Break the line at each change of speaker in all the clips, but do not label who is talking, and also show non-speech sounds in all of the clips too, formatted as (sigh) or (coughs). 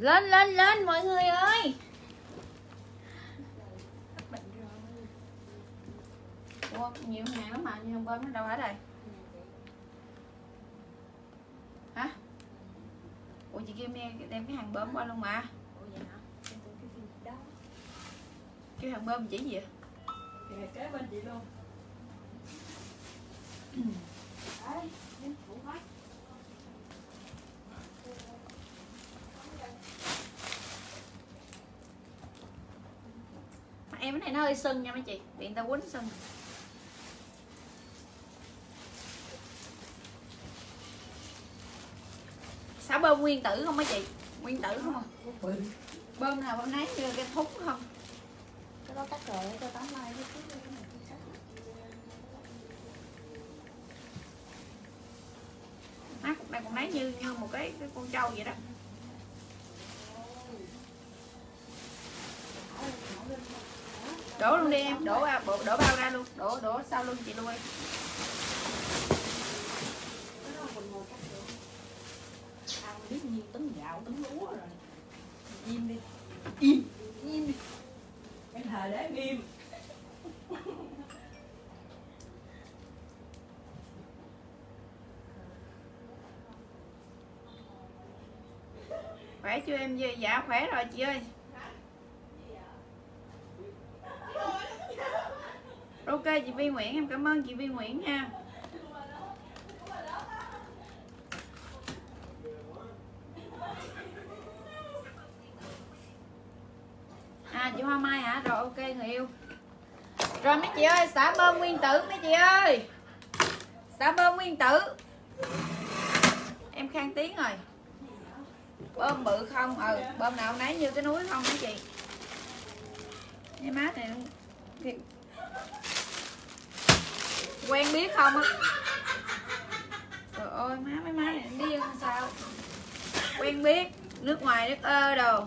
lên lên lên mọi người ơi. Ủa, nhiều hàng lắm mà nhưng không bơm nó đâu hết rồi. Hả? Ủa chị kim đem đem cái hàng bơm qua luôn mà.
Cái
hàng bơm chỉ gì vậy?
Kế bên chị luôn. (clears throat) Đấy, em phụ hết.
mà em cái này nó hơi sưng nha mấy chị bị người ta quýnh sưng. Xả bơm nguyên tử không mấy chị? Nguyên tử không? Bơm nào bơm nấy như cái thúng không?
Cái đó cắt rồi, cho tóm lại
cục này còn nấy như như một cái, cái con trâu vậy đó đổ luôn đi em đổ bao đổ, đổ bao ra luôn đổ đổ sau lưng chị luôn em
Ăn biết nhiêu tấn gạo, tấn lúa rồi. Im đi. Im. Im đi. Em thờ để em im.
khỏe chưa em dạ, dạ khỏe rồi chị ơi ok, chị Vi Nguyễn, em cảm ơn chị Vi Nguyễn nha. À chị Hoa Mai hả? Rồi, ok, người yêu. Rồi, mấy chị ơi, xả bơm nguyên tử, mấy chị ơi. Xả bơm nguyên tử. Em khang tiếng rồi. Bơm bự không? Ừ bơm nào nấy như cái núi không mấy chị? Cái má này thiệt quen biết không á? Trời ơi má mấy má này nó điên sao? Quen biết nước ngoài nước ơ đồ.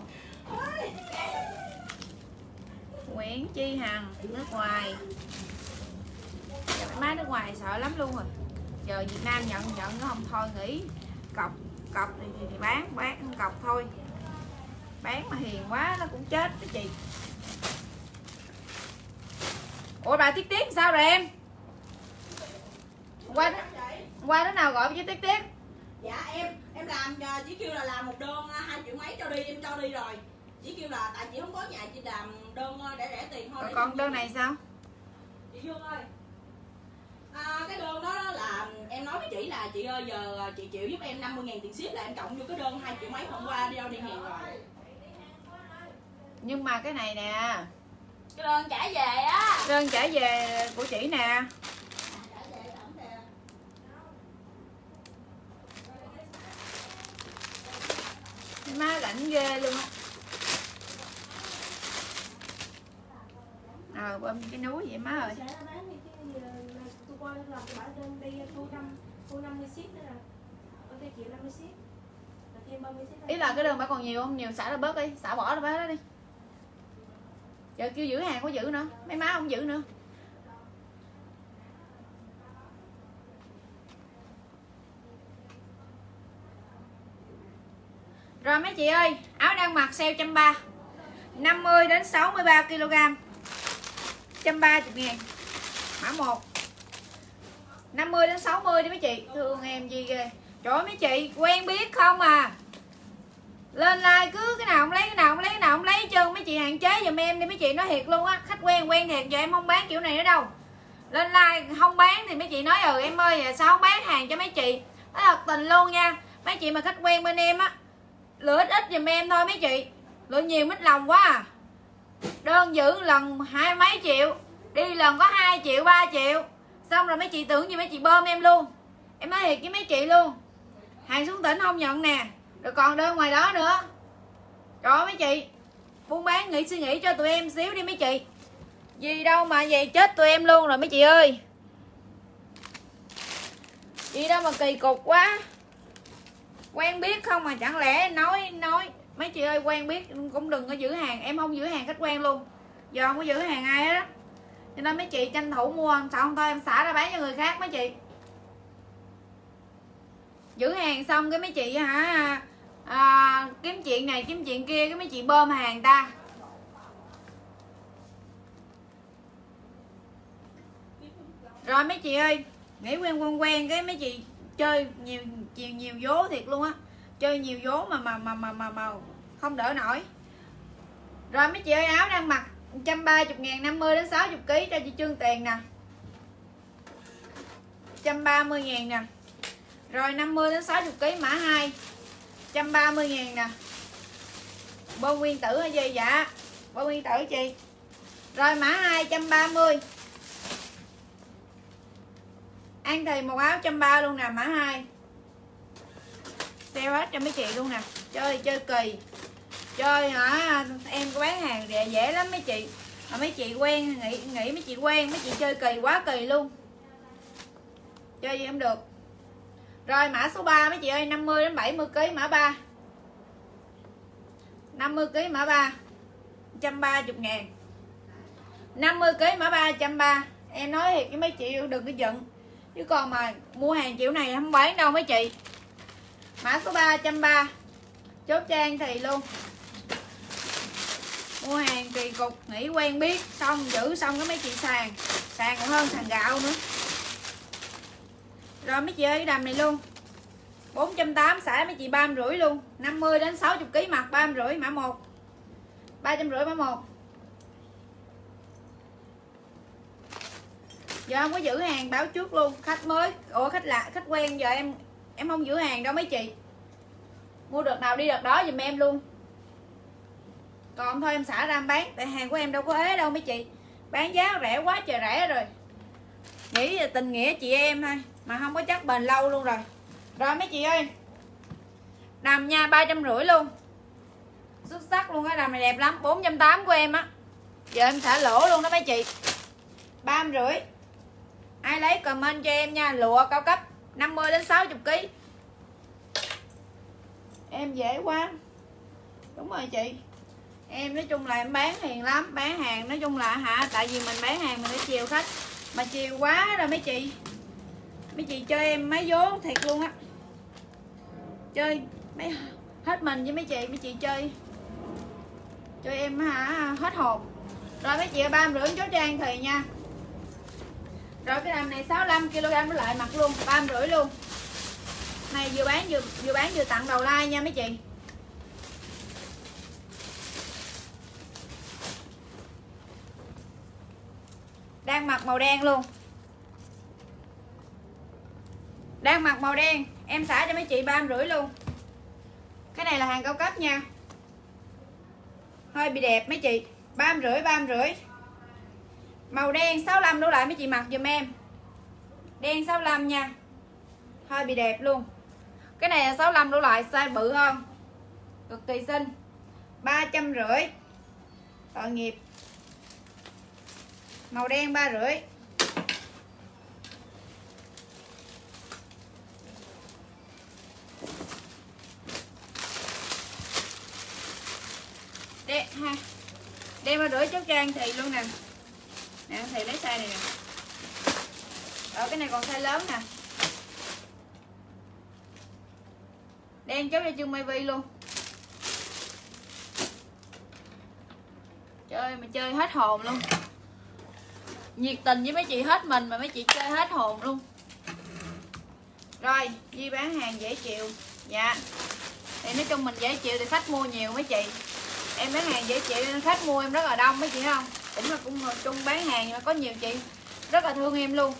Nguyễn Chi Hằng nước ngoài. Giờ má nước ngoài sợ lắm luôn rồi. Giờ Việt Nam nhận nhận nó không thôi nghỉ. Cọc cọc thì, thì, thì bán bán cọc thôi. Bán mà hiền quá nó cũng chết đó chị. Ủa bà tiết tiết sao rồi em? Qua đó, qua đứa nào gọi với tiết tiết
dạ em em làm à, chỉ kêu là làm một đơn à, hai triệu mấy cho đi em cho đi rồi. Chỉ kêu là tại chị không có nhà chị làm đơn à, để rẻ tiền thôi
còn đơn này sao?
Chị Dương ơi. À, cái đơn đó là em nói với chị là chị ơi giờ chị chịu giúp em 50 ngàn tiền ship là em cộng vô cái đơn hai triệu mấy hôm qua đi đâu đi hàng rồi.
Nhưng mà cái này nè.
Cái đơn trả về á.
Đơn trả về của chị nè
trả về ẩm nè
má rảnh ghê luôn á ờ bơm cái núi vậy má ơi
Sẽ bán đi chứ giờ này tôi qua làm bả đơn đi thu năm thu 50 ship nữa rồi. Có thể chịu 50 ship. Là thêm 30 ship.
ý là cái đơn bà còn nhiều không nhiều xả ra bớt đi xả bỏ ra bớt đó đi giờ kêu giữ hàng có giữ nữa mấy má không giữ nữa rồi mấy chị ơi, áo đang mặc sale trăm ba. 50 đến 63 kg. Trăm ba chục ngàn. Mã 1 50 đến 60 đi mấy chị. Thương em gì ghê. Trời ơi, mấy chị, quen biết không à? Lên like cứ cái nào không lấy, cái nào không lấy, cái nào không lấy chân mấy chị hạn chế giùm em đi mấy chị, nói thiệt luôn á. Khách quen quen thiệt, giờ em không bán kiểu này nữa đâu. Lên like, không bán thì mấy chị nói ừ em ơi sao không bán hàng cho mấy chị? Nói thật tình luôn nha. Mấy chị mà khách quen bên em á lựa ít ít giùm em thôi mấy chị. Lựa nhiều mít lòng quá à. Đơn giữ lần hai mấy triệu, đi lần có 2 triệu 3 triệu. Xong rồi mấy chị tưởng gì mấy chị bơm em luôn. Em nói thiệt với mấy chị luôn. Hàng xuống tỉnh không nhận nè, rồi còn đơn ngoài đó nữa. Trời ơi mấy chị, buôn bán nghĩ suy nghĩ cho tụi em xíu đi mấy chị. Gì đâu mà về chết tụi em luôn rồi mấy chị ơi. Gì đâu mà kỳ cục quá quen biết không mà chẳng lẽ nói nói mấy chị ơi quen biết cũng đừng có giữ hàng em không giữ hàng khách quen luôn. Giờ không có giữ hàng ai hết á. Cho nên mấy chị tranh thủ mua sao không thôi em xả ra bán cho người khác mấy chị. Giữ hàng xong cái mấy chị hả à, kiếm chuyện này kiếm chuyện kia cái mấy chị bơm hàng ta. Rồi mấy chị ơi nghĩ quen quen quen cái mấy chị chơi nhiều chiều nhiều vố thiệt luôn á. Chơi nhiều vố mà mà mà mà mà, mà không đỡ nổi. Rồi mấy chị ơi áo đang mặc 130 ngàn 50 đến 60 kg cho chị Trương tiền nè. 130 ngàn nè. Rồi 50 đến 60 kg mã 2 130 ngàn nè. Bông nguyên tử hay gì dạ. Bông nguyên tử chị. Rồi mã 2 130 An thì một áo 130 luôn nè mã 2 Sale hết cho mấy chị luôn nè. Chơi chơi kỳ. Chơi hả? Em có bán hàng dễ, dễ lắm mấy chị. Mà mấy chị quen nghĩ nghĩ mấy chị quen mấy chị chơi kỳ quá kỳ luôn. Chơi gì không được. Rồi mã số 3 mấy chị ơi 50 đến 70 kg mã 3 50 kg mã 3 130 ngàn. 50 kg mã 3 130 em nói thiệt với mấy chị đừng có giận. Chứ còn mà mua hàng kiểu này không bán đâu mấy chị mã số 3 130 chốt trang thì luôn. Mua hàng kỳ cục nghĩ quen biết, xong giữ xong cái mấy chị sàn. Sàn còn hơn sàn gạo nữa. Rồi mấy chị ơi, cái đầm này luôn. 480 xả mấy chị ba rưỡi luôn. 50 đến 60 kg mặt, ba rưỡi, mã 1 350 mã 1 giờ không có giữ hàng, báo trước luôn. Khách mới, ủa, khách lạ, khách quen, giờ em em không giữ hàng đâu mấy chị. Mua được nào đi được đó giùm em luôn. Còn thôi em xả ra em bán, tại hàng của em đâu có ế đâu mấy chị. Bán giá rẻ quá trời rẻ rồi. Nghĩ là tình nghĩa chị em thôi, mà không có chắc bền lâu luôn rồi. Rồi mấy chị ơi, đầm nha, ba trăm rưỡi luôn. Xuất sắc luôn á, đầm này đẹp lắm, bốn trăm tám của em á. Giờ em thả lỗ luôn đó mấy chị. Ba rưỡi. Ai lấy comment cho em nha, lụa cao cấp. 50 đến 60 kg em dễ quá. Đúng rồi chị. Em nói chung là em bán hiền lắm, bán hàng nói chung là hả, tại vì mình bán hàng mình phải chiều khách. Mà chiều quá rồi mấy chị. Mấy chị chơi em mấy vốn thiệt luôn á. Chơi mấy, hết mình với mấy chị mấy chị chơi. Chơi em hả, hết hồn. Rồi mấy chị ba rưỡi, chốt trang thì nha rồi cái đầm này 65 kg nó lại mặt luôn, ba rưỡi luôn. Này, vừa bán vừa vừa bán vừa tặng đầu like nha mấy chị. Đang mặc màu đen luôn. Đang mặc màu đen. Em xả cho mấy chị ba rưỡi luôn. Cái này là hàng cao cấp nha. Hơi bị đẹp mấy chị. ba rưỡi ba rưỡi màu đen 65 đổ lại mấy chị mặc giùm em. Đen 65 nha. Hơi bị đẹp luôn. Cái này là 65 đổ lại size bự hơn. Cực kỳ xinh. Ba trăm rưỡi. Tội nghiệp. Màu đen ba rưỡi. Đen ha. Đen ba rưỡi chốt trang thì luôn nè nè, thì lấy size này nè. Ở cái này còn size lớn nè. Đen chốt cho chương Mai Vi luôn. Chơi, mà chơi hết hồn luôn. Nhiệt tình với mấy chị hết mình mà mấy chị chơi hết hồn luôn. Rồi Di bán hàng dễ chịu. Dạ. Thì nói chung mình dễ chịu thì khách mua nhiều mấy chị. Em bán hàng dễ chịu nên khách mua em rất là đông, mấy chị không? Cũng là cũng chung bán hàng mà có nhiều chị rất là thương em luôn.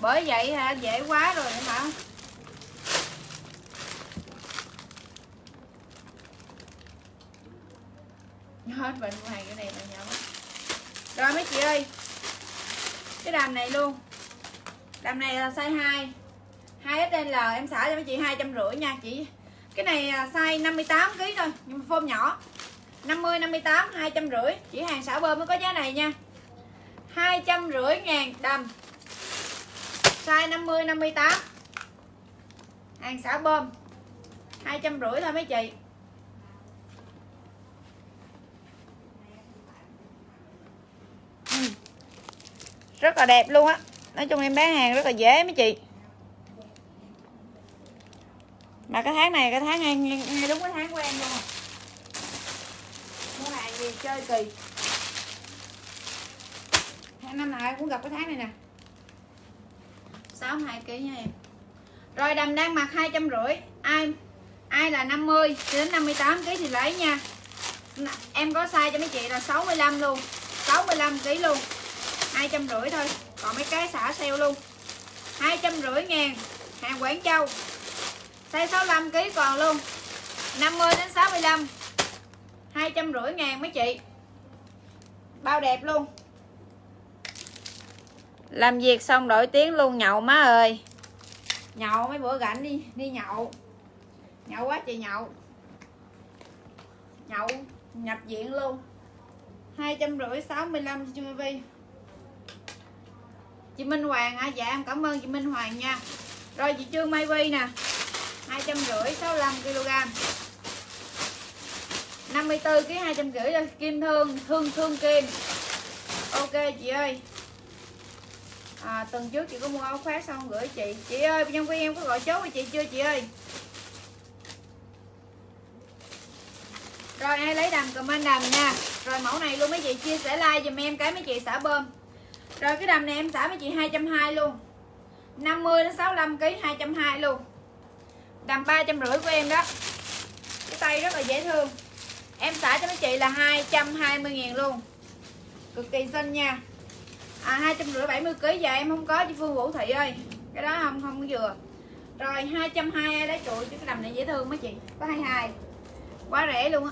Bởi vậy hả, dễ quá rồi em bảo hết bệnh mua hàng cái này là nhỏ. Rồi mấy chị ơi, cái đầm này luôn. Đầm này là size 2 2XL em xả cho mấy chị hai trăm rưỡi nha. Chị, cái này size 58 kg thôi, nhưng mà phôm nhỏ. 50 58 250 chỉ hàng xả bơm mới có giá này nha. 250 ngàn đầm. Size 50 58 hàng xả bơm. 250 thôi mấy chị. Ừ. rất là đẹp luôn á. Nói chung em bán hàng rất là dễ mấy chị. Mà cái tháng này cái tháng ngay, ngay đúng cái tháng của em luôn. à mua gì chơi kỳ. Tháng năm nào cũng gặp cái tháng này nè. 62 kg nha em. Rồi đầm đang mặc hai trăm rưỡi. Ai ai là 50 đến 58 kg thì lấy nha. Em có size cho mấy chị là 65 luôn. 65 kg luôn. Hai trăm rưỡi thôi. Còn mấy cái xả sale luôn. Hai trăm rưỡi ngàn. Hàng Quảng Châu. Size 65 kg còn luôn. 50 đến 65 hai trăm rưỡi ngàn mấy chị. Bao đẹp luôn. Làm việc xong đổi tiếng luôn nhậu má ơi. Nhậu mấy bữa rảnh đi đi nhậu. Nhậu quá chị nhậu. Nhậu nhập viện luôn. Hai trăm rưỡi sáu mươi lăm chị Vi chị Minh Hoàng hả? Dạ em cảm ơn chị Minh Hoàng nha. Rồi chị Trương Mai Vi nè. Hai trăm rưỡi sáu mươi kg 54 kg hai trăm rưỡi kim thương thương thương kim. Ok chị ơi. À, tuần trước chị có mua áo khoác xong gửi chị. Chị ơi nhân viên em có gọi chốt với chị chưa chị ơi? Rồi ai lấy đầm comment đầm nha. Rồi mẫu này luôn mấy chị chia sẻ like dùm em cái mấy chị xả bơm. Rồi cái đầm này em xả mấy chị 220 luôn. 50 đến 65 kg 220 luôn. Đầm 350 của em đó. Cái tay rất là dễ thương em xả cho mấy chị là 220 ngàn luôn. Cực kỳ xinh nha. À hai trăm rưỡi bảy mươi kg giờ em không có chị Phương Vũ Thị ơi. Cái đó không không vừa. Rồi, hai trăm hai đấy trụi cái đầm này dễ thương mấy chị. Có hai hai. Quá rẻ luôn á.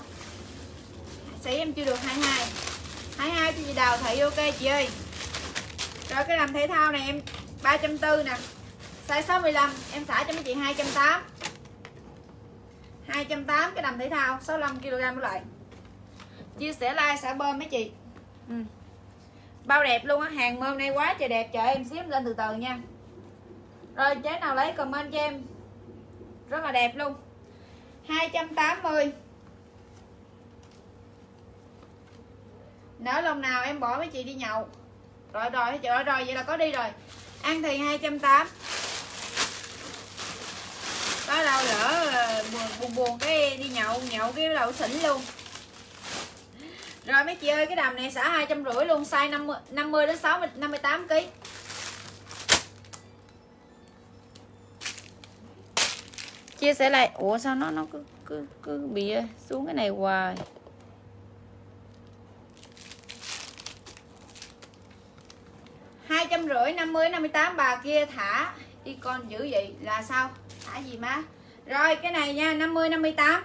Sĩ em chưa được hai hai. hai hai chị đào thị, ok chị ơi. Rồi, cái đầm thể thao này em, ba trăm tư nè. Size 65 em xả cho mấy chị hai trăm tám hai trăm tám cái đầm thể thao 65 kg với lại. Chia sẻ like, xả bơm mấy chị. Ừ. Bao đẹp luôn á, hàng mơm nay quá trời đẹp. Chờ em xếp lên từ từ nha. Rồi, chế nào lấy comment cho em. Rất là đẹp luôn. 280 nỡ lòng nào em bỏ mấy chị đi nhậu. Rồi rồi rồi rồi, vậy là có đi rồi. Ăn thì 280 có đâu lỡ ờ, buồn buồn, buồn cái đi nhậu nhậu cái đầu xỉn luôn. Rồi mấy chị ơi cái đầm này xả hai trăm rưỡi luôn size 50, 50 đến 60 58 kg chia sẻ lại. Ủa sao nó nó cứ cứ cứ bị ờ, xuống cái này hoài? Hai trăm rưỡi năm mươi năm mươi tám bà kia thả. Đi con dữ vậy là sao? Thả gì má? Rồi, cái này nha 50 58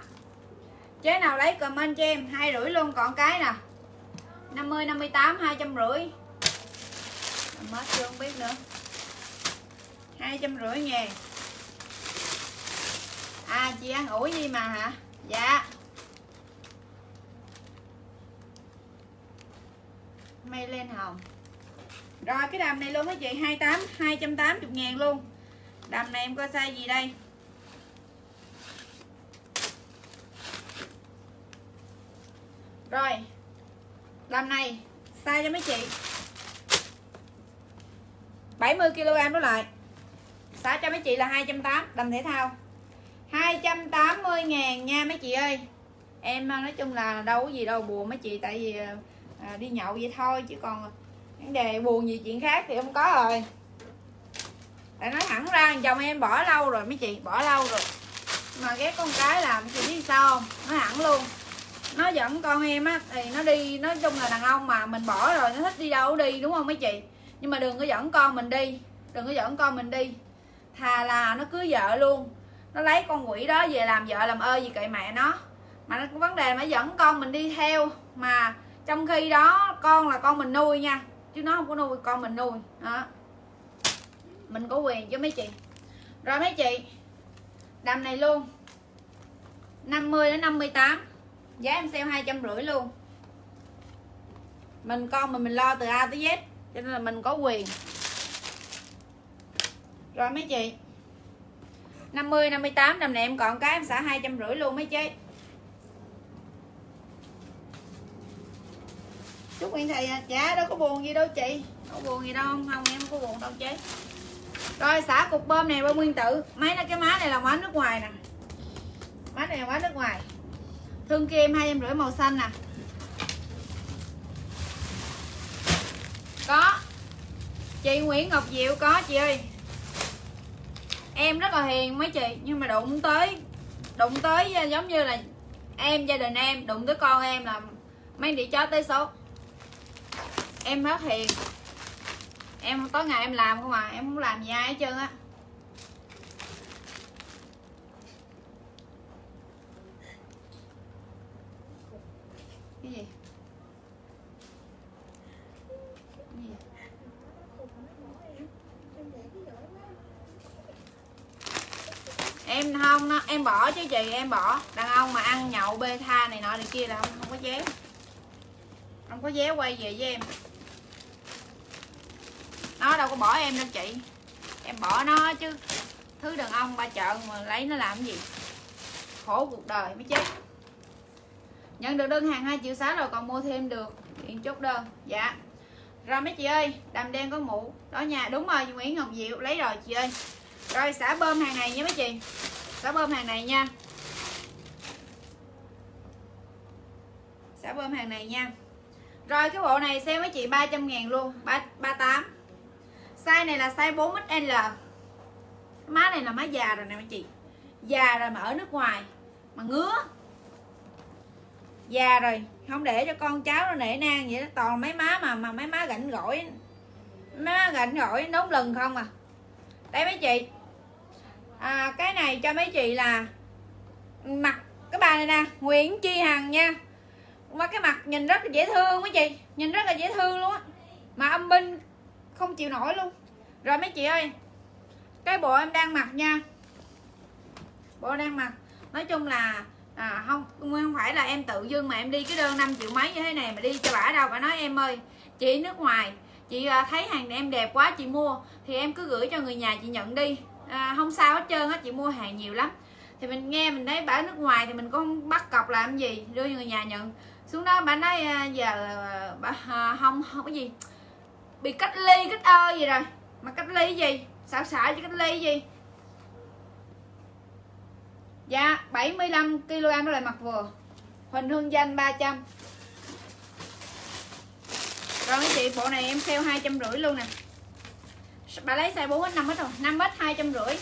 chế nào lấy comment cho em, hai rưỡi luôn, còn cái nè 50 58 250 mất chưa không biết nữa. 250 ngàn à chị ăn ủi gì mà hả? Dạ. Mây lên hồng. Rồi, cái đầm này luôn mấy chị? 28 280 ngàn luôn đầm này em coi size gì đây? Rồi đầm này size cho mấy chị. 70 kg đó lại. Xả cho mấy chị là 280 đầm thể thao. 280 ngàn nha mấy chị ơi. Em à, nói chung là đâu có gì đâu buồn mấy chị tại vì à, à, đi nhậu vậy thôi chứ còn vấn đề buồn gì chuyện khác thì không có rồi tại nói thẳng ra, chồng em bỏ lâu rồi, mấy chị bỏ lâu rồi. Mà ghét con cái làm chị biết sao không? Nói thẳng luôn. Nó dẫn con em á, thì nó đi, nói chung là đàn ông mà, mình bỏ rồi, nó thích đi đâu đi, đúng không mấy chị? Nhưng mà đừng có dẫn con mình đi, đừng có dẫn con mình đi. Thà là nó cưới vợ luôn. Nó lấy con quỷ đó về làm vợ làm ơi gì kệ mẹ nó. Mà nó vấn đề mà dẫn con mình đi theo. Mà trong khi đó, con là con mình nuôi nha, chứ nó không có nuôi, con mình nuôi. Đó mình có quyền cho mấy chị. Rồi mấy chị, đầm này luôn. 50 đến 58 giá em sale hai trăm rưỡi luôn. Mình con mà mình lo từ A tới Z, cho nên là mình có quyền. Rồi mấy chị 50 58 đầm này em còn cái em xả hai trăm rưỡi luôn mấy chị. Chúc Nguyễn thầy giá đó đâu có buồn gì đâu chị. Có buồn gì đâu, không không em có buồn đâu chứ rồi, xả cục bơm này bơm nguyên tử. Máy là cái má này là máy nước ngoài nè. Máy này là máy nước ngoài. Thương kia em hai em rưỡi màu xanh nè. Có. Chị Nguyễn Ngọc Diệu, có chị ơi. Em rất là hiền mấy chị, nhưng mà đụng tới đụng tới à, giống như là em, gia đình em, đụng tới con em là mấy đĩa chó tới số em rất hiền em tối ngày em làm không à em không làm gì ai hết trơn á. Cái gì? Cái gì? Em không, nó, em bỏ chứ chị, em bỏ. Đàn ông mà ăn nhậu, bê tha này nọ này kia là không không có déo không có déo quay về với em nó đâu có bỏ em đâu chị. Em bỏ nó chứ. Thứ đàn ông ba chợ mà lấy nó làm cái gì? Khổ cuộc đời mới chết. Nhận được đơn hàng 2 triệu sáu rồi còn mua thêm được điện chốt đơn. Dạ. Rồi mấy chị ơi đầm đen có mũ. Đó nha đúng rồi Nguyễn Ngọc Diệu lấy rồi chị ơi. Rồi xả bơm hàng này nha mấy chị. Xả bơm hàng này nha. Xả bơm hàng này nha. Rồi cái bộ này xem mấy chị 300 ngàn luôn 3, 38 size này là size 4XL má này là má già rồi nè mấy chị. Già rồi mà ở nước ngoài. Mà ngứa. Già rồi không để cho con cháu nó nể nang vậy đó. Toàn mấy má mà mà mấy má gảnh gỏi mấy má gảnh gỏi nấu lừng không à. Đây mấy chị. À, cái này cho mấy chị là mặt cái bà này nè Nguyễn Chi Hằng nha. Mà cái mặt nhìn rất là dễ thương mấy chị. Nhìn rất là dễ thương luôn á. Mà âm binh không chịu nổi luôn. Rồi mấy chị ơi cái bộ em đang mặc nha. Bộ đang mặc. Nói chung là à, không không phải là em tự dưng mà em đi cái đơn 5 triệu mấy như thế này mà đi cho bả đâu. Bà nói em ơi chị nước ngoài chị à, thấy hàng em đẹp quá chị mua. Thì em cứ gửi cho người nhà chị nhận đi. À, không sao hết trơn á chị mua hàng nhiều lắm. Thì mình nghe mình thấy bả nước ngoài thì mình cũng không bắt cọc làm gì đưa cho người nhà nhận. Xuống đó bả nói à, giờ bà à, không không có gì bị cách ly, cách ơ gì rồi? Mà cách ly gì? Xạo xạo chứ cách ly gì? Dạ 75 kg đó là mặt vừa. Huỳnh Hương Danh 300 Rồi mấy chị, bộ này em sale 250 luôn nè. Bà lấy size 4 x 5 x rồi. 5 x 250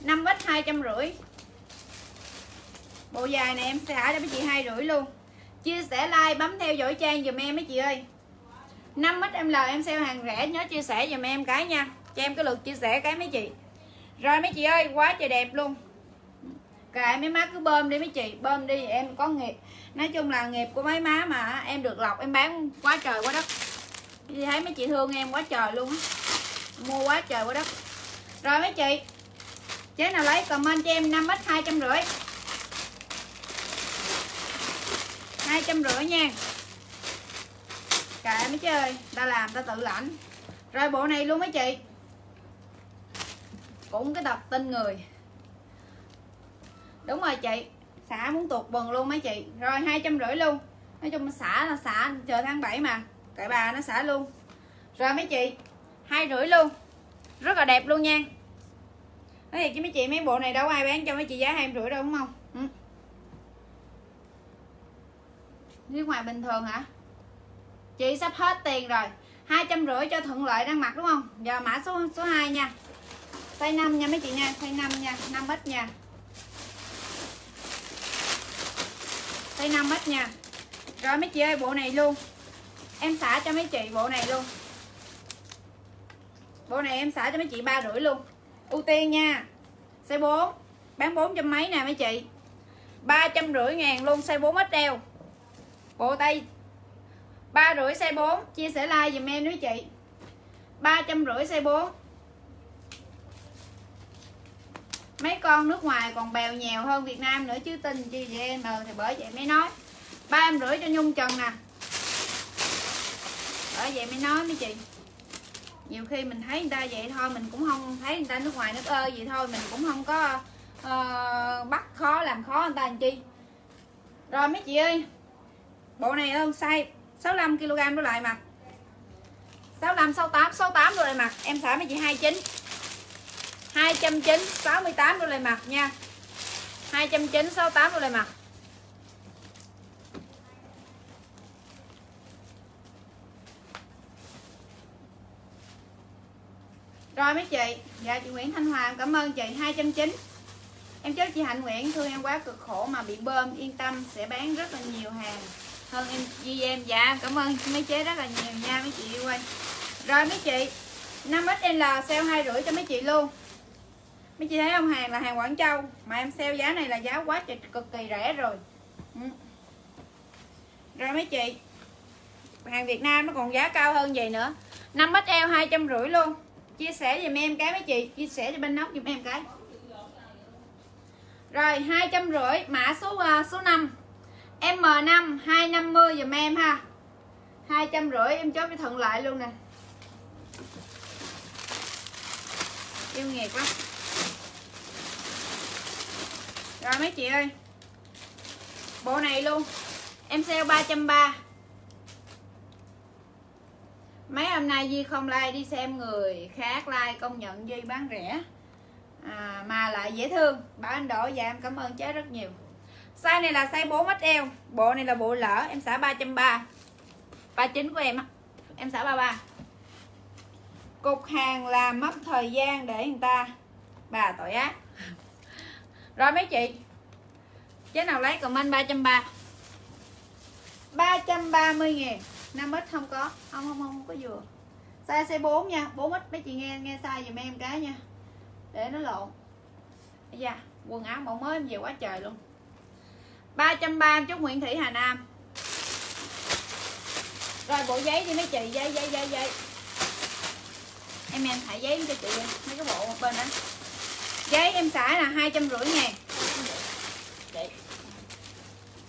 5 x 250 Bộ dài này em xả cho mấy chị 250 luôn. Chia sẻ like, bấm theo dõi trang dùm em mấy chị ơi. 5XL em sale hàng rẻ, nhớ chia sẻ dùm em cái nha. Cho em cái lượt chia sẻ cái mấy chị. Rồi mấy chị ơi, quá trời đẹp luôn. Kệ mấy má cứ bơm đi mấy chị, bơm đi, em có nghiệp. Nói chung là nghiệp của mấy má mà, em được lọc, em bán quá trời quá đất. Thì thấy mấy chị thương em quá trời luôn á. Mua quá trời quá đất. Rồi mấy chị, chế nào lấy comment cho em 5 x hai trăm rưỡi. Hai trăm rưỡi nha kệ mấy chơi ta làm ta tự lãnh. Rồi bộ này luôn mấy chị. Cũng cái tập tin người. Đúng rồi chị. Xả muốn tuột bần luôn mấy chị. Rồi hai trăm rưỡi luôn. Nói chung xả là xả, chờ tháng 7 mà. Cậy bà nó xả luôn. Rồi mấy chị, hai rưỡi luôn. Rất là đẹp luôn nha. Nói thiệt chứ mấy chị, mấy bộ này đâu ai bán cho mấy chị giá hai rưỡi đâu, đúng không? Ừ. nước ngoài bình thường hả? Chị sắp hết tiền rồi. Hai trăm rưỡi cho thuận lợi đang mặc đúng không? Giờ mã số số 2 nha. Size 5 nha mấy chị nha. Size 5 nha. 5 ít nha. Size 5 ít nha. Rồi mấy chị ơi, bộ này luôn. Em xả cho mấy chị bộ này luôn. Bộ này em xả cho mấy chị ba rưỡi luôn. Ưu tiên nha. Size 4 bán bốn trăm mấy nè mấy chị. Ba trăm rưỡi ngàn luôn. Size 4 ít đeo bộ tay ba rưỡi size 4 chia sẻ like dùm em nữa chị. Ba trăm rưỡi size 4 mấy con nước ngoài còn bèo nhèo hơn Việt Nam nữa chứ tin chi vậy em? Ờ thì bởi vậy mới nói. Ba em rưỡi cho Nhung Trần nè. Bởi vậy mới nói mấy chị. Nhiều khi mình thấy người ta vậy thôi mình cũng không thấy người ta nước ngoài nước ơ gì thôi mình cũng không có uh, bắt khó làm khó người ta làm chi. Rồi mấy chị ơi bộ này hơn size 65 kg đổ lại mà. 65 68 68 đổ lại mặt em xả mấy chị 29 209 68 đô lại mặt nha. 209 68 đô lại mặt Rồi mấy chị Dạ chị Nguyễn Thanh Hoàng cảm ơn chị. 290 Em chốt chị Hạnh Nguyễn thương em quá cực khổ mà bị bơm, Yên tâm, sẽ bán rất là nhiều hàng. Hơn em Di em. Dạ cảm ơn mấy chế rất là nhiều nha mấy chị yêu ơi Rồi mấy chị 5XL sale hai rưỡi cho mấy chị luôn. Mấy chị thấy không? Hàng là hàng Quảng Châu. Mà em sale giá này là giá quá trời cực kỳ rẻ rồi. Ừ. Rồi mấy chị Hàng Việt Nam nó còn giá cao hơn vậy nữa. 5XL hai trăm rưỡi luôn. Chia sẻ giùm em cái mấy chị. Chia sẻ cho bên nóc giùm em cái. Rồi hai trăm rưỡi mã số uh, số 5 M5 250 giùm em ha. Hai trăm rưỡi em chốt cho thuận lại luôn nè. Yêu nghiệt quá. Rồi mấy chị ơi bộ này luôn. Em sale 330 mấy hôm nay Duy không like đi xem người khác like công nhận Duy bán rẻ. À, mà lại dễ thương. Bảo anh Đỗ dạ em cảm ơn chế rất nhiều size này là size 4XL bộ này là bộ lỡ. Em xả 330 39 của em em xả 33 cục hàng là mất thời gian để người ta. Bà tội ác. Rồi mấy chị? Chế nào lấy comment 330 330 ngàn. 5 ít không có. Không không không, không có vừa. Size size 4 nha. 4 ít mấy chị nghe nghe size dùm em cái nha. Để nó lộn. Bây giờ quần áo mẫu mới em về quá trời luôn. 330 chúc Nguyễn Thị Hà Nam. Rồi bộ giấy đi mấy chị giấy giấy giấy giấy. Em em thả giấy cho chị mấy cái bộ một bên đó. Giấy em xả là hai trăm rưỡi ngàn.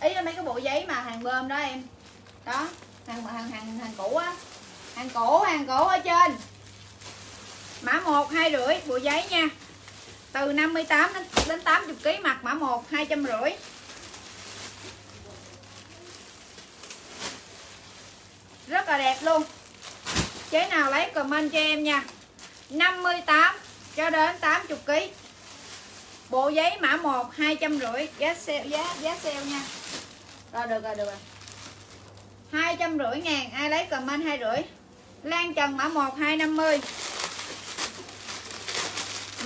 Ý là mấy cái bộ giấy mà hàng bơm đó em. Đó hàng hàng hàng hàng cũ á. Hàng cũ hàng cũ ở trên. Mã 1 hai rưỡi bộ giấy nha. Từ 58 đến, đến 80 kg mặt mã 1 200 rưỡi. Rất là đẹp luôn. Chế nào lấy comment cho em nha. 58 cho đến 80 kg bộ giấy mã 1 250 giá sale giá giá sale nha. Rồi, được rồi được rồi. Hai trăm rưỡi ngàn, ai lấy comment 2 rưỡi. Lan Trần mã 1 250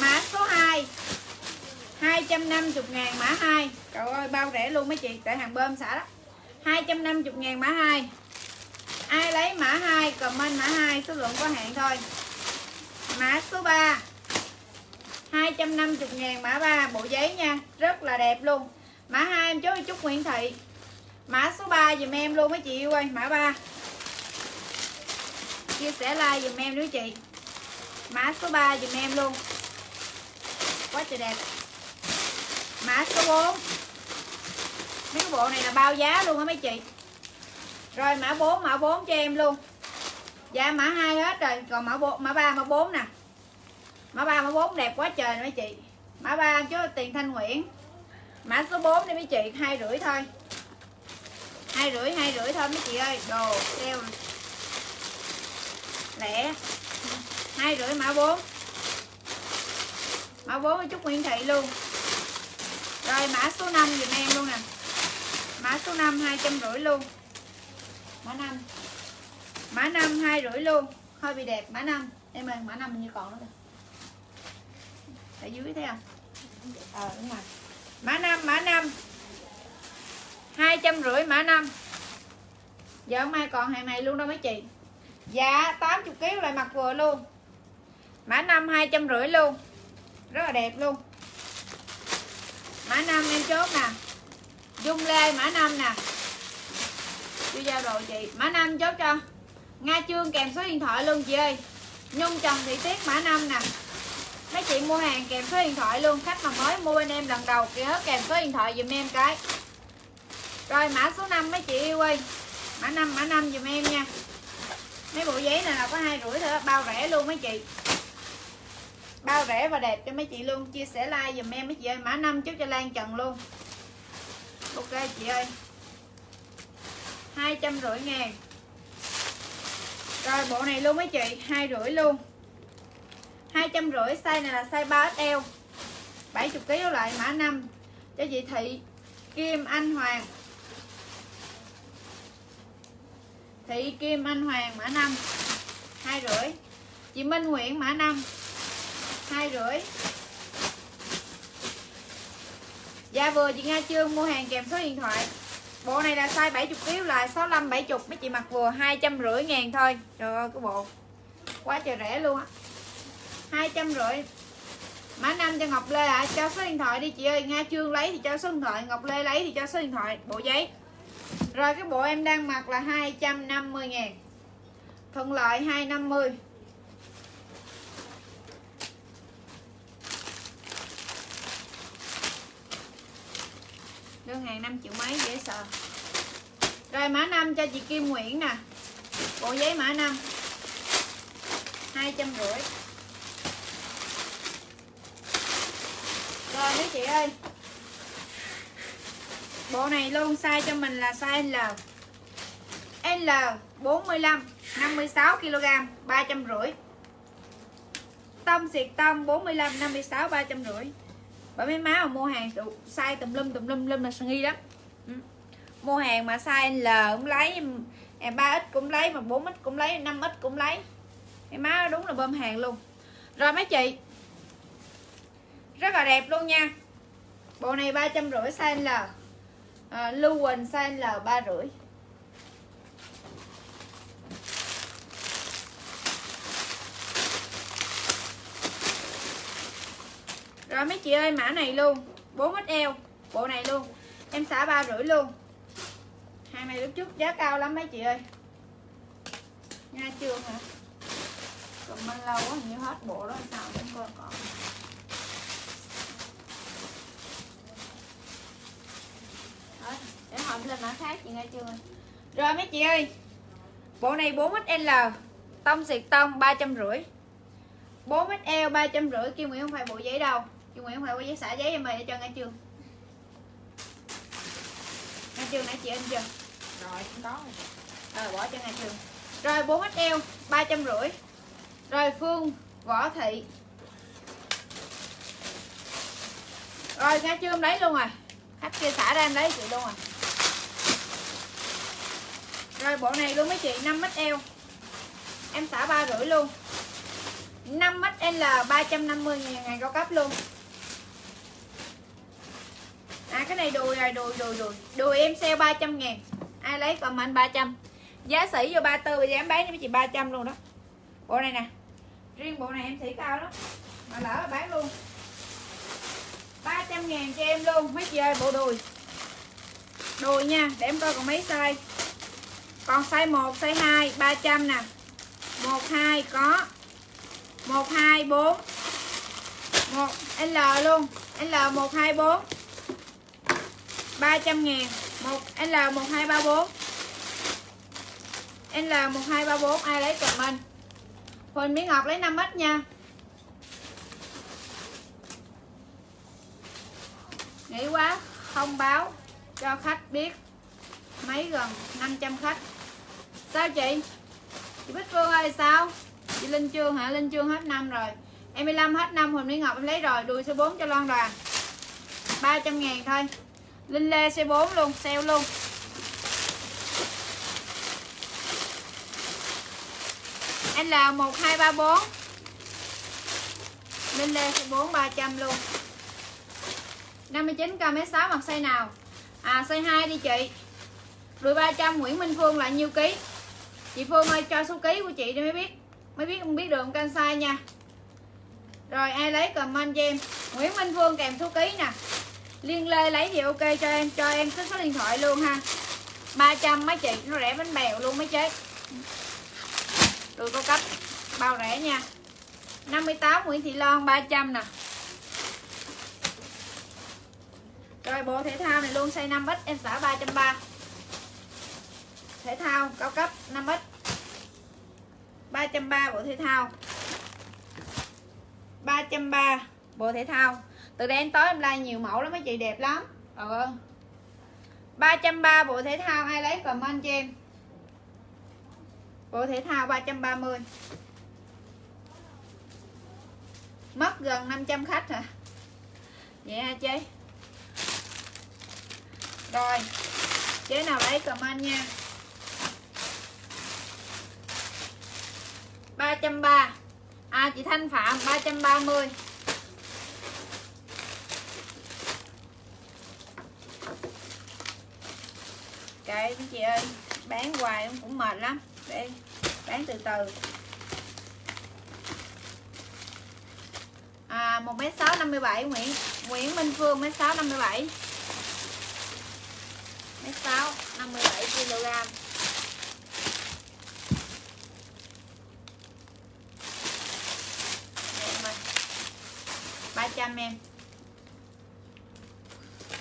mã số 2 250 ngàn mã 2 trời ơi, bao rẻ luôn mấy chị, tại hàng bơm xả đó. 250 ngàn mã 2 ai lấy mã 2 comment mã 2 số lượng có hạn thôi. Mã số 3 250 ngàn mã 3 bộ giấy nha. Rất là đẹp luôn. Mã 2 em chú chút Nguyễn Thị. Mã số 3 dùm em luôn mấy chị yêu ơi, mã 3 chia sẻ like dùm em nữa chị. Mã số 3 dùm em luôn. Quá trời đẹp. Mã số 4 mấy cái bộ này là bao giá luôn á mấy chị rồi mã 4 mã 4 cho em luôn. Dạ mã 2 hết rồi. Còn mã 4 mã 3 mã 4 nè. Mã 3 mã 4 đẹp quá trời nè mấy chị. Mã 3 chứ tiền Thanh Nguyễn. Mã số 4 đi mấy chị, hai rưỡi thôi. Hai rưỡi hai rưỡi thôi mấy chị ơi. Đồ sale lẻ. Hai rưỡi, mã 4 mã 4 với chút Nguyễn Thị luôn. Rồi mã số 5 dùm em luôn nè. Mã số 5 hai trăm rưỡi luôn mã 5 mã 5 hai rưỡi luôn. Hơi bị đẹp mã 5 em ơi mã 5 như còn nữa kìa. Ở dưới thấy không? Ờ đúng rồi. Mã 5 mã 5 hai trăm rưỡi mã 5 giờ hôm nay còn hàng này luôn đâu mấy chị. Dạ 80 kg lại mặc vừa luôn. Mã 5 hai trăm rưỡi luôn. Rất là đẹp luôn. Mã 5 em chốt nè. Dung lê mã 5 nè chưa giao đồ chị. Mã năm chốt cho. Nga Trương kèm số điện thoại luôn chị ơi. Nhung Trần Thị Tiết mã năm nè. Mấy chị mua hàng kèm số điện thoại luôn. Khách mà mới mua bên em lần đầu thì hết kèm số điện thoại dùm em cái. Rồi, mã số 5 mấy chị yêu ơi. Mã 5 mã 5 dùm em nha. Mấy bộ giấy này là có hai rưỡi thôi, Bao rẻ luôn mấy chị. Bao rẻ và đẹp cho mấy chị luôn. Chia sẻ like dùm em mấy chị ơi. Mã 5 chốt cho Lan Trần luôn. Ok chị ơi hai trăm rưỡi ngàn. Rồi, bộ này luôn mấy chị? Hai rưỡi luôn. Hai trăm rưỡi, size này là size 3XL 70 kg lại mã 5 cho chị Thị, Kim, Anh, Hoàng. Thị, Kim, Anh, Hoàng, mã 5 hai rưỡi. Chị Minh, Nguyễn, mã 5 hai rưỡi. Dạ vừa, chị Nga Trương mua hàng kèm số điện thoại. Bộ này là size 70 kg là 65 70 mấy chị mặc vừa 250 ngàn thôi. Trời ơi, cái bộ Quá trời rẻ luôn á. 250 Mã 5 cho Ngọc Lê ạ. À. Cho số điện thoại đi chị ơi. Nga Trương lấy thì cho số điện thoại. Ngọc Lê lấy thì cho số điện thoại. Bộ giấy. Rồi cái bộ em đang mặc là 250 ngàn. Thuận lợi 250 đơn hàng 5 triệu mấy dễ sợ. Rồi mã 5 cho chị Kim Nguyễn nè. Bộ giấy mã 5 250 rồi mấy chị ơi. Bộ này luôn size cho mình là size L. L 45 56 kg 350 Tông xịt tông 45 56 350 bởi mấy má mà mua hàng size tùm lum tùm lum lum là nghi lắm ừ. mua hàng mà size L cũng lấy em ba x cũng lấy mà 4 x cũng lấy 5 x cũng lấy. Mấy má đúng là bơm hàng luôn. Rồi mấy chị rất là đẹp luôn nha. Bộ này ba trăm rưỡi size L. À, lưu quỳnh size L ba rưỡi. Rồi mấy chị ơi mã này luôn. 4XL bộ này luôn. Em xả ba rưỡi luôn. Hàng này lúc trước giá cao lắm mấy chị ơi. Nha trường hả? Còn bao lâu quá hình như hết bộ đó sao em coi còn. Đấy, để hỏi lên mã khác chị nghe chưa? Rồi mấy chị ơi. Bộ này 4XL tông xịt tông ba trăm rưỡi. 4XL ba trăm rưỡi Kim Nguyễn không phải bộ giấy đâu. Chị Nguyễn phải có giấy xả giấy em để cho nghe chưa? Nghe chưa nãy chị anh chưa?
Rồi không có
Rồi. Bỏ cho nghe chưa? Rồi 4XL 350 Rồi Phương Võ Thị. Rồi nghe chưa? Em lấy luôn rồi. Khách kia xả ra em lấy chị luôn rồi. Rồi bộ này luôn mấy chị 5XL Em xả ba rưỡi luôn. 5XL 350 ngàn ngàn cao cấp luôn à cái này đùi rồi, đùi đùi đùi. Đùi em sale 300 ngàn. Ai lấy comment 300 giá sỉ vô 34 bây giờ em bán cho mấy chị 300 luôn đó. Bộ này nè. Riêng bộ này em sỉ cao lắm. Mà lỡ là bán luôn. 300 ngàn cho em luôn, mấy chị ơi, bộ đùi. Đùi nha, để em coi còn mấy size. Còn size 1 size 2 300 nè. 1 2 có. 1 2 4 1 L luôn. L 1 2 4 300 ngàn. 1 L1234 L1234 ai lấy comment Huỳnh Mỹ Ngọc lấy 5 ít nha. Nghĩ quá không báo cho khách biết mấy gần 500 khách. Sao chị? Chị Bích Phương ơi, sao? Chị Linh Trương hả? Linh Trương hết năm rồi. Em 15 hết năm, Huỳnh Mỹ Ngọc em lấy rồi. Đùi số 4 cho Loan Đoàn. 300 ngàn thôi. Linh Lê C4 luôn, sale luôn. L1234 Linh Lê C4 300 luôn. 59k mấy 6 mặc size nào? À size 2 đi chị. Đuổi 300 Nguyễn Minh Phương là nhiêu ký? Chị Phương ơi cho số ký của chị đi mới biết. Mới biết không biết đường can size nha. Rồi ai lấy comment cho em? Nguyễn Minh Phương kèm số ký nè liên lê lấy gì ok cho em cho em cái số điện thoại luôn ha. 300 mấy chị, nó rẻ bánh bèo luôn mấy chết đùi cao cấp, bao rẻ nha. 58 Nguyễn Thị Loan 300 nè. Rồi, bộ thể thao này luôn size 5X em xả 330 thể thao, cao cấp 5X 330 bộ thể thao. 330 bộ thể thao từ đây đến tối em like nhiều mẫu lắm mấy chị, đẹp lắm. Ờ. Ừ. 330 bộ thể thao ai lấy comment cho em. Bộ thể thao 330 mất gần 500 khách hả vậy hả chế rồi, chế nào lấy comment nha. 330 à chị Thanh Phạm 330 kệ chị ơi bán hoài cũng mệt lắm. Để bán từ từ. À một mét sáu năm mươi bảy Nguyễn Nguyễn Minh Phương mét sáu năm mươi bảy. Mét sáu năm mươi bảy kg ba trăm em.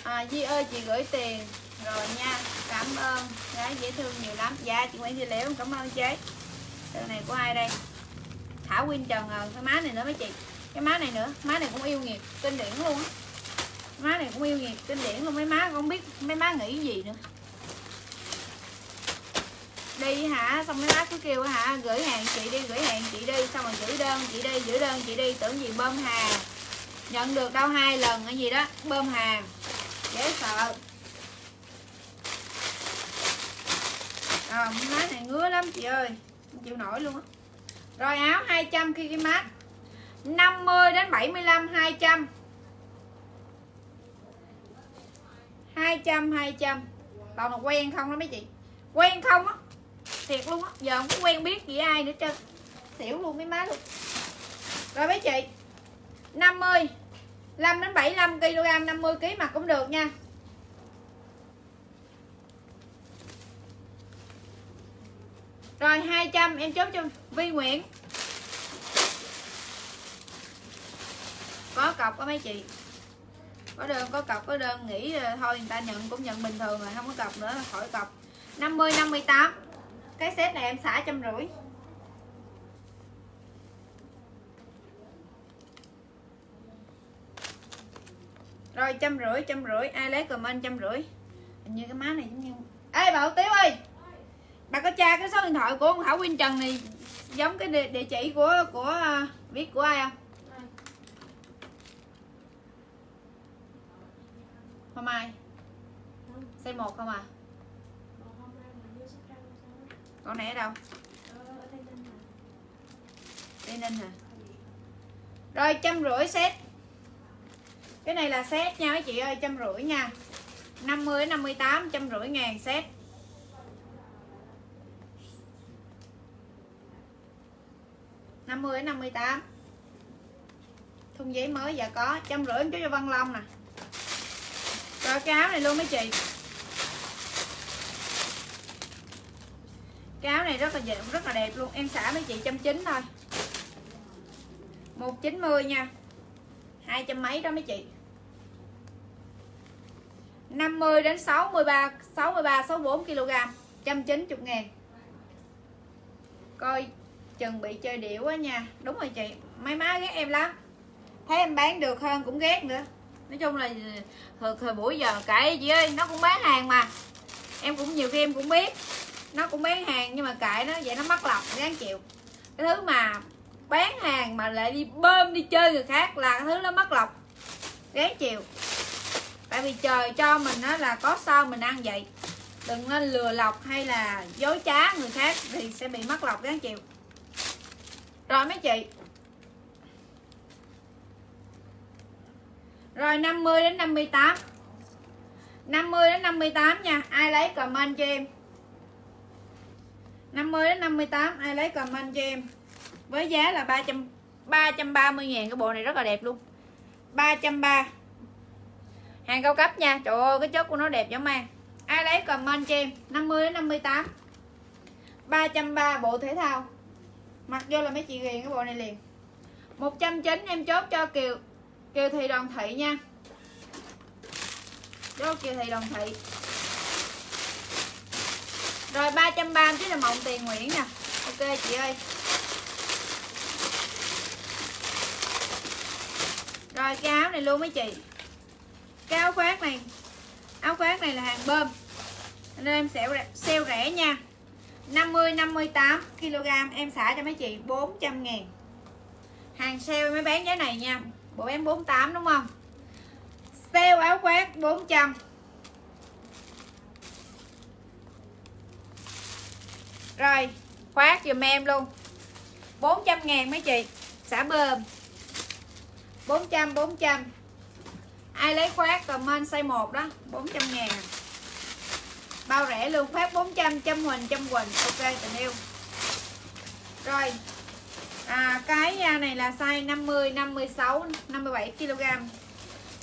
À, Di ơi chị gửi tiền rồi nha cảm ơn. Gái dễ thương nhiều lắm. Dạ chị Nguyễn Thị Liễu cảm ơn chế từ này của ai đây? Thảo Quyên Trần à, cái má này nữa mấy chị. Cái má này nữa. Má này cũng yêu nghiệt kinh điển luôn á. Má này cũng yêu nghiệt kinh điển luôn. Mấy má không biết mấy má nghĩ gì nữa. Đi hả? Xong mấy má cứ kêu hả? Gửi hàng chị đi gửi hàng chị đi. Xong rồi giữ đơn chị đi giữ đơn chị đi. Tưởng gì bơm hàng. Nhận được đâu hai lần cái gì đó. Bơm hàng. Dễ sợ. À, má này ngứa lắm chị ơi. Không chịu nổi luôn á. Rồi áo 200 khi cái mát 50 đến 75 200 200 200 còn là quen không đó mấy chị. Quen không á. Thiệt luôn á. Giờ không có quen biết gì ai nữa trơn. Xỉu luôn mấy má luôn. Rồi mấy chị. 50 5 đến 75 kg 50 kg mặt cũng được nha. Rồi 200 em chốt cho Vi Nguyễn. Có cọc có mấy chị? Có đơn, có cọc, có đơn. Nghĩ thôi, người ta nhận cũng nhận bình thường rồi, Không có cọc nữa, khỏi cọc. 50 58 Cái set này em xả trăm rưỡi. Rồi, trăm rưỡi trăm rưỡi. Ai lấy comment trăm rưỡi? Hình như cái má này giống như Ê bảo Tiếu ơi! Bà có tra cái số điện thoại của ông Thảo Quyên Trần này giống cái địa, địa chỉ của của à, biết của ai không? Hôm mai xây một không à? Con này ở đâu? Tây ninh hả? Rồi trăm rưỡi set. Cái này là set nha mấy chị ơi trăm rưỡi nha. 50 58 trăm rưỡi ngàn set. 50 đến 58 thun giấy mới giờ có. Trăm rưỡi, em cho Văn Long nè. Rồi cái áo này luôn mấy chị? Cái áo này rất là dịu rất là đẹp luôn. Em xả mấy chị trăm chín thôi. Một chín mươi nha. Hai trăm mấy đó mấy chị. 50 đến 63 63 64 kg. 190 ngàn. Coi chừng bị chơi điệu quá nha. Đúng rồi chị mấy má ghét em lắm. Thấy em bán được hơn cũng ghét nữa. Nói chung là ờ, thời, thời buổi giờ cãi chị ơi nó cũng bán hàng mà. Em cũng nhiều khi em cũng biết nó cũng bán hàng nhưng mà kệ nó vậy nó mất lòng ráng chịu. Cái thứ mà bán hàng mà lại đi bơm đi chơi người khác là cái thứ nó mất lọc ráng chịu. Tại vì trời cho mình đó là có sao mình ăn vậy. Đừng nên lừa lọc hay là dối trá người khác thì sẽ bị mất lọc ráng chịu rồi mấy chị? Rồi 50 đến 58 50 đến 58 nha. Ai lấy comment cho em? 50 đến 58 Ai lấy comment cho em? Với giá là 300 330 ngàn. Cái bộ này rất là đẹp luôn. 330 Hàng cao cấp nha. Trời ơi, cái chất của nó đẹp giống mang Ai lấy comment cho em? 50 đến 58 330 bộ thể thao mặc vô là mấy chị ghiền cái bộ này liền. 190 em chốt cho Kiều. Kiều Thị Đoàn Thị nha. Chốt Kiều Thị Đoàn Thị. Rồi 330 chứ là mộng tiền Nguyễn nè. Ok chị ơi. Rồi cái áo này luôn mấy chị. Cái áo khoác này. Áo khoác này là hàng bơm. Nên em sẽ sale rẻ nha. 50 58 kg, em xả cho mấy chị 400 ngàn. Hàng sale mới bán giá này nha. Bộ bán 48 đúng không? Sale áo khoác 400 rồi, khoác dùm em luôn. 400 ngàn mấy chị. Xả bơm. 400 400 ai lấy khoác comment size 1 đó 400 ngàn bao rẻ luôn phát 400 trăm huỳnh trăm huỳnh ok tình yêu. Rồi. À, cái à, này là size 50 56 57 kg.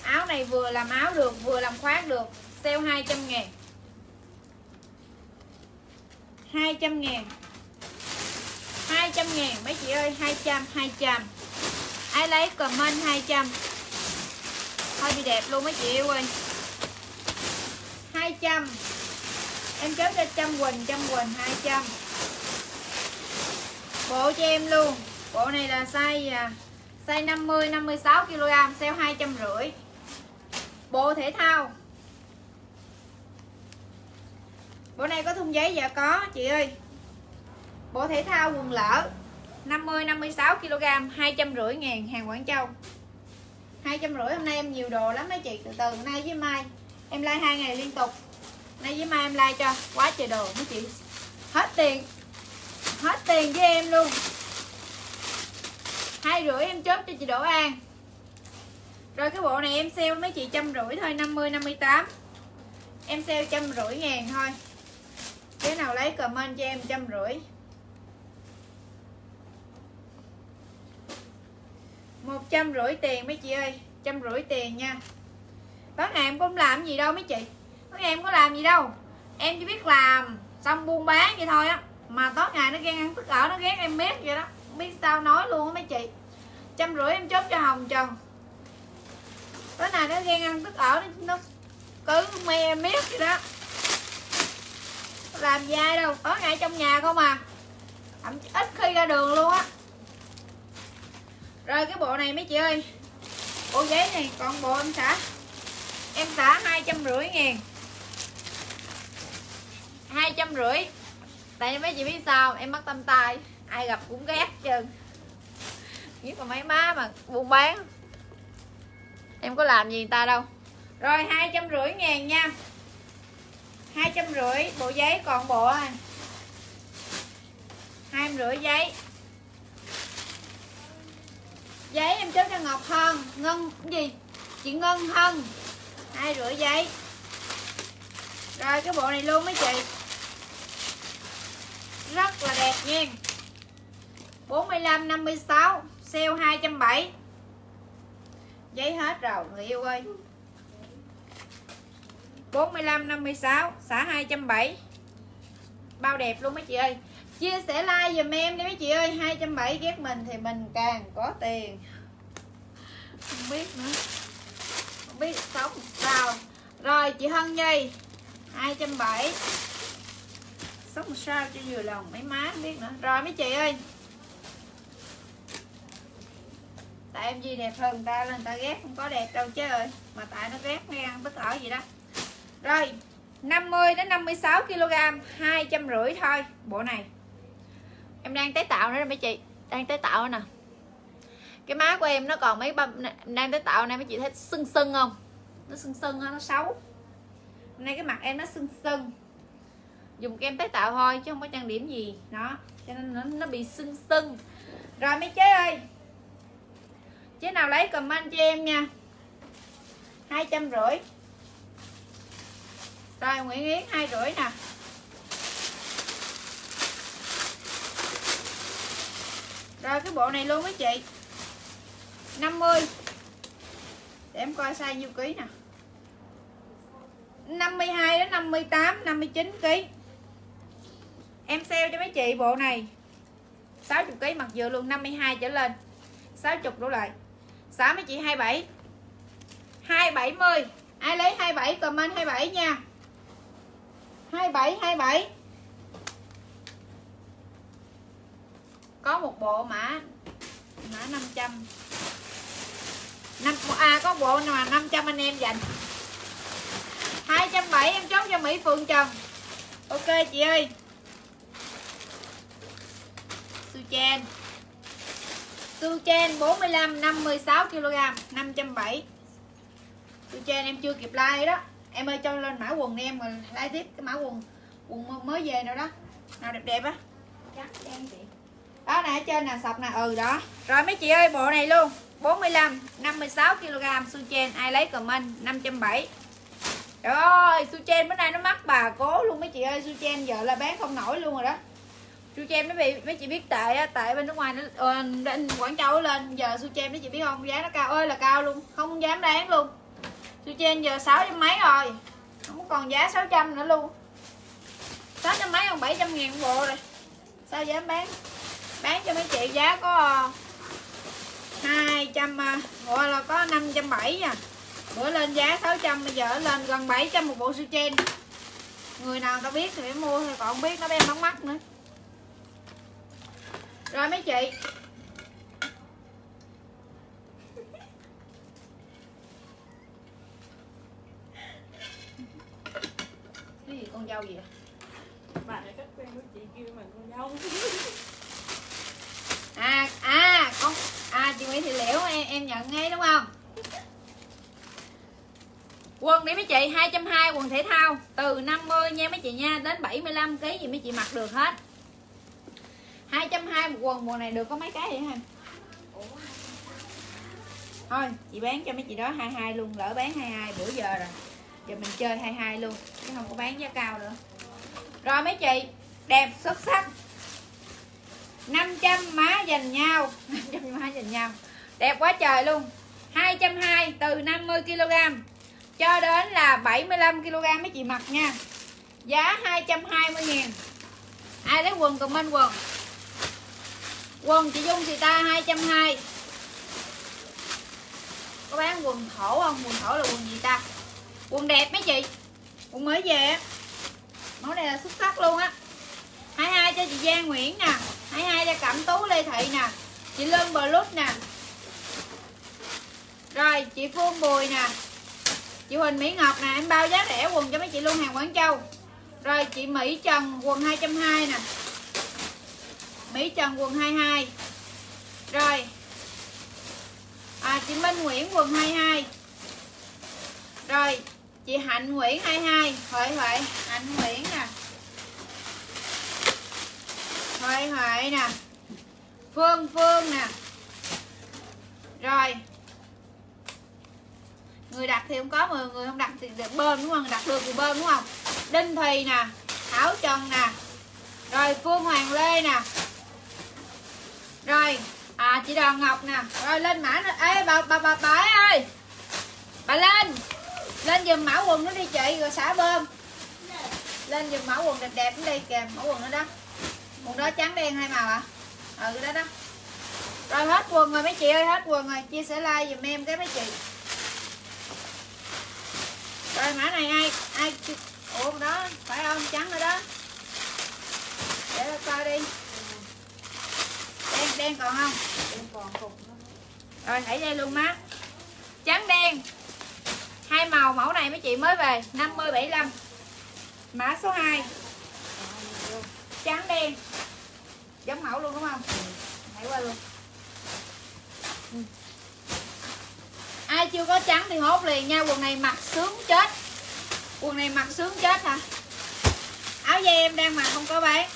Áo này vừa làm áo được vừa làm khoác được. Sale 200 ngàn. 200 ngàn. 200 ngàn mấy chị ơi? 200 200 ai lấy comment 200 hơi bị đẹp luôn mấy chị yêu ơi. 200 em chốt cho trăm quỳnh trăm quỳnh 200 bộ cho em luôn. Bộ này là size à, size 50 56 kg sale 250 bộ thể thao. Bộ này có thun giấy? Dạ có, chị ơi. Bộ thể thao quần lỡ. 50 56 kg 250 ngàn, hàng Quảng Châu. 250 hôm nay em nhiều đồ lắm mấy chị, từ từ, nay với mai. Em like hai ngày liên tục nay với mai em like cho. Quá trời đồ mấy chị. Hết tiền. Hết tiền với em luôn. Hai rưỡi em chốt cho chị Đỗ An. Rồi cái bộ này em sale mấy chị? Trăm rưỡi thôi 50 58 em sale trăm rưỡi ngàn thôi. Cái nào lấy comment cho em trăm rưỡi. Một trăm rưỡi tiền mấy chị ơi. Trăm rưỡi tiền nha. Bán hàng em cũng làm gì đâu mấy chị nó em có làm gì đâu. Em chỉ biết làm xong buôn bán vậy thôi á. Mà tối ngày nó ghen ăn tức ở nó ghét em mét vậy đó. Không biết sao nói luôn á mấy chị. Trăm rưỡi em chốt cho hồng trần. Tối nay nó ghen ăn tức ở nó, nó cứ mê em mét vậy đó. Làm gì ai đâu tối ngày trong nhà không à. Thậm ít khi ra đường luôn á. Rồi cái bộ này mấy chị ơi. Bộ giấy này còn bộ em xả. Em xả hai trăm rưỡi ngàn hai trăm rưỡi. Tại mấy chị biết sao, em bắt tâm tay, ai gặp cũng ghét chừng nhất là mấy má mà buôn bán. Em có làm gì người ta đâu. Rồi, hai trăm rưỡi ngàn nha. Hai trăm rưỡi, bộ giấy còn bộ à. Hai rưỡi giấy. Giấy em chốt cho ngọc hơn ngân gì? Chị ngân hơn hai rưỡi giấy. Rồi, cái bộ này luôn mấy chị? Rất là đẹp nha. 45 56 sale 270 giấy hết rồi, người yêu ơi. 45 56 xả 270 bao đẹp luôn mấy chị ơi. Chia sẻ like dùm em đi mấy chị ơi. 270 ghét mình thì mình càng có tiền. Không biết nữa. Không biết sống sao. Rồi, chị Hân Nhi 270 sống sao cho vừa lòng mấy má, không biết nữa. Rồi mấy chị ơi. Tại em gì đẹp hơn người ta lên người ta ghét, không có đẹp đâu chứ ơi. Mà tại nó ghét nghe ăn bất ở gì đó. Rồi 50 đến 56 kg 250 thôi, bộ này. Em đang tái tạo nữa mấy chị, đang tái tạo nè. Cái má của em nó còn mấy băm đang tái tạo này mấy chị, thấy sưng sưng không? Nó sưng sưng nó xấu. Hôm nay cái mặt em nó sưng sưng dùng kem tái tạo thôi chứ không có trang điểm gì. Đó cho nên nó, nó bị sưng sưng. Rồi mấy chế ơi. Chế nào lấy comment cho em nha. Hai trăm rưỡi. Rồi Nguyễn Yến hai rưỡi nè. Rồi cái bộ này luôn mấy chị? 50 Để em coi size nhiêu ký nè. 52 đến 58 59 kg Em sale cho mấy chị bộ này. 60 kg mặt dừa luôn 52 trở lên. 60 đủ lại. 6 mấy chị 27 270 Ai lấy 27 comment 27 nha. 27 27 có một bộ mã mã 500 năm à có bộ mà 500 anh em dành? 270 em chốt cho Mỹ Phượng Trần. Ok, chị ơi. Suchen Suchen 45 56 kg 570 Suchen em chưa kịp like đó. Em ơi cho lên mã quần em mà like tiếp cái mã quần quần mới về nào đó. Nào đẹp đẹp á.
Chị.
Đó nè trên nè sọc nè ừ đó. Rồi mấy chị ơi bộ này luôn. 45 56 kg su chen ai lấy comment 570 Trời ơi, su chen bữa nay nó mắc bà cố luôn mấy chị ơi, su chen giờ là bán không nổi luôn rồi đó. Su chen nó bị mấy chị biết tệ á, tệ bên nước ngoài nó ờ, bên Quảng Châu lên, giờ su chen mấy chị biết không, giá nó cao ơi là cao luôn, không dám đáng luôn. Su chen giờ sáu trăm mấy rồi. Không còn giá 600 nữa luôn. 600 mấy còn 700 ngàn một bộ rồi. Sao dám bán? Bán cho mấy chị giá có ờ, hai 200 gọi ờ, là có 570 à bữa lên giá 600 bây giờ lên gần 700 một bộ su chen người nào ta biết thì phải mua thôi còn không biết nó đem bán mắt nữa rồi mấy chị. Cái gì con dâu gì vậy?
Bà này cách quen của chị kêu mà con dâu.
À à con à chị Nguyễn Thị Liễu em em nhận ngay đúng không? Quần đi mấy chị 220 quần thể thao từ 50 nha mấy chị nha đến 75 kg gì mấy chị mặc được hết 220 một quần mùa này được có mấy cái vậy hả? Thôi, chị bán cho mấy chị đó 22 luôn, lỡ bán 22 bữa giờ rồi. Giờ mình chơi 22 luôn, chứ không có bán giá cao nữa. Rồi mấy chị, đẹp xuất sắc. 500 má dành nhau (laughs) 500 má dành nhau. Đẹp quá trời luôn. 220 từ 50 kg, cho đến là 75 kg mấy chị mặc nha. Giá 220 000 ai lấy quần comment quần quần chị Dung thì ta 220 có bán quần thổ không? Quần thổ là quần gì ta? Quần đẹp mấy chị? Quần mới về á. Mẫu này là xuất sắc luôn á. 22 cho chị Giang Nguyễn nè. 22 cho Cẩm Tú, Lê Thị nè. Chị Lân, Bờ Lút nè. Rồi, chị Phương Bùi nè. Chị Huỳnh Mỹ Ngọc nè. Em bao giá rẻ quần cho mấy chị luôn, hàng Quảng Châu. Rồi, chị Mỹ Trần, quần 220 nè. Mỹ Trần quần 22 rồi. À, chị Minh Nguyễn quần 22 rồi chị Hạnh Nguyễn 22 Huệ Huệ Hạnh Nguyễn nè. Huệ Huệ nè. Phương Phương nè. Rồi. Người đặt thì không có mà người không đặt thì được bơm đúng không? Đặt được thì bơm đúng không? Đinh Thùy nè Thảo Trần nè. Rồi Phương Hoàng Lê nè. Rồi à, Chị Đoàn Ngọc nè. Rồi lên mã nó Ê bà bà bà, bà ấy ơi. Bà lên. Lên giùm mã quần nó đi chị rồi xả bơm. Lên giùm mã quần đẹp đẹp nó đi kìa Mã quần nó đó. Quần đó trắng đen hai màu ạ? À? ừ đó đó. Rồi hết quần rồi mấy chị ơi hết quần rồi. Chia sẻ like giùm em cái mấy chị. Rồi mã này ai ai ủa đó phải không trắng rồi đó. Để coi đi đen đen còn không?
Em còn cục
rồi thảy đây luôn má. Trắng đen. Hai màu mẫu này mấy chị mới về. 50 75 mã số 2 trắng đen. Giống mẫu luôn đúng không? Hãy qua luôn. Ừ. ai chưa có trắng thì hốt liền nha. Quần này mặc sướng chết. Quần này mặc sướng chết hả? Áo dây em đang mặc không có bán.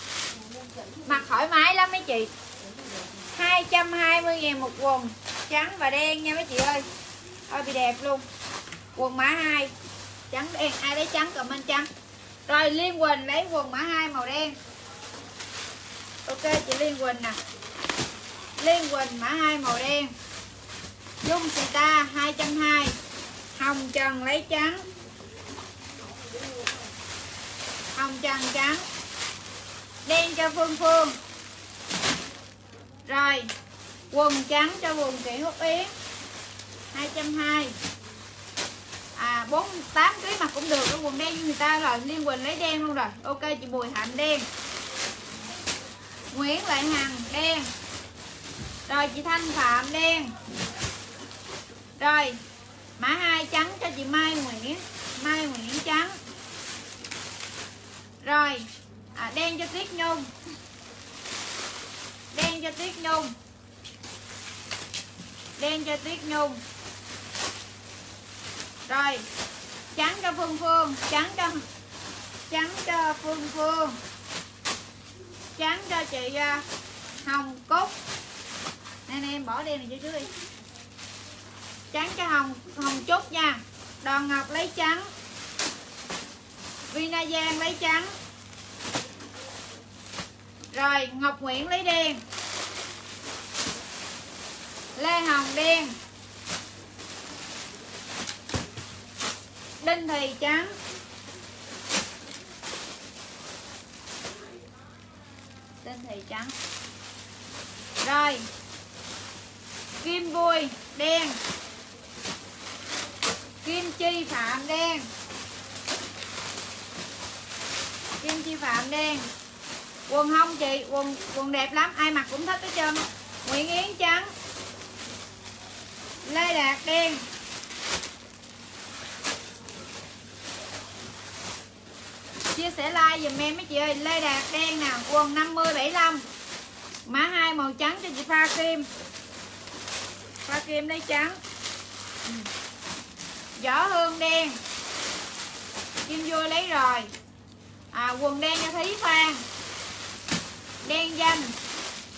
Mặc thoải mái lắm mấy chị 220 ngàn một quần, trắng và đen nha mấy chị ơi. Ôi bị đẹp luôn. Quần mã 2 trắng đen, ai lấy trắng comment trắng. Rồi, Liên Quỳnh lấy quần mã 2 màu đen. Ok, chị Liên Quỳnh nè. Liên Quỳnh mã 2 màu đen. Dung Chị ta 220 Hồng Trần lấy trắng. Hồng Trần trắng. Đen cho Phương Phương. Rồi Quần trắng cho quần kỹ hút yến 220 À 48 kg mặt cũng được Cái quần đen như người ta rồi Liên Quỳnh lấy đen luôn rồi. Ok chị Bùi Hạnh đen. Nguyễn Lại Hằng đen. Rồi chị Thanh Phạm đen. Rồi Mã 2 trắng cho chị Mai Nguyễn. Mai Nguyễn trắng. Rồi à, Đen cho Tiết Nhung. Đen cho Tiết Nhung. Đen cho Tiết Nhung. Rồi, Trắng cho Phương Phương, Trắng cho Trắng cho Phương Phương. Trắng cho chị à, hồng cúc. Nè nè, em bỏ đen này cho trước đi. Trắng cho hồng hồng trúc nha. Đoàn ngọc lấy trắng. Vina giang lấy trắng. Rồi, ngọc nguyễn lấy đen lê hồng đen. Đinh thì trắng. Đinh thì trắng. Rồi. Kim vui đen. Kim chi phạm, đen. Kim chi phạm, đen. Quần hông chị, quần quần đẹp lắm, ai mặc cũng thích hết trơn. Nguyễn yến trắng lê đạt đen. Chia sẻ like dùm em mấy chị ơi. Lê đạt đen nè quần 50 75 mã hai màu trắng cho chị pha kim. Pha kim lấy trắng. Ừ. Giỏ hương đen. Kim vui lấy rồi. À, quần đen cho thí phan. Đen danh.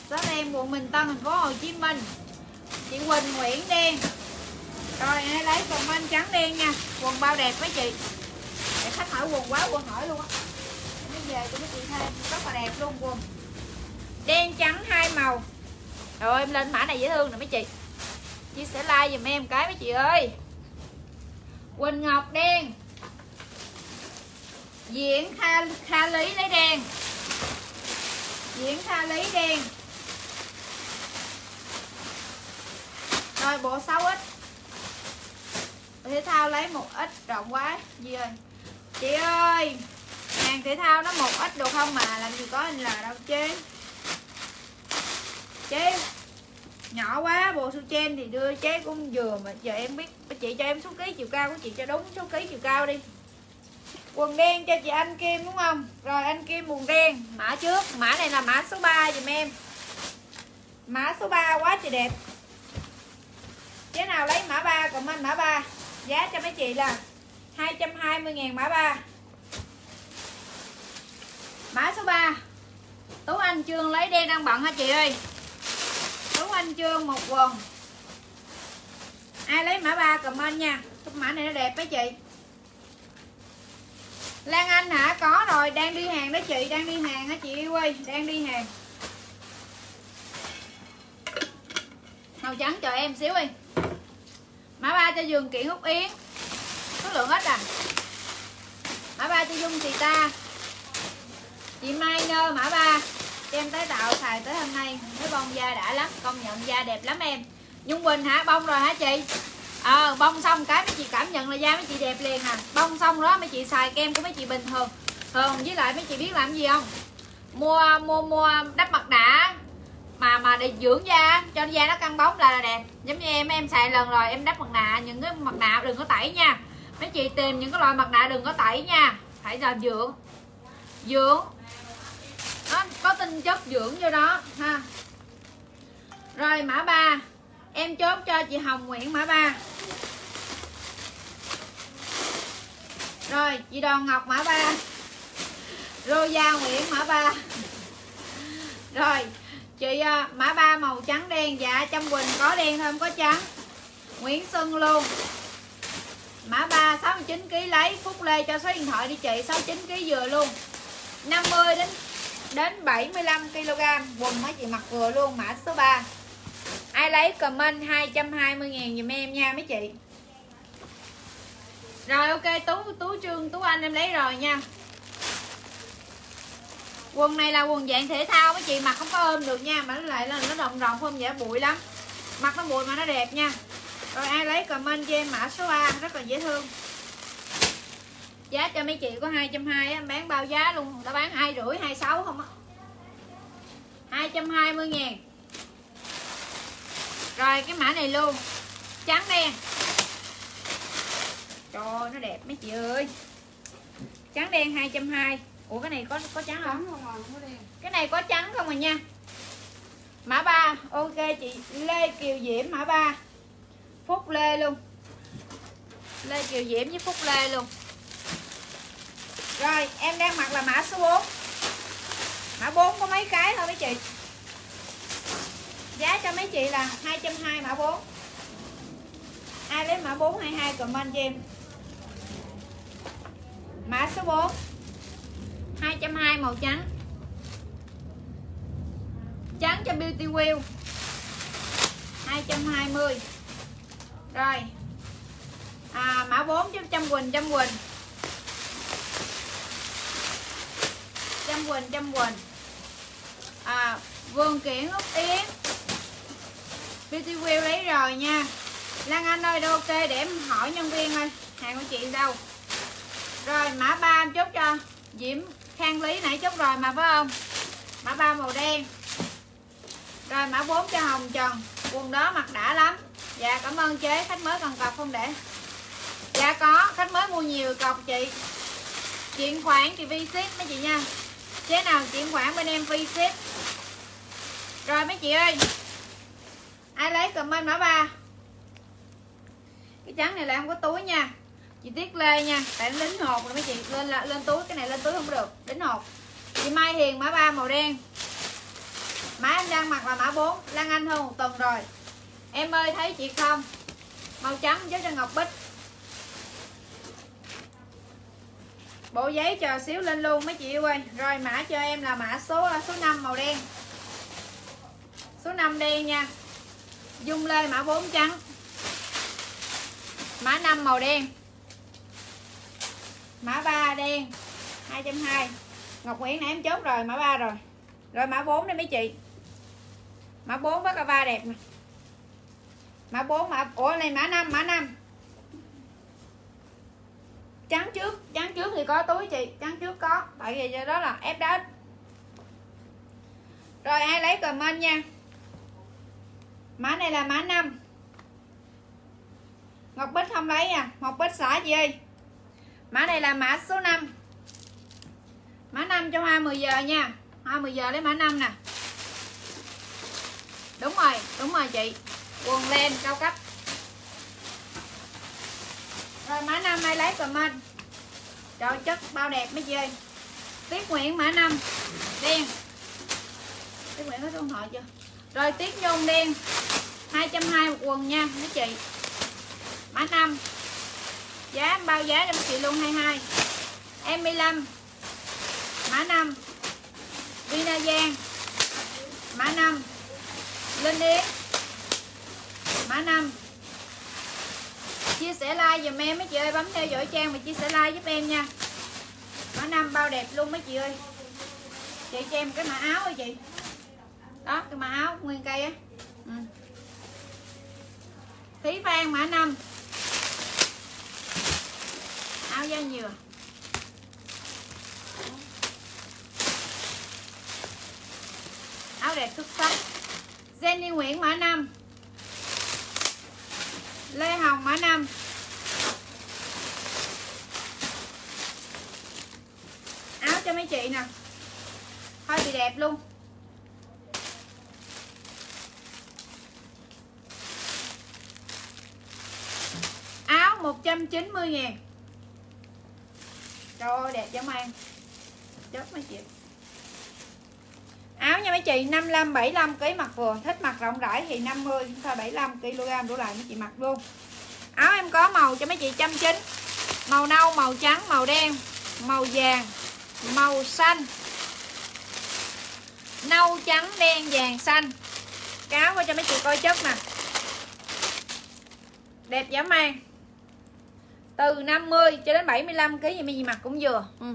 Số em quận Bình Tân thành phố Hồ Chí Minh chị Quỳnh Nguyễn đen. Rồi hãy lấy comment trắng đen nha. Quần bao đẹp mấy chị. Để khách hỏi quần quá quần hỏi luôn á. Nó về cho mấy chị thêm. Rất là đẹp luôn quần. Đen trắng hai màu. Rồi em lên mã này dễ thương nè mấy chị. Chia sẻ like giùm em cái mấy chị ơi. Quỳnh Ngọc đen. Diễn Kha, Kha Lý lấy đen. Diễn Kha Lý đen. Rồi, bộ 6 ít. Thể thao lấy một ít, rộng quá. Gì ơi Chị ơi, Hàng thể thao nó một ít được không mà? Làm gì có anh là đâu chứ Chế Nhỏ quá, bộ su chen thì đưa chế cũng vừa mà giờ em biết, chị cho em số ký chiều cao của chị cho đúng, số ký chiều cao đi. Quần đen cho chị anh Kim đúng không? Rồi, anh Kim quần đen. Mã trước. Mã này là mã số 3 dùm em. Mã số 3 quá chị đẹp chế nào lấy mã 3 comment mã 3 giá cho mấy chị là 220 ngàn mã 3 mã số 3 Tú Anh Trương lấy đen đang bận hả chị ơi? Tú Anh Trương một quần. Ai lấy mã 3 comment nha. Cái mã này nó đẹp mấy chị. Lan Anh hả? Có rồi, đang đi hàng đó chị, đang đi hàng hả chị yêu ơi, đang đi hàng. Màu trắng chờ em xíu đi. Mã ba cho giường kiện Úc Yến. Số lượng hết à. Mã ba cho Dung chị ta. Chị Mai Nơ mã ba em tái tạo xài tới hôm nay. Thấy bông da đã lắm công nhận da đẹp lắm em. Nhung quỳnh hả? Bông rồi hả chị? Ờ à, bông xong cái mấy chị cảm nhận là da mấy chị đẹp liền à. Bông xong đó mấy chị xài kem của mấy chị bình thường. Thường với lại mấy chị biết làm gì không? Mua mua mua đắp mặt nạ mà mà để dưỡng da cho da nó căng bóng là, đẹp giống như em em xài lần rồi em đắp mặt nạ những cái mặt nạ đừng có tẩy nha. Mấy chị tìm những cái loại mặt nạ đừng có tẩy nha. Phải là dưỡng dưỡng. Nó có tinh chất dưỡng vô đó ha. Rồi mã 3 em chốt cho chị Hồng Nguyễn mã 3 rồi chị Đoàn Ngọc mã 3 Rosa Nguyễn mã 3 rồi chị à, mã 3 màu trắng đen dạ Trâm Quỳnh có đen thôi không có trắng. Nguyễn Xuân luôn. Mã 3 69 kg lấy Phúc Lê cho số điện thoại đi chị 69 kg vừa luôn. 50 đến đến 75 kg quần mấy chị? Mặc vừa luôn mã số 3 ai lấy comment 220 ngàn dùm em nha mấy chị. Rồi ok tú tú trương tú anh em lấy rồi nha quần này là quần dạng thể thao mấy chị mặc không có ôm được nha, mà nó lại là nó rộng rộng không dễ bụi lắm. Mặc nó bụi mà nó đẹp nha. Rồi ai lấy comment cho em mã số A, rất là dễ thương. Giá cho mấy chị có 220 em bán bao giá luôn ta bán hai rưỡi, hai sáu không á. 220 ngàn. Rồi cái mã này luôn, trắng đen. Trời ơi, nó đẹp mấy chị ơi. Trắng đen 220 ủa cái này có có trắng không, không à, cái này có trắng không à nha? Mã 3 ok chị. Lê Kiều Diễm mã 3 Phúc Lê luôn. Lê Kiều Diễm với Phúc Lê luôn. Rồi em đang mặc là mã số 4 mã 4 có mấy cái thôi mấy chị? Giá cho mấy chị là 220 mã 4 ai lấy mã 422 comment cho em. Mã số 4 220 màu trắng. Trắng cho Beauty Wheel. 220 rồi. À, mã 4 cho Trâm Quỳnh Trâm Quỳnh. Trâm Quỳnh Trâm Quỳnh. À, Vườn Kiển Úc Yến. Beauty Wheel lấy rồi nha. Lan Anh ơi đâu ok để em hỏi nhân viên ơi Hàng của chị đâu. Rồi mã 3 em chốt cho. Diễm Khang Lý nãy chút rồi mà, phải không? Mã ba màu đen. Rồi mã 4 cho Hồng Trần. Quần đó mặc đã lắm. Dạ cảm ơn chế. Khách mới cần cọc không để. Dạ có. Khách mới mua nhiều cọc chị. Chuyển khoản thì vi ship mấy chị nha. Chế nào chuyển khoản bên em vi ship. Rồi mấy chị ơi. Ai lấy comment mã ba? Cái trắng này là không có túi nha. Chị Tiết Lê nha. Tại nó đính hột rồi mấy chị. Lên là lên túi, Cái này lên túi không được. Đính hột Chị Mai Hiền, mã ba màu đen. Mã anh đang mặc là mã 4 Lan Anh hơn một tuần rồi. Em ơi, thấy chị không? Màu trắng với cho Ngọc Bích. Bộ giấy chờ xíu lên luôn mấy chị yêu ơi. Rồi mã cho em là mã số số 5 màu đen. Số 5 đen nha. Dung Lê mã 4 trắng. Mã 5 màu đen. Mã 3 đen 220 Ngọc Nguyễn nãy em chốt rồi, mã 3 rồi. Rồi mã 4 đây mấy chị. Mã 4 với cava đẹp nè. Mã 4 mã, Ủa, này mã 5 mã 5 Trắng trước Trắng trước thì có túi chị, Trắng trước có. Tại vì đó là ép đá. Rồi ai lấy comment nha. Mã này là mã 5 Ngọc Bích không lấy à Ngọc Bích xả gì? ơi Mã này là mã số 5 Mã 5 cho hoa 10 giờ nha. Hoa 10 giờ lấy mã 5 nè. Đúng rồi Đúng rồi chị. Quần len cao cấp. Rồi mã 5 ai lấy comment? Trời chất bao đẹp mấy chị ơi Tiết Nguyễn mã 5 Đen. Tiết Nguyễn có số điện thoại chưa? Rồi Tiết Nhung đen. 220 một quần nha, mấy chị? Mã 5 Giá em bao giá cho chị luôn 22 Em 15 Mã 5 Vina Giang, Mã 5 Linh Yến, Mã 5 Chia sẻ like dùm em mấy chị ơi, Bấm theo dõi trang và chia sẻ like giúp em nha. Mã 5 bao đẹp luôn mấy chị ơi. Chị cho em cái mã áo ơi chị. Đó, cái mã áo nguyên cây á. Ừ. Thí vang, mã 5 Áo da nhựa. Áo đẹp xuất sắc. Jenny Nguyễn mã 5 Lê Hồng mã 5 Áo cho mấy chị nè. Hơi bị đẹp luôn. Áo 190 ngàn. Trời ơi đẹp dã man. Chết mấy chị. Áo nha mấy chị 55 75 kg mặc vừa. Thích mặc rộng rãi thì 50 thôi 75 kg đủ lại mấy chị mặc luôn. Áo em có màu cho mấy chị chăm chín. Màu nâu, màu trắng, màu đen Màu vàng Màu xanh. Nâu, trắng, đen, vàng, xanh. Cáo qua cho mấy chị coi chất nè. Đẹp dã man. Từ 50 cho đến 75 kg gì gì mặt cũng vừa. Ừ.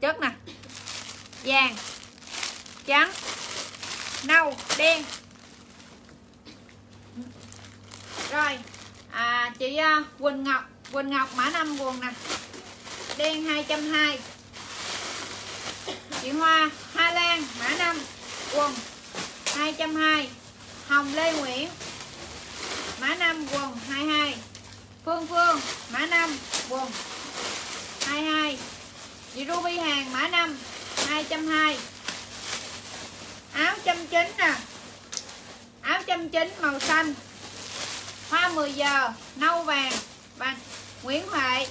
Chất nè. Vàng Trắng nâu đen. Rồi à, chị à, Quỳnh Ngọc Quỳnh Ngọc mã 5 quần nè. Đen 220 chị Hoa Hoa Lan mã 5 quần 220 Hồng Lê Nguyễn mã 5 quần 22 Phương Phương, mã 5 quần. 22 chị Ruby Hàng, mã 5 220 áo châm chính nè. Áo châm chính màu xanh. Hoa 10 giờ, nâu vàng. Và Nguyễn Huệ,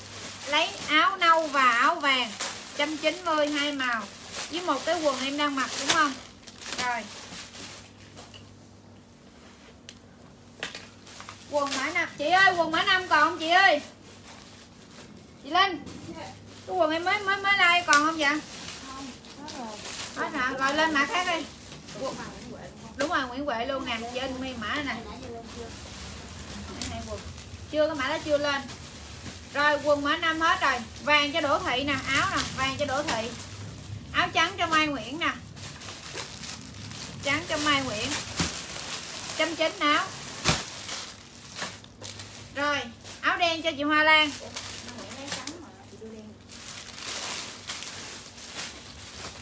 lấy áo nâu và áo vàng. 190 hai màu. Với một cái quần em đang mặc, đúng không? Rồi. Quần mã năm, chị ơi, quần mã năm còn không chị ơi? Chị linh, cái quần em mới mới mới like còn không vậy? Hết rồi gọi lên mã khác đi. Đúng rồi, nguyễn huệ luôn nè, trên mi mã này nè. Chưa, cái mã đó chưa lên. Rồi, quần mã năm hết rồi. Vàng cho đỗ thị nè, áo nè, vàng cho đỗ thị. Áo trắng cho mai nguyễn nè. Trắng cho mai nguyễn. Trăm chín áo rồi, áo đen cho chị hoa lan.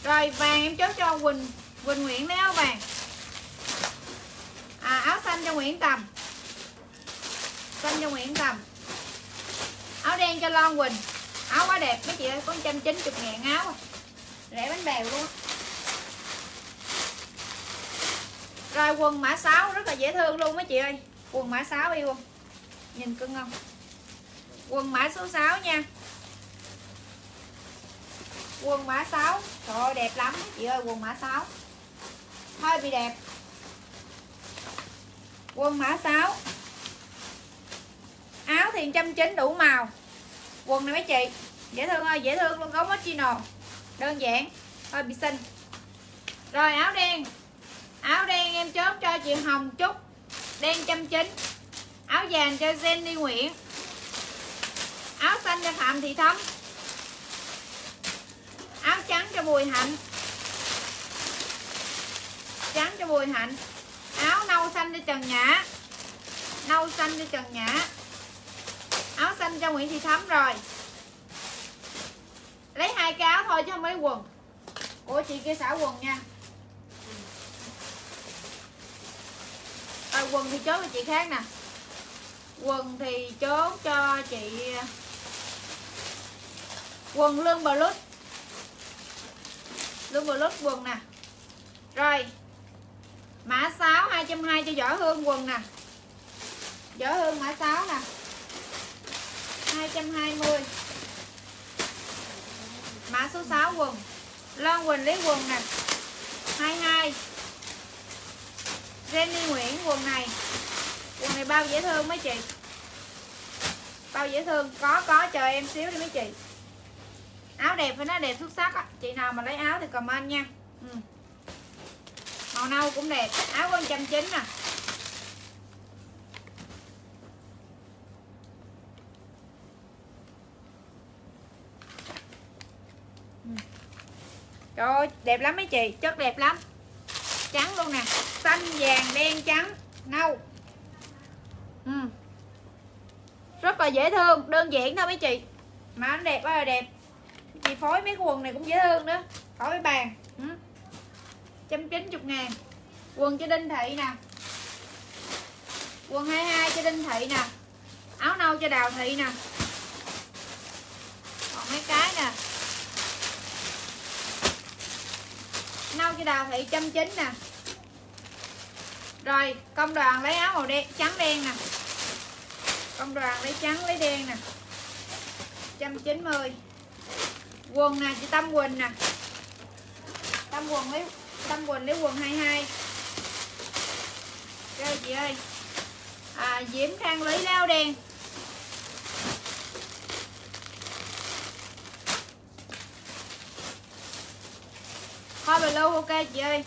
Rồi, vàng em chốt cho quỳnh quỳnh nguyễn lấy áo vàng. À áo xanh cho nguyễn tầm xanh cho nguyễn tầm áo đen cho lon quỳnh. Áo quá đẹp, mấy chị ơi, có trăm chín chục ngàn áo à. rẻ bánh bèo luôn rồi, quần mã 6 rất là dễ thương luôn mấy chị ơi. Quần mã 6 yêu không nhìn cưng không? Quần mã số 6 nha. Quần mã 6 trời ơi, đẹp lắm. Chị ơi, quần mã 6 hơi bị đẹp. Quần mã 6 áo thì trăm chín, đủ màu. Quần này mấy chị? Dễ thương ơi, dễ thương luôn, gấu chino đơn giản. Hơi bị xinh. Rồi, áo đen. Áo đen em chốt cho chị Hồng Trúc đen trăm chín áo vàng cho Jenny Nguyễn. Áo xanh cho Phạm Thị Thấm. Áo trắng cho Bùi Hạnh. Trắng cho Bùi Hạnh. Áo nâu xanh cho Trần Nhã. Nâu xanh cho Trần Nhã. Áo xanh cho Nguyễn Thị Thấm rồi. Lấy hai cái áo thôi chứ không lấy quần. Của chị kia xả quần nha. À, quần thì chốt cho chị khác nè quần thì chốt cho chị à, quần lưng bờ lút. Lưng bờ lút quần nè. Rồi, mã 6 220 cho võ hương quần nè. Võ hương mã 6 nè. 220 mã số 6 quần. Loan Quỳnh lấy quần nè. 22 Jenny Nguyễn quần này quần này bao dễ thương mấy chị? Bao dễ thương? Có có chờ em xíu đi mấy chị. Áo đẹp phải nói đẹp xuất sắc á. Chị nào mà lấy áo thì comment nha. Ừ. màu nâu cũng đẹp. Áo con trăm chín nè. Ừ. Trời ơi, đẹp lắm mấy chị, chất đẹp lắm. Trắng luôn nè. Xanh, vàng, đen, trắng, nâu ừ. Rất là dễ thương, đơn giản thôi mấy chị. Mà nó đẹp ơi là đẹp. Chị phối mấy cái quần này cũng dễ thương nữa Khỏi cái bàn. Ừ. Chín chục ngàn. Quần cho Đinh Thị nè. Quần 22 cho Đinh Thị nè. Áo nâu cho Đào Thị nè. Còn mấy cái nè. Nâu cho đào thị trăm chín nè rồi công đoàn lấy áo màu đen trắng đen nè. Công đoàn lấy trắng lấy đen nè. trăm chín mươi. Quần nè chị tâm quỳnh nè. Tâm quần lấy tâm quỳnh lấy quần 22 rồi chị ơi. À, diễm khang lấy áo đen. Thôi blue lưu ok chị ơi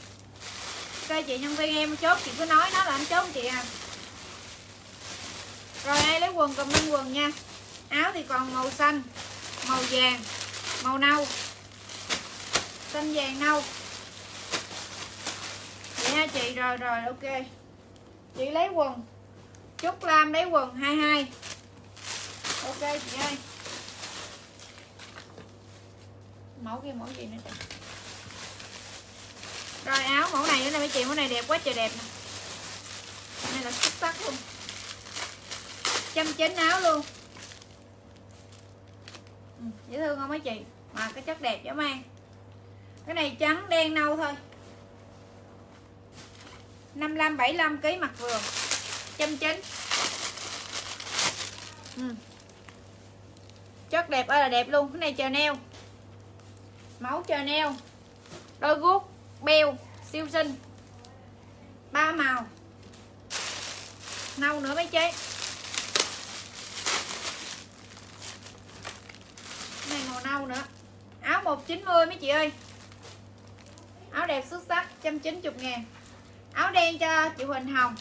ok chị nhân viên em chốt, chị cứ nói nó là anh chốt chị à. Rồi ai lấy quần comment quần nha. Áo thì còn màu xanh, màu vàng, màu nâu. Xanh vàng nâu. Vậy ha chị, rồi rồi, ok. Chị lấy quần. Trúc Lam lấy quần 22 ok chị ơi. Mẫu kia mẫu gì nữa chị? Rồi áo mẫu này nữa nè mấy chị mẫu này đẹp quá trời đẹp nè. Này là xuất sắc luôn. Chăm chín áo luôn. Ừ, dễ thương không mấy chị? Mà cái chất đẹp dễ mang cái này trắng đen nâu thôi. 55 75 kg mặt vừa. Trăm chín. Ừ. chất đẹp ơi là đẹp luôn. Cái này chờ neo. Mẫu chờ neo. Đôi guốc beo siêu xinh ba màu. Nâu nữa mấy chế này màu nâu nữa. Áo 190 mấy chị ơi. Áo đẹp xuất sắc 190 ngàn. Áo đen cho chị Huỳnh Hồng.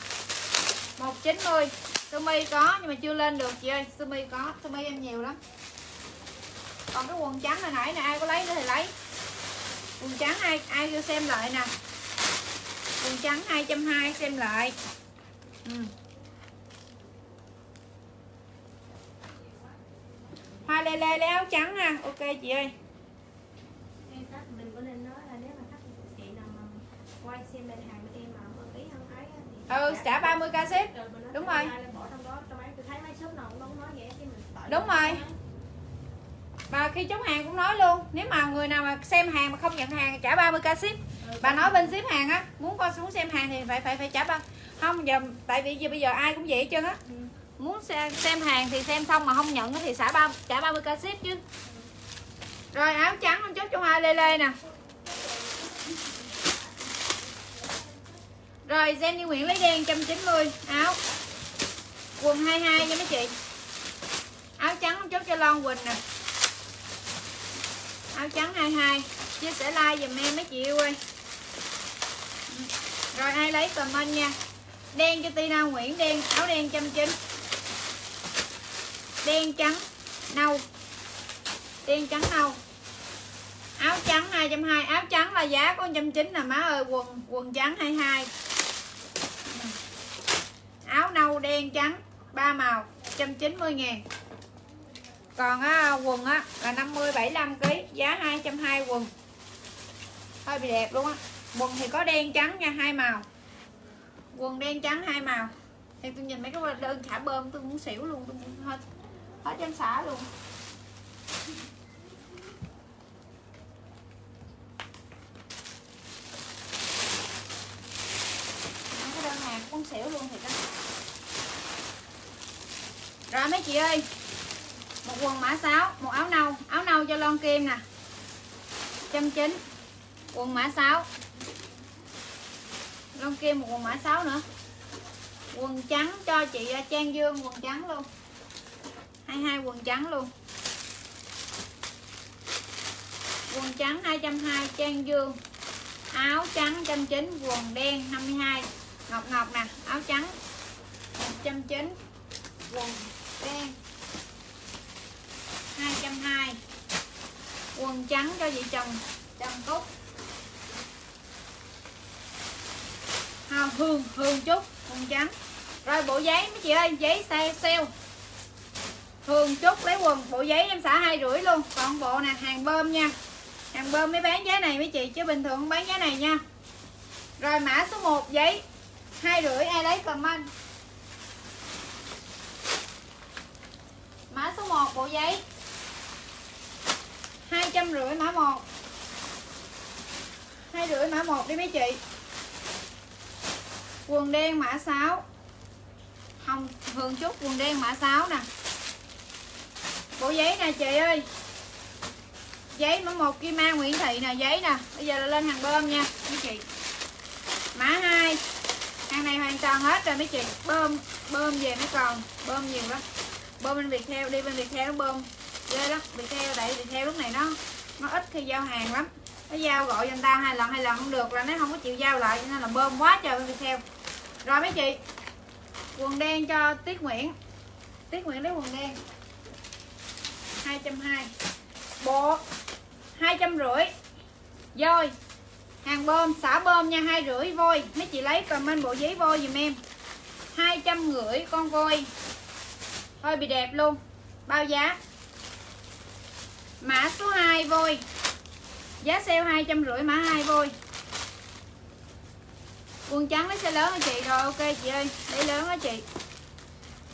190 sơ mi có, nhưng mà chưa lên được chị ơi. Sơ mi có, sơ mi em nhiều lắm. Còn cái quần trắng hồi nãy nè, ai có lấy nữa thì lấy quần trắng ai ai vô xem lại nè. Quần trắng 220 xem lại. Ừ. hoa lê lê lấy áo trắng ha ok chị ơi. Ừ trả 30 k ship đúng
cho
rồi. Đúng rồi. Bà khi chốt hàng cũng nói luôn nếu mà người nào mà xem hàng mà không nhận hàng trả 30 k ship. Bà nói bên ship hàng á muốn coi muốn xem hàng thì phải phải phải trả ba. Không giờ tại vì giờ bây giờ ai cũng vậy hết trơn á. Muốn xem, xem hàng thì xem xong mà không nhận thì trả ba trả 30 k ship chứ. Rồi áo trắng con chốt cho hoa lê lê nè. Rồi Jenny Nguyễn lấy đen 190 áo. Quần 22 nha mấy chị. Áo trắng chốt cho Lon Quỳnh nè áo trắng 22 chia sẻ like dùm em mấy chị yêu ơi. Rồi ai lấy comment nha. Đen cho Tina Nguyễn, đen, áo đen trăm chín. Đen trắng, nâu. Đen trắng, nâu. Áo trắng 220 áo trắng là giá có 190 nè, má ơi. Quần quần trắng 22 áo nâu đen trắng, ba màu 190 ngàn còn á, quần á là 50 75 kg giá 220 quần. Hơi bị đẹp luôn á. Quần thì có đen trắng nha hai màu. Quần đen trắng hai màu. Thì tôi nhìn mấy cái đơn thả bơm tôi muốn xỉu luôn tôi muốn hết hết trên xả luôn. Cái đơn hàng muốn xỉu luôn thì đó. Rồi mấy chị ơi một quần mã 6 một áo nâu. Áo nâu cho lon kim nè. Trăm chín. Quần mã 6 lon kim một quần mã 6 nữa. Quần trắng cho chị à, Trang Dương, quần trắng luôn. 22 quần trắng luôn. Quần trắng 220 Trang Dương. Áo trắng 190 quần đen 52 ngọc ngọc nè, áo trắng. 190 quần đen. 220 quần trắng cho chị chồng chồng cúc. À, hương hương chút quần trắng. Rồi bộ giấy mấy chị ơi giấy xe sale hương chút lấy quần bộ giấy em xả hai rưỡi luôn. Còn bộ nè hàng bơm nha. Hàng bơm mới bán giá này mấy chị chứ bình thường không bán giá này nha. Rồi mã số 1 giấy. Hai rưỡi ai lấy comment? Mã số 1 bộ giấy hai trăm rưỡi mã một. Hai rưỡi mã một đi mấy chị. Quần đen mã 6 hồng hường chút quần đen mã 6 nè. Bộ giấy nè chị ơi. Giấy mã một Kim An Nguyễn Thị nè, giấy nè. Bây giờ là lên hàng bơm nha, mấy chị. Mã 2 hàng này hoàn toàn hết rồi mấy chị. Bơm bơm về mới còn. Bơm nhiều lắm. Bơm bên Việt theo đi bên Việt theo bơm ghê lắm bị theo tại bị theo lúc này nó nó ít khi giao hàng lắm. Nó giao gọi cho anh ta hai lần hai lần không được là nó không có chịu giao lại cho nên là bơm quá trời bị theo. Rồi mấy chị quần đen cho Tiết Nguyễn. Tiết Nguyễn lấy quần đen. 220 bộ hai trăm rưỡi. Vôi Hàng bơm, xả bơm nha, hai rưỡi vôi Mấy chị lấy comment bộ giấy vôi dùm em. hai trăm rưỡi con vôi Hơi bị đẹp luôn. Bao giá? Mã số 2 vôi. Giá sale hai trăm rưỡi, mã 2 vôi. Quần trắng lấy xe lớn hả chị? Rồi, ok chị ơi. Lấy lớn hả chị.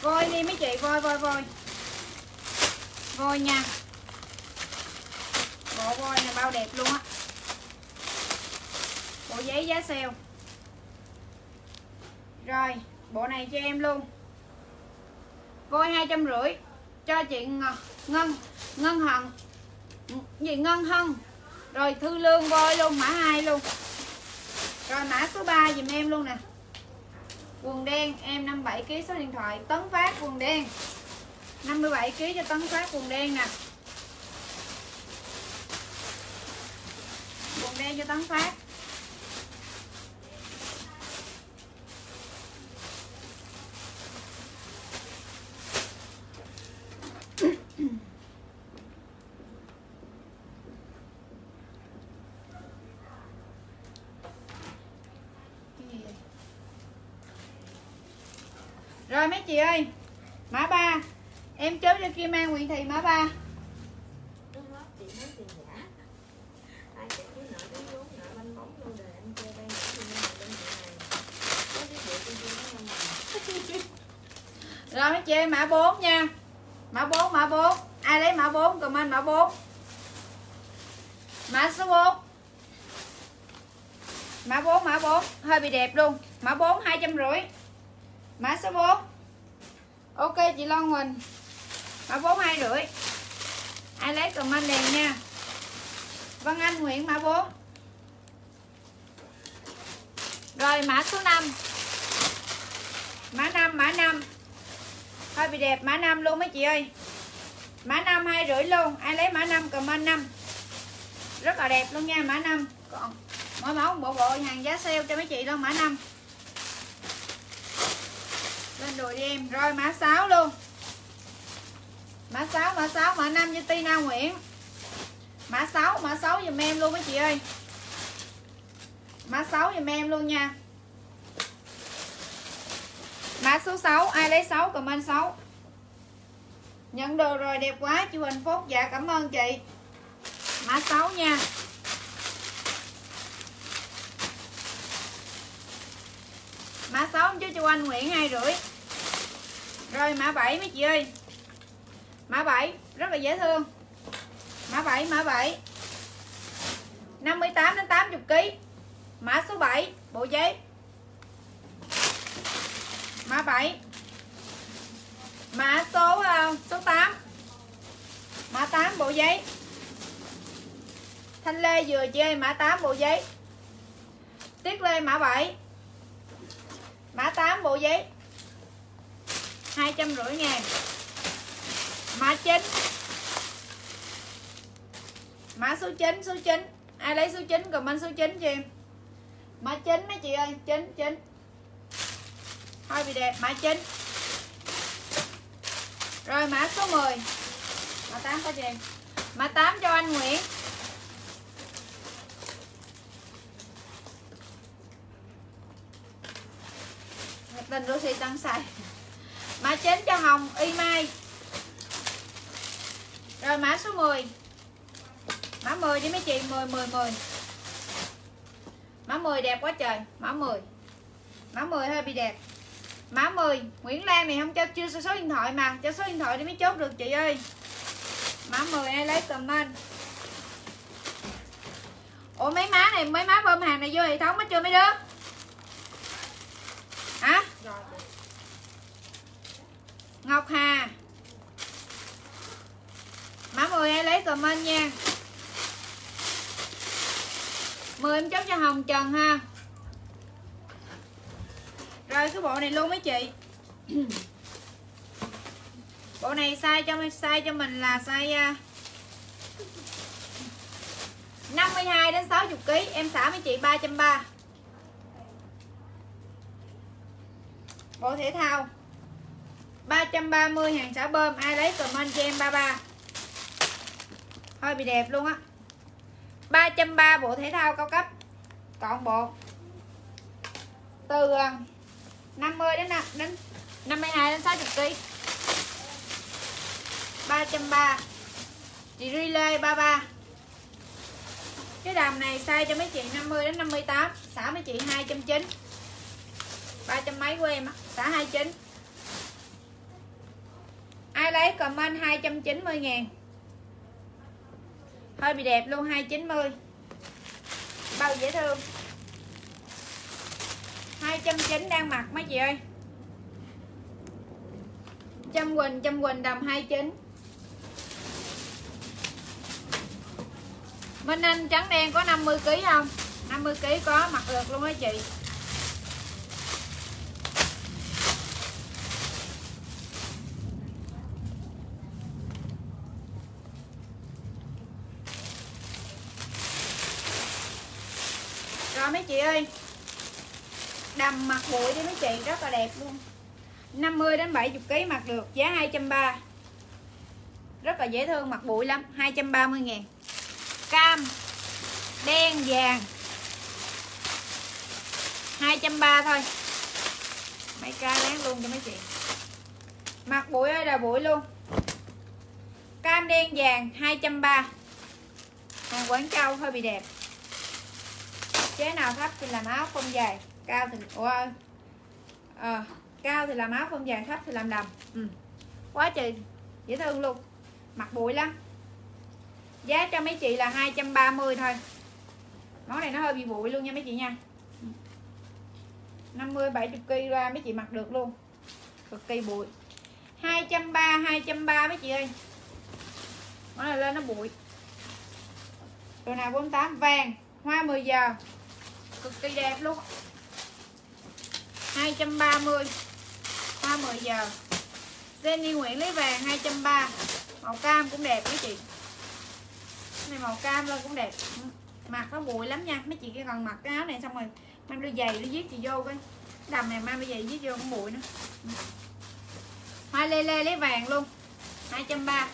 Vôi đi mấy chị? Vôi vôi vôi. Vôi nha. Bộ vôi này bao đẹp luôn á. Bộ giấy giá sale. Rồi, Bộ này cho em luôn. Vôi hai trăm rưỡi Cho chị Ngân Ngân hằng. Gì Ngân Hân rồi thư lương voi luôn, mã hai luôn. Rồi mã số 3 dùm em luôn nè. Quần đen, em 57 kg số điện thoại. Tấn phát quần đen. 57 kg cho tấn phát quần đen nè. Quần đen cho tấn phát. Rồi mấy chị ơi Mã 3 Em chốt cho Kim An, Nguyễn Thị mã 3
rồi
Rồi mấy chị ơi, mã 4 nha. Mã 4 mã 4 Ai lấy mã 4 comment mã 4 Mã số 4 Mã 4 mã 4 Hơi bị đẹp luôn. Mã 4 250 Mã số 4 Ok, chị Loan Huỳnh. Mã 4 250 Ai lấy comment liền nha. Vân Anh, Nguyễn mã 4 Rồi, mã số 5 Mã 5 mã 5 Hơi bị đẹp, mã 5 luôn mấy chị ơi. Mã 5 hai rưỡi luôn. Ai lấy mã 5 comment 5 Rất là đẹp luôn nha, mã 5 Còn mỗi mẫu bộ bộ hàng giá sale cho mấy chị luôn, mã 5 đùi đi em. Rồi mã 6 luôn. Mã 6 mã 6 mã 5 cho Tina Nguyễn. Mã 6 mã 6 dùm em luôn mấy chị ơi. Mã 6 dùm em luôn nha. Mã số 6 ai lấy 6 comment 6 Nhận đồ rồi, đẹp quá chị Huỳnh Phúc Dạ cảm ơn chị. Mã 6 nha. Mã 6 chú cho anh Nguyễn hai rưỡi. Rồi mã 7 mấy chị ơi. Mã 7 rất là dễ thương. Mã 7 mã 7 58 đến 80 kg Mã số 7 bộ giấy. Mã 7 Mã số uh, số 8 Mã 8 bộ giấy. Thanh Lê vừa chơi mã 8 bộ giấy. Tiết Lê mã 7 Mã 8 bộ giấy. 250 ngàn. Mã 9 Mã số 9 số 9 Ai lấy số 9 comment số 9 cho em. Mã 9 mấy chị ơi 9 9 Thôi bị đẹp, mã 9 Rồi, mã số 10 Mã 8 có chị em Mã 8 cho anh Nguyễn. Tình Lucy tăng xài. Mã 9 cho Hồng, Y Mai. Rồi mã số 10 Mã 10 đi mấy chị? 10 10 10 Mã 10 đẹp quá trời. Mã 10 Mã 10 hơi bị đẹp. Mã 10 Nguyễn Lan này không cho, chưa số điện thoại mà. Cho số điện thoại đi mới chốt được, chị ơi. Mã 10 ai lấy comment. Ủa, mấy má này, mấy má bơm hàng này vô hệ thống hết chưa, mấy đứa? Hả? Ngọc Hà. Mã 10 ai lấy comment nha. 10 em chốt cho Hồng Trần ha. Rồi, cái bộ này luôn mấy chị. (clears throat) Bộ này size cho size cho mình là size à, 52 đến 60 kg Em xả mấy chị 330 Bộ thể thao. 330 hàng xả bơm Ai lấy comment cho em 33 hơi bị đẹp luôn á. 330 bộ thể thao cao cấp. Còn bộ. Từ à, 50 đến 5, đến 52 đến 60 kg 330 Chị Relay 33 Cái đàm này size cho mấy chị 50 đến 58 Xả mấy chị 290 300 mấy của em á Xả 29 Ai lấy comment 290 ngàn. Hơi bị đẹp luôn 290 Bao dễ thương. 290 đang mặc mấy chị ơi? Trâm Quỳnh Trâm Quỳnh đầm 29 Minh Anh trắng đen có 50 kg không? 50 kg có, mặc được luôn á chị Rồi mấy chị ơi. Đầm mặt bụi đi mấy chị, rất là đẹp luôn. 50 đến 70 kg mặc được, giá 230 rất là dễ thương, mặt bụi lắm 230 ngàn. Cam, đen vàng. 230 thôi. Mấy ca láng luôn cho mấy chị. Mặt bụi ơi là bụi luôn. Cam đen vàng 230 hàng quảng châu hơi bị đẹp chế nào thấp thì làm áo không dài cao thì ủa à, cao thì làm áo không dài thấp thì làm đầm. Ừ. quá trời dễ thương luôn. Mặt bụi lắm. Giá cho mấy chị là 230 thôi. Món này nó hơi bị bụi luôn nha mấy chị nha. 50 70 kg ra mấy chị mặc được luôn. Cực kỳ bụi. 230 230 mấy chị ơi. Món này lên nó bụi. Đồ nào 48 vàng. Hoa 10 giờ cực kỳ đẹp luôn. 230 hoa 10 giờ. Jenny Nguyễn lấy vàng 230 màu cam cũng đẹp mấy chị. Cái này màu cam lên cũng đẹp. Mặc nó bụi lắm nha. Mấy chị cái cần mặc cái áo này xong rồi mang đôi giày nó giết chị vô cái đầm này mang đôi giày giết vô cũng bụi nữa. Hoa lê lê lấy vàng luôn. 230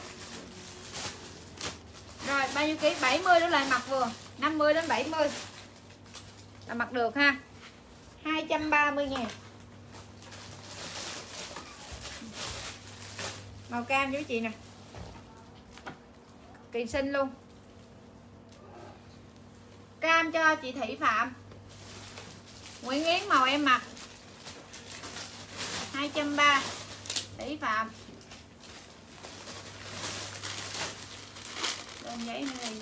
rồi, bao nhiêu ký? 70 đó lại mặt vừa. 50 đến 70 là mặc được ha. 230 ngàn. Màu cam với chị nè. Kỳ sinh luôn. Cam cho chị Thị Phạm. Nguyễn Yến màu em mặc. 230 Thị Phạm. Lên giấy đi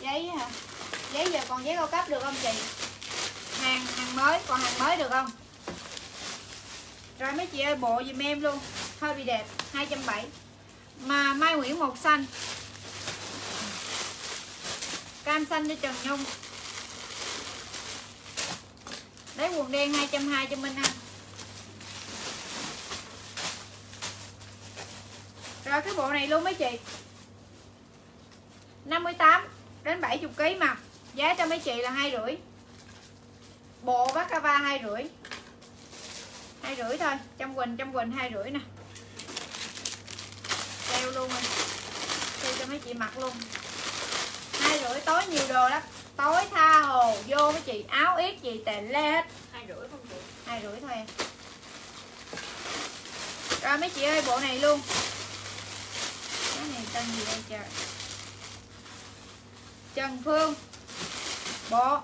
giấy hả giấy giờ còn giấy cao cấp được không chị? Hàng hàng mới, còn hàng mới được không? Rồi mấy chị ơi, bộ dùm em luôn. Hơi bị đẹp 270 mà Mai Nguyễn một xanh. Cam xanh cho Trần Nhung. Lấy quần đen 220 cho Minh Anh. Rồi cái bộ này luôn mấy chị? 58 đến 70 kg mà giá cho mấy chị là hai rưỡi. Bộ bát cava hai rưỡi. Hai rưỡi thôi trăm quỳnh trăm quỳnh hai rưỡi nè. Treo luôn rồi. Treo cho mấy chị mặc luôn. Hai rưỡi tối nhiều đồ lắm. Tối tha hồ vô mấy chị áo yết gì tè le hết.
Hai rưỡi không chị?
Hai rưỡi thôi em rồi mấy chị ơi bộ này luôn. Cái này tên gì đây trời? Trần Phương bộ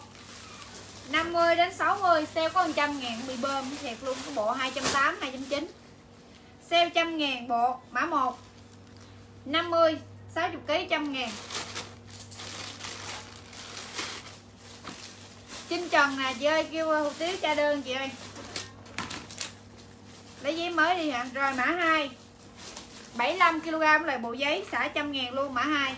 50 đến 60 sale có 100 ngàn bị bơm, thiệt luôn, cái bộ 280 209 sale 100 ngàn, bộ mã 1 50 60 kg 100 ngàn. Chinh Trần nè, chị ơi, kêu hủ tiếu tra đơn, chị ơi. Lấy giấy mới đi hả? Rồi, mã 2 75 kg là bộ giấy, xả trăm ngàn luôn, mã 2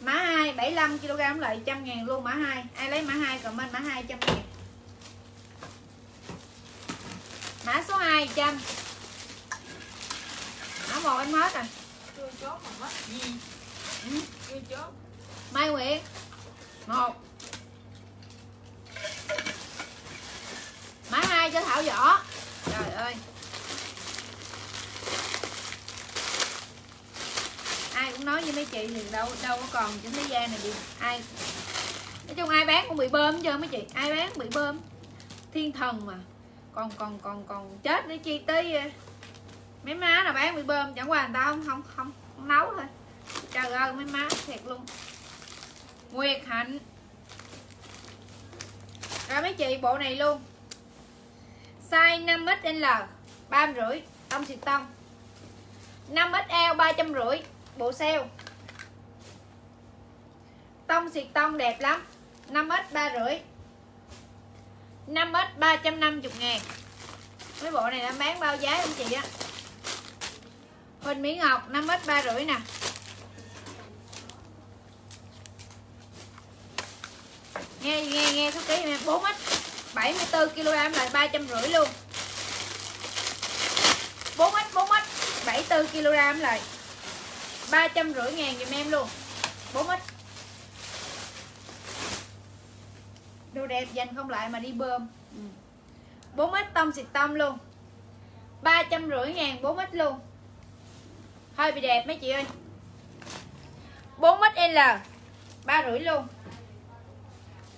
Mã 2 75 kg lại trăm ngàn luôn mã 2 Ai lấy mã 2 comment mã 2 trăm ngàn. Mã số 2 trăm Mã 1 em hết rồi.
Chưa chốt mà mất. Gì?
Ừ.
chưa chốt.
Mai Nguyễn. 1 Mã 2 cho Thảo Võ. Trời ơi ai cũng nói với mấy chị thì đâu đâu có còn trên thế gian này gì ai nói chung ai bán cũng bị bơm chưa mấy chị. Ai bán cũng bị bơm. Thiên thần mà. Còn còn còn còn chết nữa chi tới ờ, mấy má nào bán bị bơm. Chẳng qua người ta không không không, không nấu thôi. Trời ơi mấy má thiệt luôn. Nguyệt hạnh. Rồi mấy chị bộ này luôn. Size 5XL ba rưỡi tông. xịt tông 5XL ba trăm rưỡi bộ sale. Tông xịt tông đẹp lắm. 5x ba rưỡi. 5x 350 ngàn. Mấy bộ này đang bán bao giá anh chị á? Huỳnh Mỹ Ngọc 5x ba rưỡi nè. Nghe nghe nghe số ký em 4 x 74 kg là rưỡi luôn. 4 x 4 x 74 kg lại ba trăm rưỡi ngàn dùm em luôn. 4 x đồ đẹp dành không lại mà đi bơm. 4 x tông xịt tông luôn. Ba trăm rưỡi ngàn 4 x luôn. Hơi bị đẹp mấy chị ơi. 4 XL ba rưỡi luôn.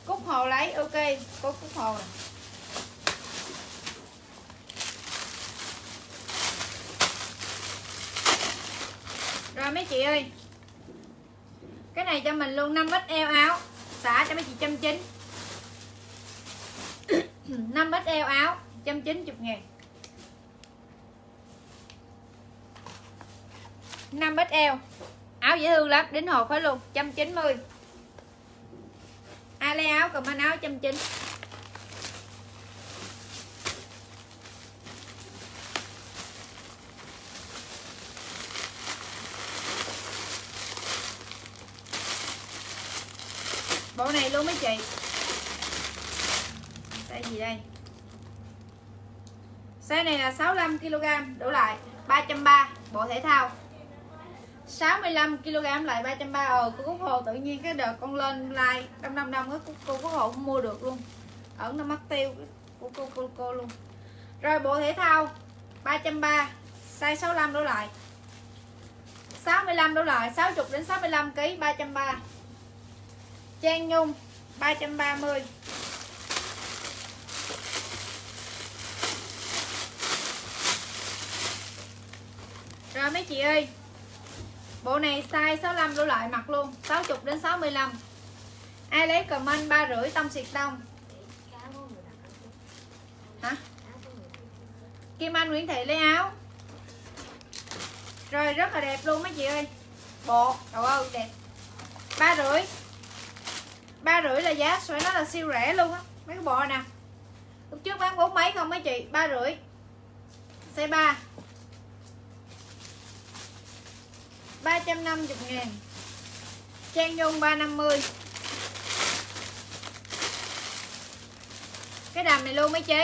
Cúc hồ lấy, ok có cúc hồ nè rồi mấy chị ơi. Cái này cho mình luôn 5 eo áo, xả cho mấy chị trăm chín. (coughs) 5 eo áo trăm chín chục ngàn. 5 eo, áo dễ thương lắm đến hộp hết luôn 190 ai lấy áo comment áo 190 bộ này luôn mấy chị? Đây, gì đây? Size này là 65 kg đổ lại 330 bộ thể thao. 65 kg lại 330 ờ cô Cúc Hồ. Tự nhiên cái đợt con lên like đông đông đông cái cô Cúc Hồ không mua được luôn. Ở nó mất tiêu của cô cô cô luôn. Rồi bộ thể thao 330 size 65 đổ lại. 65 đổ lại 60 đến 65 kg 330 Trang Nhung 330 Rồi mấy chị ơi Bộ này size 65 đủ loại mặt luôn 60 đến 65 Ai lấy comment ba rưỡi tâm xịt tông Hả? Kim Anh Nguyễn Thị lấy áo. Rồi rất là đẹp luôn mấy chị ơi. Bộ, trời ơi đẹp. Ba rưỡi ba rưỡi là giá phải nói là siêu rẻ luôn á. Mấy cái bộ nè. Lúc trước bán bốn mấy không mấy chị? Ba rưỡi. Xe ba. 350 ngàn. Trang Nhung 350 Cái đầm này luôn mấy chị,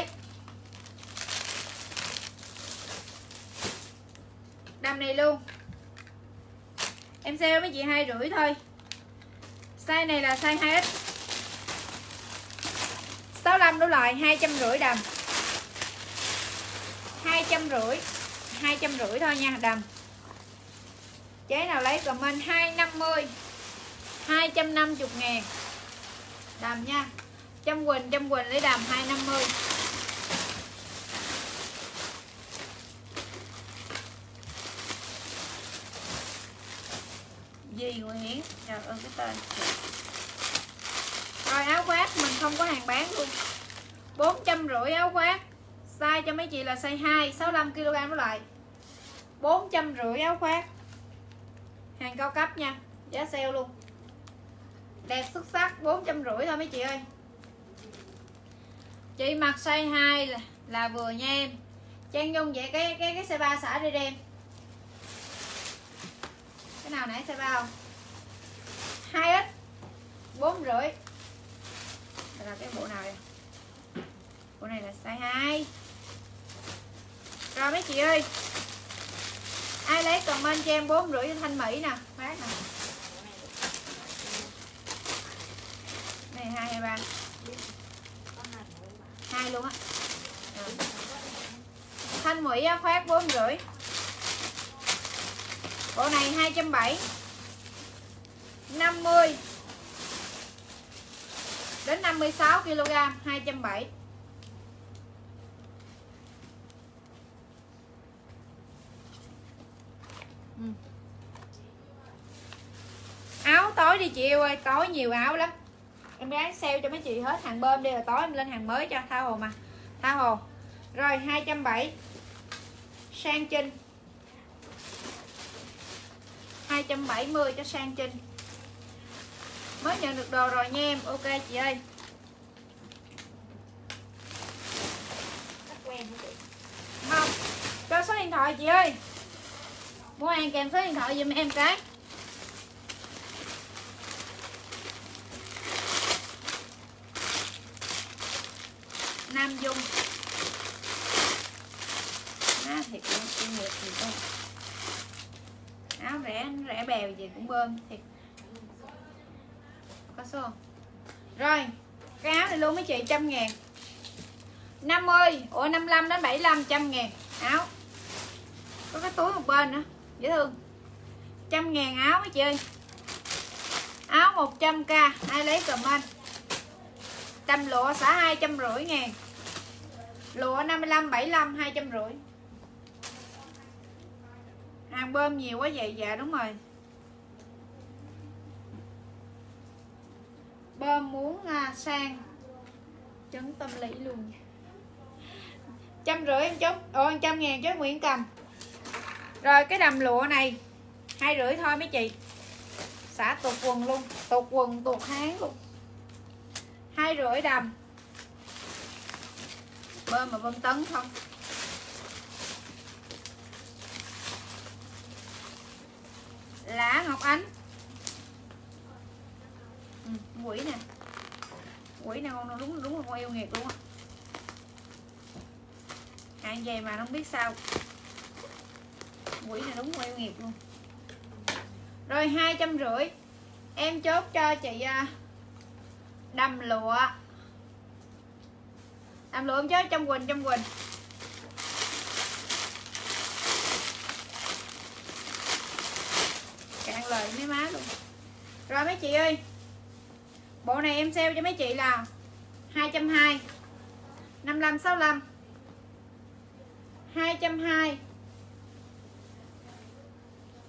Đầm này luôn. Em sale mấy chị hai rưỡi thôi. Size này là size 2X 65 đổ loại 250 đầm. 250 250 thôi nha đầm. Chế nào lấy comment 250 250 ngàn. Đầm nha. Trâm Quỳnh, Trâm Quỳnh lấy đầm 250 Gì Nguyễn Trời ơi cái tên. Rồi áo khoác mình không có hàng bán luôn. 450 áo khoác Size cho mấy chị là size 2 65kg nó lại. 450 áo khoác. Hàng cao cấp nha giá sale luôn. Đẹp xuất sắc bốn trăm rưỡi thôi mấy chị ơi. Chị mặc size 2 là, là vừa nha em. Trang dung vậy cái cái cái xe ba xả đi đem cái nào nãy sẽ bao? Hai ít. Bốn rưỡi. Đây là cái bộ nào đây bộ này là size 2 rồi mấy chị ơi. Ai lấy comment cho em bốn rưỡi thanh mỹ nè phát nè. Này hai hay ba? Hai luôn á. Thanh mỹ khoác khoát bốn rưỡi bộ này hai trăm bảy. năm mươi. Đến 56 kg 270 Ừ. áo tối đi chị yêu ơi, tối nhiều áo lắm. Em bán sale cho mấy chị hết hàng bơm đi là tối em lên hàng mới cho tha hồ mà. Tha hồ. Rồi 270 sang trinh 270 cho sang trinh. Mới nhận được đồ rồi nha em. Ok chị ơi. Không. Cho số điện thoại chị ơi. Mua hàng kèm số điện thoại giùm em cái. Nam Dung. Má thiệt luôn, chuyên nghiệp gì đâu Áo rẻ, rẻ bèo gì cũng bơm thiệt. Có số không? Rồi, cái áo này luôn mấy chị trăm ngàn. 50, ủa 55 đến 75 trăm ngàn. Áo. Có cái túi một bên nữa, dễ thương. Trăm ngàn áo mấy chị ơi. Áo 100k ai lấy comment. Tầm lụa xả hai trăm rưỡi ngàn. Lụa 55 75 hai trăm rưỡi hàng bơm nhiều quá vậy dạ đúng rồi. Bơm muốn à, sang. Chấn tâm lý luôn. Trăm rưỡi em chốt, ồ trăm ngàn chốt Nguyễn cầm. Rồi, cái đầm lụa này, hai rưỡi thôi mấy chị. Xả tuột quần luôn, tuột quần, tuột háng luôn. Hai rưỡi đầm. Bơm mà bơm tấn không? Lá ngọc ánh. Ừ, quỷ nè. Quỷ này con đúng đúng là con yêu nghiệt luôn á. Hàng về mà không biết sao. Quỷ này đúng yêu nghiệp luôn. Rồi hai trăm rưỡi em chốt cho chị à, đầm lụa. Đầm lụa em chốt trong quỳnh trong quỳnh. Cạn lời mấy má luôn. Rồi mấy chị ơi, bộ này em sale cho mấy chị là 220 55 65 220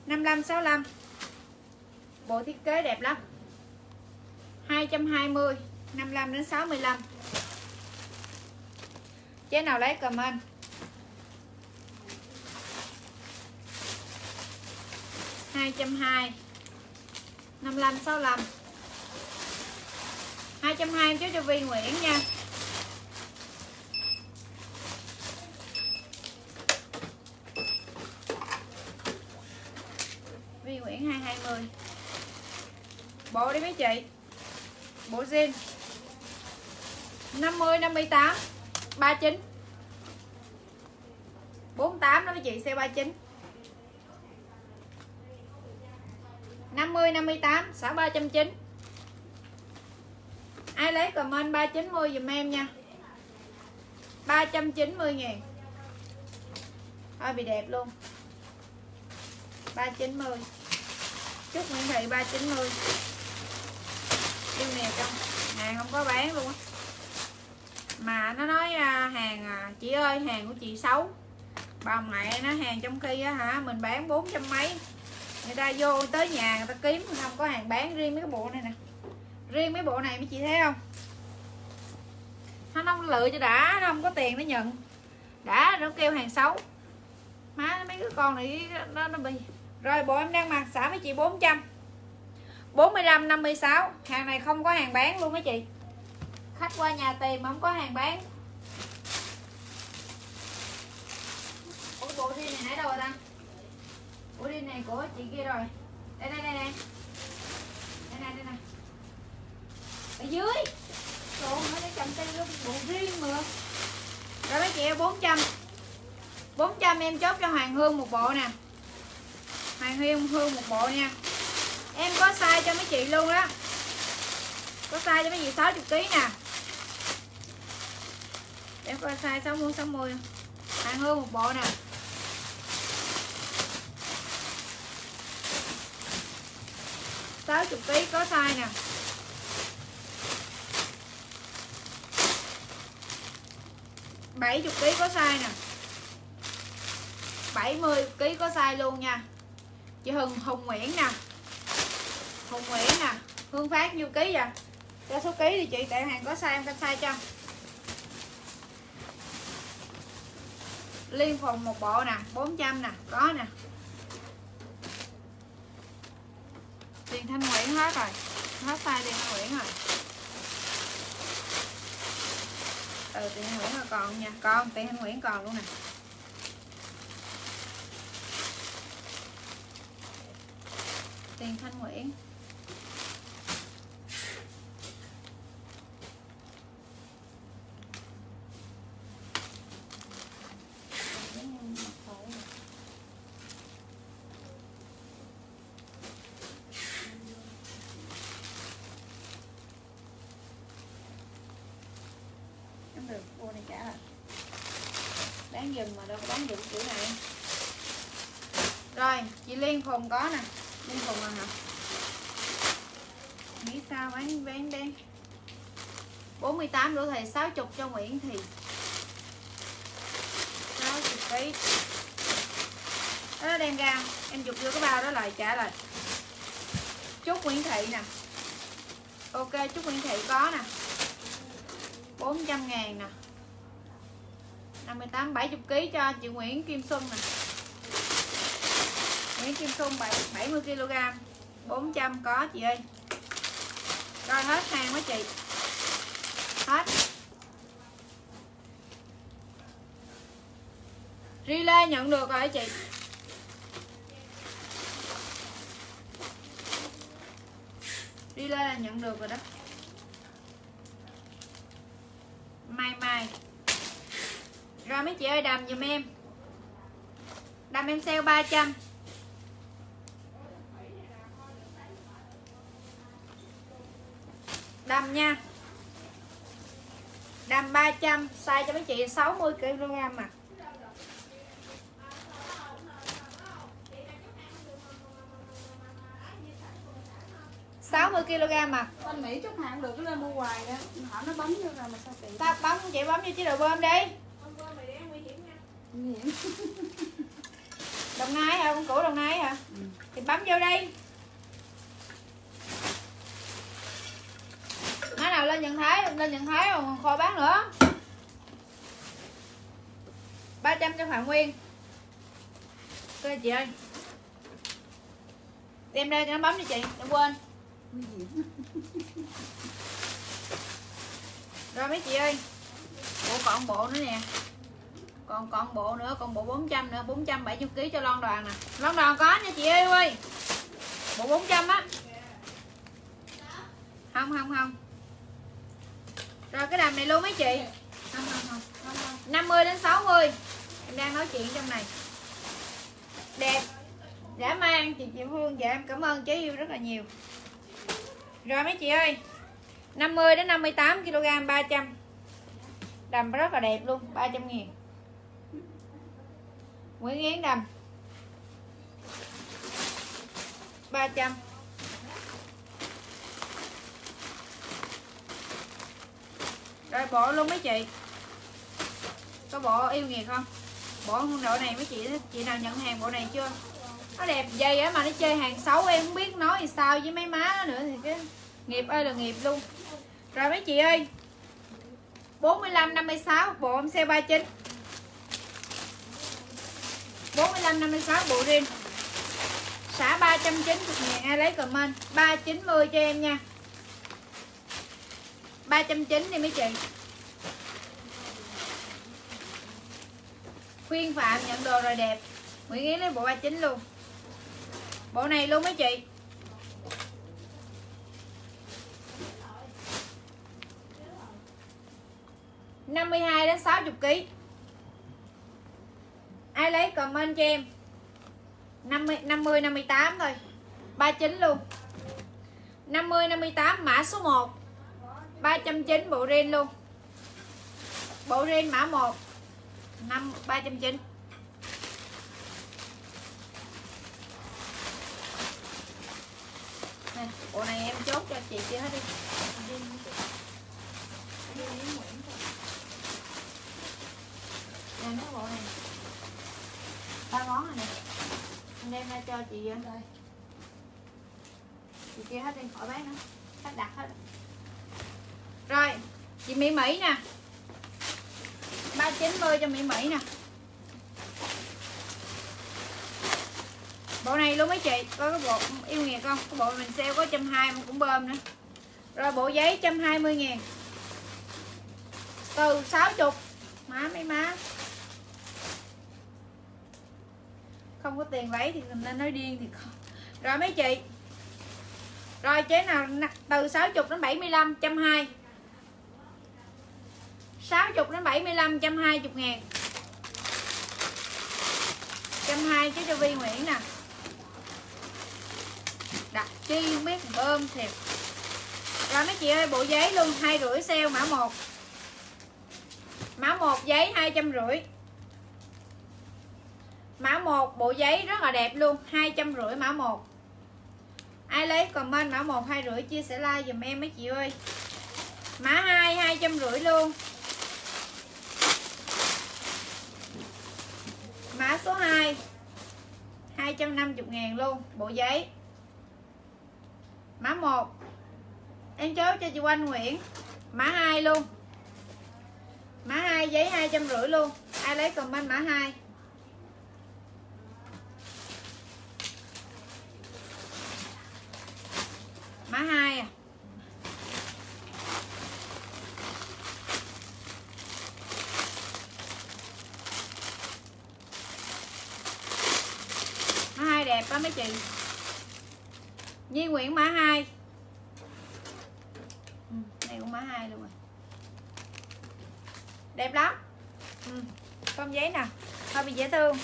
55 65 Bộ thiết kế đẹp lắm. 220 55 đến 65 Chế nào lấy comment? Hai trăm hai. Năm mươi sáu mươi hai trăm hai em chú cho Vi Nguyễn nha. Vi Nguyễn 220 Bộ đi mấy chị? Bộ jean 50, 58 39 48 đó mấy chị xe 39 50, 58 63 9 Ai lấy comment 390 dùm em nha. 390 ngàn. Thôi bị đẹp luôn. 390 Chúc Nguyễn Thị 390 Yêu nè trong Hàng không có bán luôn á. Mà nó nói à, hàng à, Chị ơi hàng của chị xấu. Bà mẹ nó hàng trong khi á hả Mình bán 400 mấy. Người ta vô tới nhà người ta kiếm Không có hàng bán riêng mấy cái bộ này nè. Riêng mấy bộ này mấy chị thấy không? Nó không lựa cho đã Nó không có tiền nó nhận. Đã nó kêu hàng xấu. Má mấy cái con này nó, nó bị rồi bộ em đang mặc xả mấy chị 400 45 56 Hàng này không có hàng bán luôn mấy chị. Khách qua nhà tìm mà không có hàng bán. Ủa bộ thi này nãy đâu rồi ta? Bộ đi này của chị kia rồi. Đây đây đây này Đây này đây này Ở dưới. Trời ơi nó cầm tay luôn Bộ riêng mà. Rồi mấy chị 400 400 em chốt cho Hoàng Hương một bộ nè. Hoàng Hương Hương một bộ nha. Em có size cho mấy chị luôn đó Có size cho mấy chị 60kg nè. Em có size 60 60 Hoàng Hương một bộ nè. Sáu chục ký có size nè. Bảy chục ký có size nè. 70 kg có size luôn nha. Chị Hùng Hùng Nguyễn nè. Hùng Nguyễn nè. Hương Phát nhiêu ký vậy? Cho số ký thì chị tại hàng có size em canh size cho. Liên phòng một bộ nè 400 nè, có nè. Tiền thanh Nguyễn hết rồi. Hết size tiền thanh Nguyễn rồi. Ừ tiền thanh Nguyễn còn nha. Còn, tiền thanh Nguyễn còn luôn nè. Tiền thanh Nguyễn không được Bộ này trả lại Bán dùm mà đâu có bán dùm kiểu này Rồi không có nè. Liên Phùng à hả? Nghĩ sao bán bán đen 48 đổ thầy 60 cho Nguyễn thì 60 kg Đó, đem ra, Em dục vô cái bao đó lại trả lại. Chúc Nguyễn Thị nè. Ok, chúc Nguyễn Thị có nè. 400 ngàn nè. 58 70 kg cho chị Nguyễn Kim Xuân nè miếng Kim sung 70 kg 400 có chị ơi. Coi hết hàng quá chị. Hết. Relay nhận được rồi chị. Relay là nhận được rồi đó. Mai mai. Rồi mấy chị ơi đầm giùm em. Đầm em sale 300 Đầm nha. Đầm 300 Size cho mấy chị 60kg mà sáu mươi kg mà
anh nghĩ chút hàng được cứ lên mua hoài á. Họ nó bấm vô rồi mà sao tiền
sao bấm chị bấm vô chế độ bơm đi.
Nguy hiểm.
đồng nai hả? Con củ đồng nai hả? Thì bấm vô đi nào lên nhận thấy lên nhận thấy còn kho bán nữa. 300 cho Phạm Nguyên. Ok chị ơi. Đem ra cho nó bấm cho chị, đừng quên. Rồi mấy chị ơi. Bộ còn bộ nữa nè. Còn còn bộ nữa, còn bộ 400 nữa 470 kg cho lon đoàn nè. Lon đoàn có nha chị yêu ơi Bộ 400 á. Không không không. Rồi cái đầm này luôn mấy chị? Không không không, không, không. 50 đến 60 Em đang nói chuyện trong này. Đẹp. Dã man chị chị Phương. Dạ em cảm ơn chế yêu rất là nhiều. Rồi mấy chị ơi. 50 đến 58 kg 300 Đầm rất là đẹp luôn 300 nghìn. Nguyễn Yến đầm. 300 Rồi bỏ luôn mấy chị? Có bộ yêu nghiệt không? Bộ hương độ này mấy chị chị nào nhận hàng bộ này chưa? Nó đẹp dây á mà nó chơi hàng xấu, em không biết nói thì sao với mấy má nữa thì cái nghiệp ơi là nghiệp luôn. Rồi mấy chị ơi 45 56 bộ em xe 39 45 56 bộ riêng. Xả 390 ngàn, ai lấy comment? 390 cho em nha. 390 đi mấy chị Khuyên Phạm nhận đồ rồi đẹp Nguyễn Yến lấy bộ 39 luôn Bộ này luôn mấy chị 52 đến sáu chục ký Ai lấy comment cho em. 50 50 58 thôi. 39 luôn. 50 58 mã số một 390 bộ ren luôn. Bộ ren mã 1. 5 390. Nè, bộ này em chốt cho chị chưa hết đi. Nè mấy bộ này ba món này nè Em đem ra cho chị đây Chị kia hết đi khỏi bán nữa Khách đặt hết rồi, Chị Mỹ Mỹ nè. 390 cho Mỹ Mỹ nè. Bộ này luôn mấy chị? Có cái bộ yêu nghiệt không? Cái bộ mình sale có 120 cũng bơm nữa. Rồi, bộ giấy 120 ngàn. Từ 60 Má, mấy má? Không có tiền lấy thì mình nên nói điên thì không. Rồi, mấy chị? Rồi, chế nào? Từ 60 đến 75 trăm hai 60 đến 75 trăm 20 ngàn. Trăm hai chứ cho Vi Nguyễn nè. Đặt chi không biết bơm thiệt. Rồi mấy chị ơi, bộ giấy luôn, hai rưỡi sale mã 1 mã một giấy hai trăm rưỡi. Mã một, bộ giấy rất là đẹp luôn, hai trăm rưỡi mã một. Ai lấy comment mã một, hai rưỡi chia sẻ like dùm em mấy chị ơi. Mã hai hai trăm rưỡi luôn. Mã số 2 250 ngàn luôn, bộ giấy. Mã 1 em chốt cho chị Oanh Nguyễn. Mã 2 luôn. Mã 2 giấy 250 luôn. Ai lấy comment mã 2 mã 2 à? Đẹp á mấy chị Nhi Nguyễn mã 2 ừ, Này cũng mã 2 luôn rồi. Đẹp lắm. Ừ. Con giấy nè. Thôi bị dễ thương.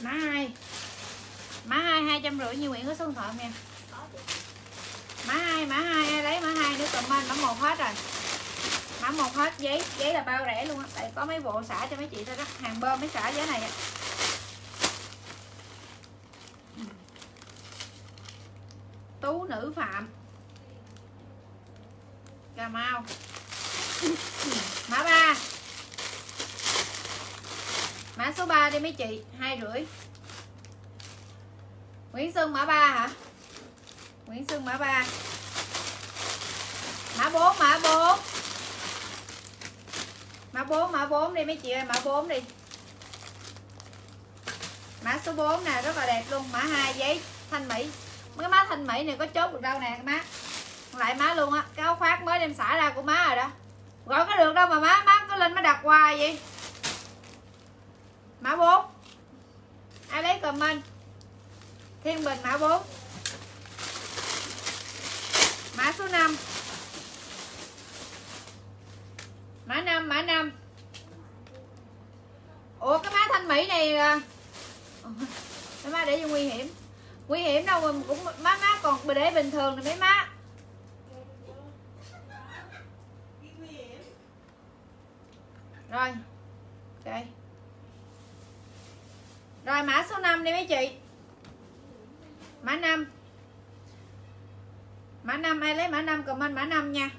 Mã 2 Mã 2 250 Nhi Nguyễn có số điện thoại không nha Mã 2 mã 2 ai lấy mã 2 nữa comment mã 1 hết rồi. Mã 1 hết giấy Giấy là bao rẻ luôn á. Tại có mấy bộ xả cho mấy chị thôi đó. Hàng bơm mấy xả giá này á. Tú nữ phạm. Cà mau. Mã ba. Mã số 3 đi mấy chị? Hai rưỡi. Nguyễn Xuân mã 3 hả? Nguyễn Xuân mã 3 mã 4 mã 4 mã 4 mã 4 đi mấy chị ơi, mã 4 đi. Mã số 4 nè, rất là đẹp luôn. Mã 2 giấy, thanh mỹ mấy má thanh mỹ này có chốt được đâu nè má. Lại má luôn á, cái áo khoác mới đem xả ra của má rồi đó. Gọi có được đâu mà má má có lên má đặt hoài vậy. Mã 4 ai lấy comment? Thiên bình, mã 4 mã số 5 mã 5 mã 5 ủa, cái má thanh mỹ này à, cái má để cho nguy hiểm nguy hiểm đâu mà cũng má má còn để bình thường này mấy má. Rồi, ok. Rồi, mã số 5 đi mấy chị. Mã 5 mã 5 ai lấy mã 5 comment mã 5 nha.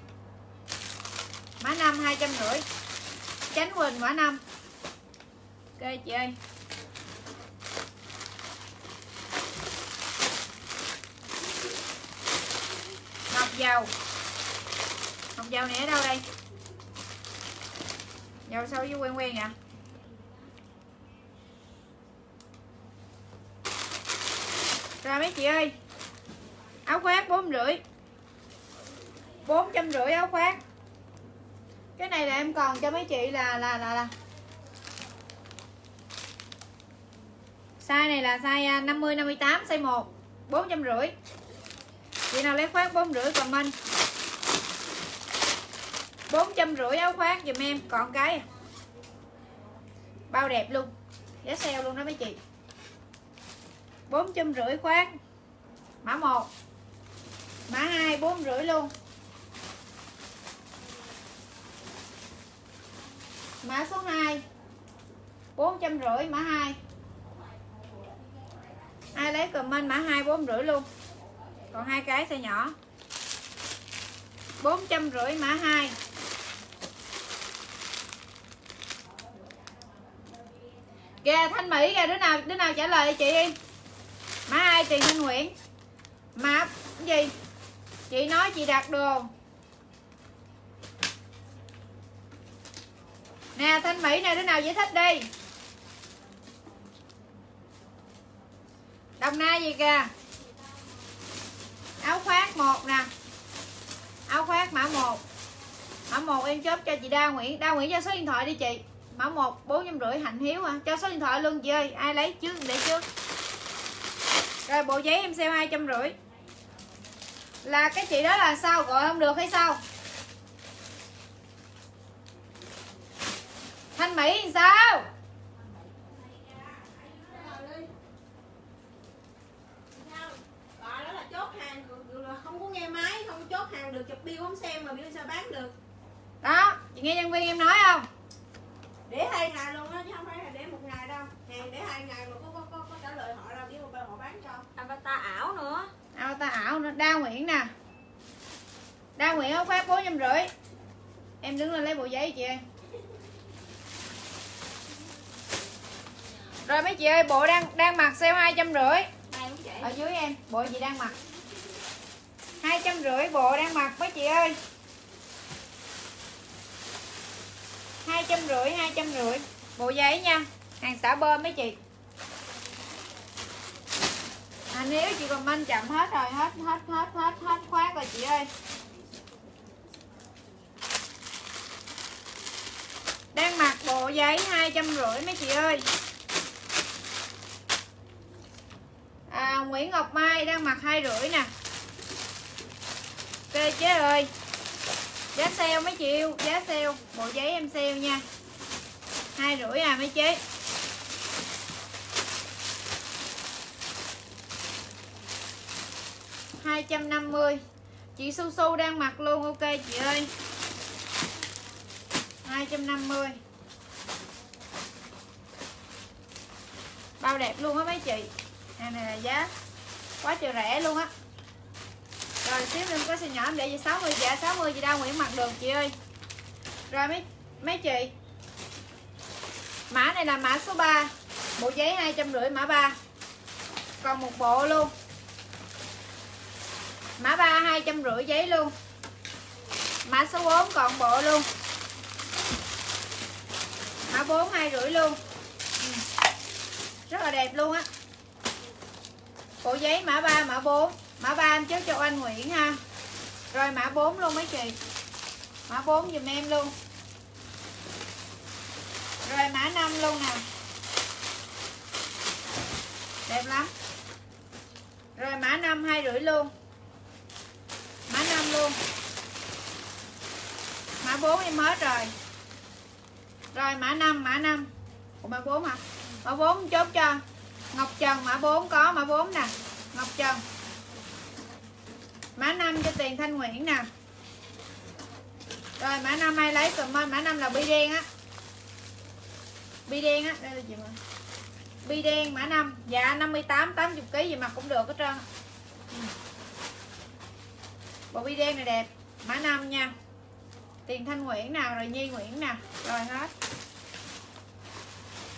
Mã 5 250 Chánh Quỳnh mã 5 ok, chị ơi. Dầu hồng dầu này ở đâu đây? Dầu sao với quen quen à? vậy Rồi mấy chị ơi? Áo khoác bốn rưỡi bốn trăm rưỡi áo khoác. Cái này là em còn cho mấy chị là là là là. Size này là size à, 50 58 size 1 450 Chị nào lấy khoác bốn rưỡi comment 450 áo khoác giùm em, Còn cái. Bao đẹp luôn. Giá sale luôn đó mấy chị. 450 khoác Mã 1 Mã 2 450 luôn. Mã số 2 450 mã 2 ai lấy comment, mã 2 450 luôn còn hai cái size nhỏ. 450 mã hai. Kìa Thanh Mỹ kìa đứa nào đứa nào trả lời chị? Em mã hai, Tiền Thanh Nguyễn. Mã gì? Chị nói chị đặt đồ. Nè, Thanh Mỹ nè, đứa nào giải thích đi. Đồng Nai gì kìa Áo khoác một nè. Áo khoác mã 1 Mã 1 em chốt cho chị Đa Nguyễn. Đa Nguyễn cho số điện thoại đi chị. Mã 1 450 Hạnh Hiếu à. Cho số điện thoại luôn chị ơi. Ai lấy trước, để trước. Rồi, bộ giấy em sale 250 Là cái chị đó là sao? Gọi không được hay sao? Thanh Mỹ thì sao?
Bà đó là chốt hàng không máy, không chốt hàng được chụp bill không xem mà bill sao bán được.
đó chị nghe nhân viên em nói không?
Để hai ngày luôn á chứ không phải là để một ngày đâu. Hàng để hai ngày mà có có có, có trả lời họ đâu chứ mà họ bán cho. Avatar ảo nữa.
Avatar ảo nữa đa nguyễn nè. Đa nguyễn áo khoác bốn trăm rưỡi. Em đứng lên lấy bộ giấy chị ơi. Rồi mấy chị ơi bộ đang đang mặc sale hai trăm rưỡi. Ở dưới em bộ gì đang mặc hai trăm rưỡi bộ đang mặc mấy chị ơi? Hai trăm rưỡi hai trăm rưỡi. Bộ giấy nha hàng xả bơm mấy chị. À, nếu chị còn manh chậm hết rồi hết hết hết hết hết khoát rồi chị ơi. Đang mặc bộ giấy hai trăm rưỡi mấy chị ơi. À, Nguyễn Ngọc Mai đang mặc hai rưỡi nè ok, chế ơi. Giá sale mấy triệu? Giá sale, bộ giấy em sale nha. Hai rưỡi à mấy chế? Hai trăm năm mươi. Chị su su đang mặc luôn, ok chị ơi. Hai trăm năm mươi. Bao đẹp luôn á mấy chị. Hàng này là giá quá trời rẻ luôn á rồi, xíu em có size nhỏ em để về 60 dạ 60 chị đau Nguyễn mặc được chị ơi. Rồi, mấy mấy chị? Mã này là mã số 3 bộ giấy hai trăm rưỡi, mã 3 còn một bộ luôn. Mã 3 hai trăm rưỡi giấy luôn. Mã số 4 còn bộ luôn. Mã 4 hai rưỡi luôn. Ừ. Rất là đẹp luôn á. Bộ giấy mã 3 mã 4 mã 3 em chốt cho anh Nguyễn ha. Rồi mã 4 luôn mấy chị? Mã 4 dùm em luôn. Rồi mã 5 luôn nè. Đẹp lắm. Rồi mã 5 hai rưỡi luôn. Mã 5 luôn. Mã 4 em hết rồi. Rồi mã 5 mã 5 Ủa, mã 4 hả? Mã 4 chốt cho. Ngọc Trần, mã 4 có, mã 4 nè. Ngọc Trần. Mã 5 cho tiền Thanh Nguyễn nè. Rồi, mã 5 ai lấy comment, Mã 5 là bi đen á. Bi đen á, Đây là gì mà? Bi đen, mã 5 Dạ 58 80kg gì mà cũng được hết trơn. Bộ bi đen này đẹp. Mã 5 nha. Tiền Thanh Nguyễn nào rồi Nhi Nguyễn nè. Rồi, hết.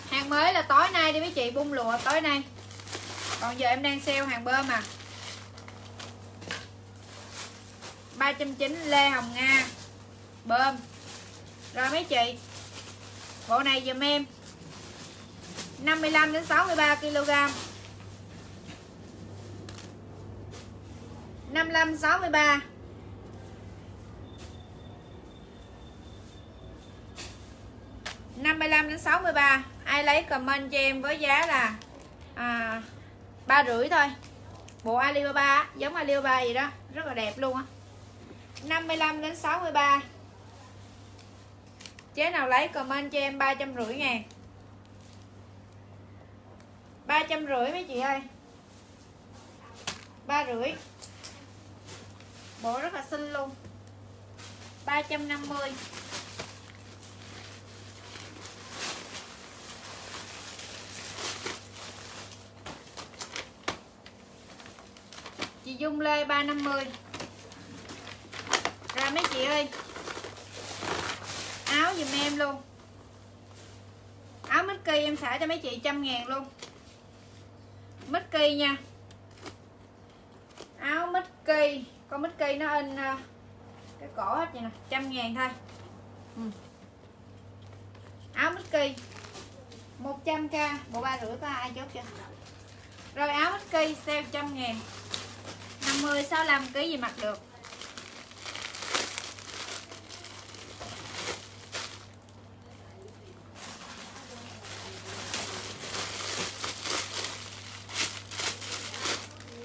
Hàng mới là tối nay đi mấy chị bung lụa, tối nay. Còn giờ em đang sale hàng bơm à. 390 Lê Hồng Nga. Bơm. Rồi mấy chị? Bộ này dùm em. 55 đến 63 kg. 55 63 55 đến 63 ai lấy comment cho em với giá là à, ba rưỡi thôi. Bộ Alibaba giống Alibaba gì đó. Rất là đẹp luôn á. 55 đến 63 chế nào lấy comment cho em ba trăm rưỡi ngàn ba trăm rưỡi mấy chị ơi. ba rưỡi. Bộ rất là xinh luôn. 350 chị Dung Lê 350 rồi mấy chị ơi. Áo dùm em luôn. Áo Mickey em xả cho mấy chị trăm ngàn luôn. Mickey nha. Áo Mickey con Mickey nó in ờ, cái cổ hết vậy nè, trăm ngàn thôi. Ừ. áo Mickey 100k bộ ba rưỡi có ai chốt chưa? Rồi áo Mickey sale trăm ngàn. 50 65 kg gì mặc được.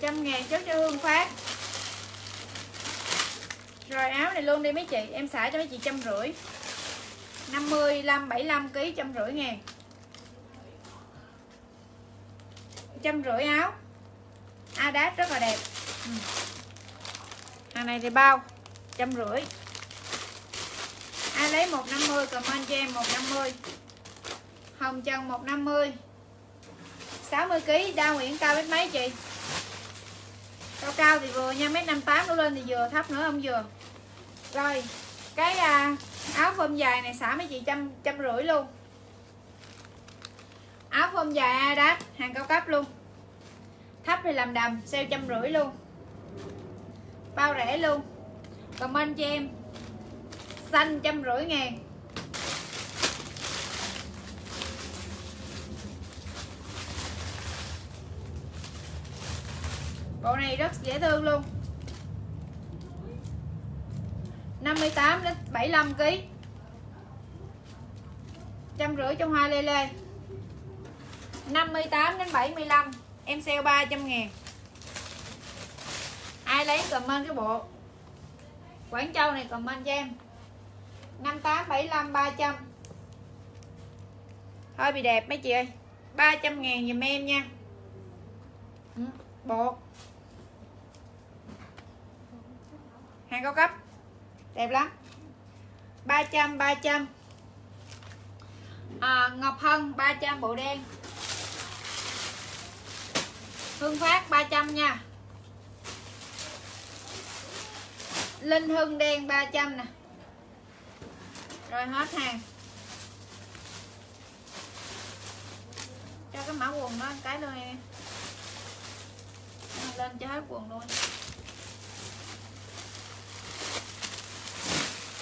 Trăm ngàn chốt cho Hương Phát. Rồi áo này luôn đi mấy chị Em xả cho mấy chị trăm rưỡi. 55, 75 kg trăm rưỡi ngàn. Trăm rưỡi áo. Adidas rất là đẹp. Ừ. hàng này thì bao? Trăm rưỡi. Ai lấy 150 comment cho em 150 Hồng Trần 150 60kg Đa Nguyễn cao mét mấy chị? Cao cao thì vừa nha mét 58 đổ lên thì vừa thấp nữa không vừa. Rồi cái à, áo phơm dài này xả mấy chị trăm trăm rưỡi luôn. Áo phơm dài Adidas hàng cao cấp luôn. Thấp thì làm đầm sale trăm rưỡi luôn. Bao rẻ luôn. Comment cho em xanh trăm rưỡi ngàn. Bộ này rất dễ thương luôn. 58 đến 75 kg trăm rưỡi trong hoa lê lê. 58 đến 75 em sale 300 ngàn. Ai lấy comment cái bộ? Quảng Châu này comment cho em. 58 75 300 thôi bị đẹp mấy chị ơi. 300 ngàn dùm em nha. Ừ, bộ. Hàng cao cấp. Đẹp lắm. 300 300 à, Ngọc Hân 300 bộ đen. Hương Phát 300 nha. Linh Hưng đen 300 nè. Rồi hết hàng. Cho cái mã quần đó cái luôn em Lên cho hết quần luôn.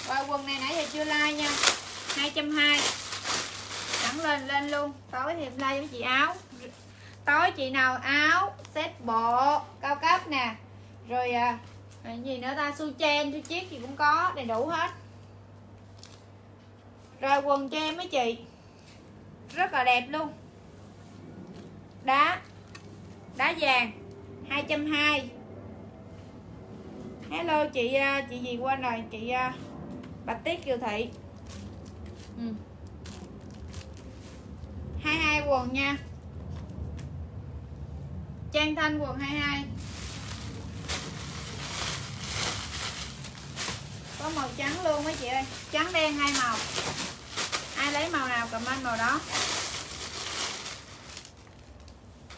Rồi quần này nãy giờ chưa like nha. 220 Sẵn lên lên luôn. Tối thì like với chị áo. Tối chị nào áo Set bộ cao cấp nè. Rồi à, gì nữa ta? Su chen su chiếc gì cũng có đầy đủ hết. Rồi quần cho em mấy chị. Rất là đẹp luôn. Đá Đá vàng 220 Hello chị à, chị gì quên rồi? Chị à, Bạch Tiết Kiều Thị. Ừ. 22 quần nha. Trang Thanh quần 22 Có màu trắng luôn mấy chị ơi. Trắng đen hai màu. Ai lấy màu nào comment màu đó.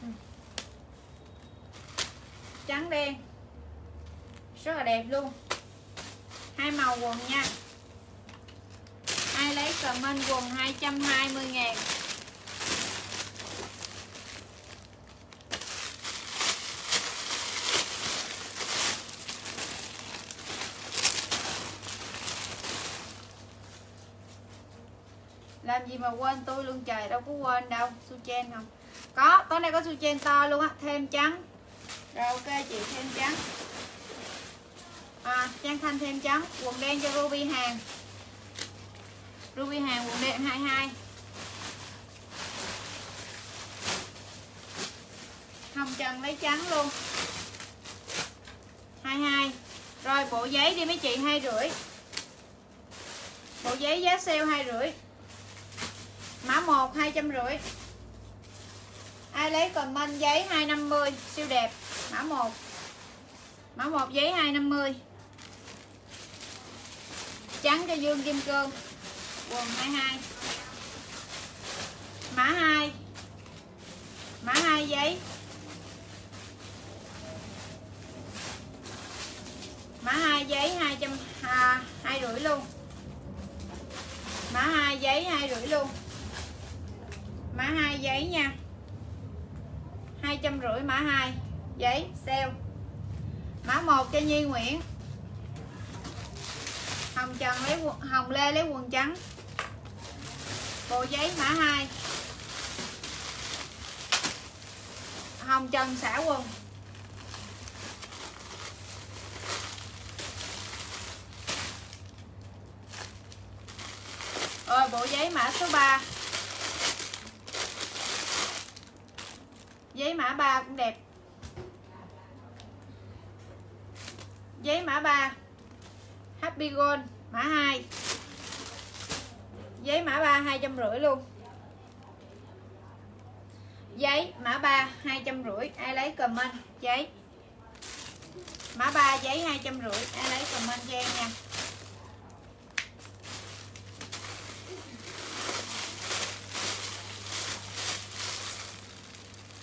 Ừ. Trắng đen. Rất là đẹp luôn. Hai màu quần nha ai lấy comment quần 220 ngàn. Làm gì mà quên tôi luôn trời đâu có quên đâu. Su chen không? Có tối nay có su chen to luôn á thêm trắng. Rồi ok chị thêm trắng. À, Trang Thanh thêm trắng quần đen cho Ruby hàng Ruby hàng quần đệm 22 Hồng Trần lấy trắng luôn. 22 Rồi, bộ giấy đi mấy chị, hai rưỡi. Bộ giấy giá sale hai rưỡi. Mã 1 250 Ai lấy comment giấy 250 Siêu đẹp. Mã 1 Mã 1 giấy 250 Trắng cho Dương Kim Cương. Quần 22 Mã 2 Mã 2 giấy. Mã 2 giấy 200 à, 2 rưỡi luôn. Mã 2 giấy 2 rưỡi luôn. Mã 2 giấy nha. 200 rưỡi mã 2 Giấy sale. Mã 1 cho Nhi Nguyễn. Hồng Trần lấy quần, Hồng Lê lấy quần trắng. Bộ giấy mã 2 Hồng Trần xả quần. Rồi, bộ giấy mã số 3 Giấy mã 3 cũng đẹp. Giấy mã 3 Happy Gold mã 2 giấy mã 3 250 luôn. Giấy mã 3 250 ai lấy comment giấy. Mã 3 giấy 250 ai lấy comment cho em nha.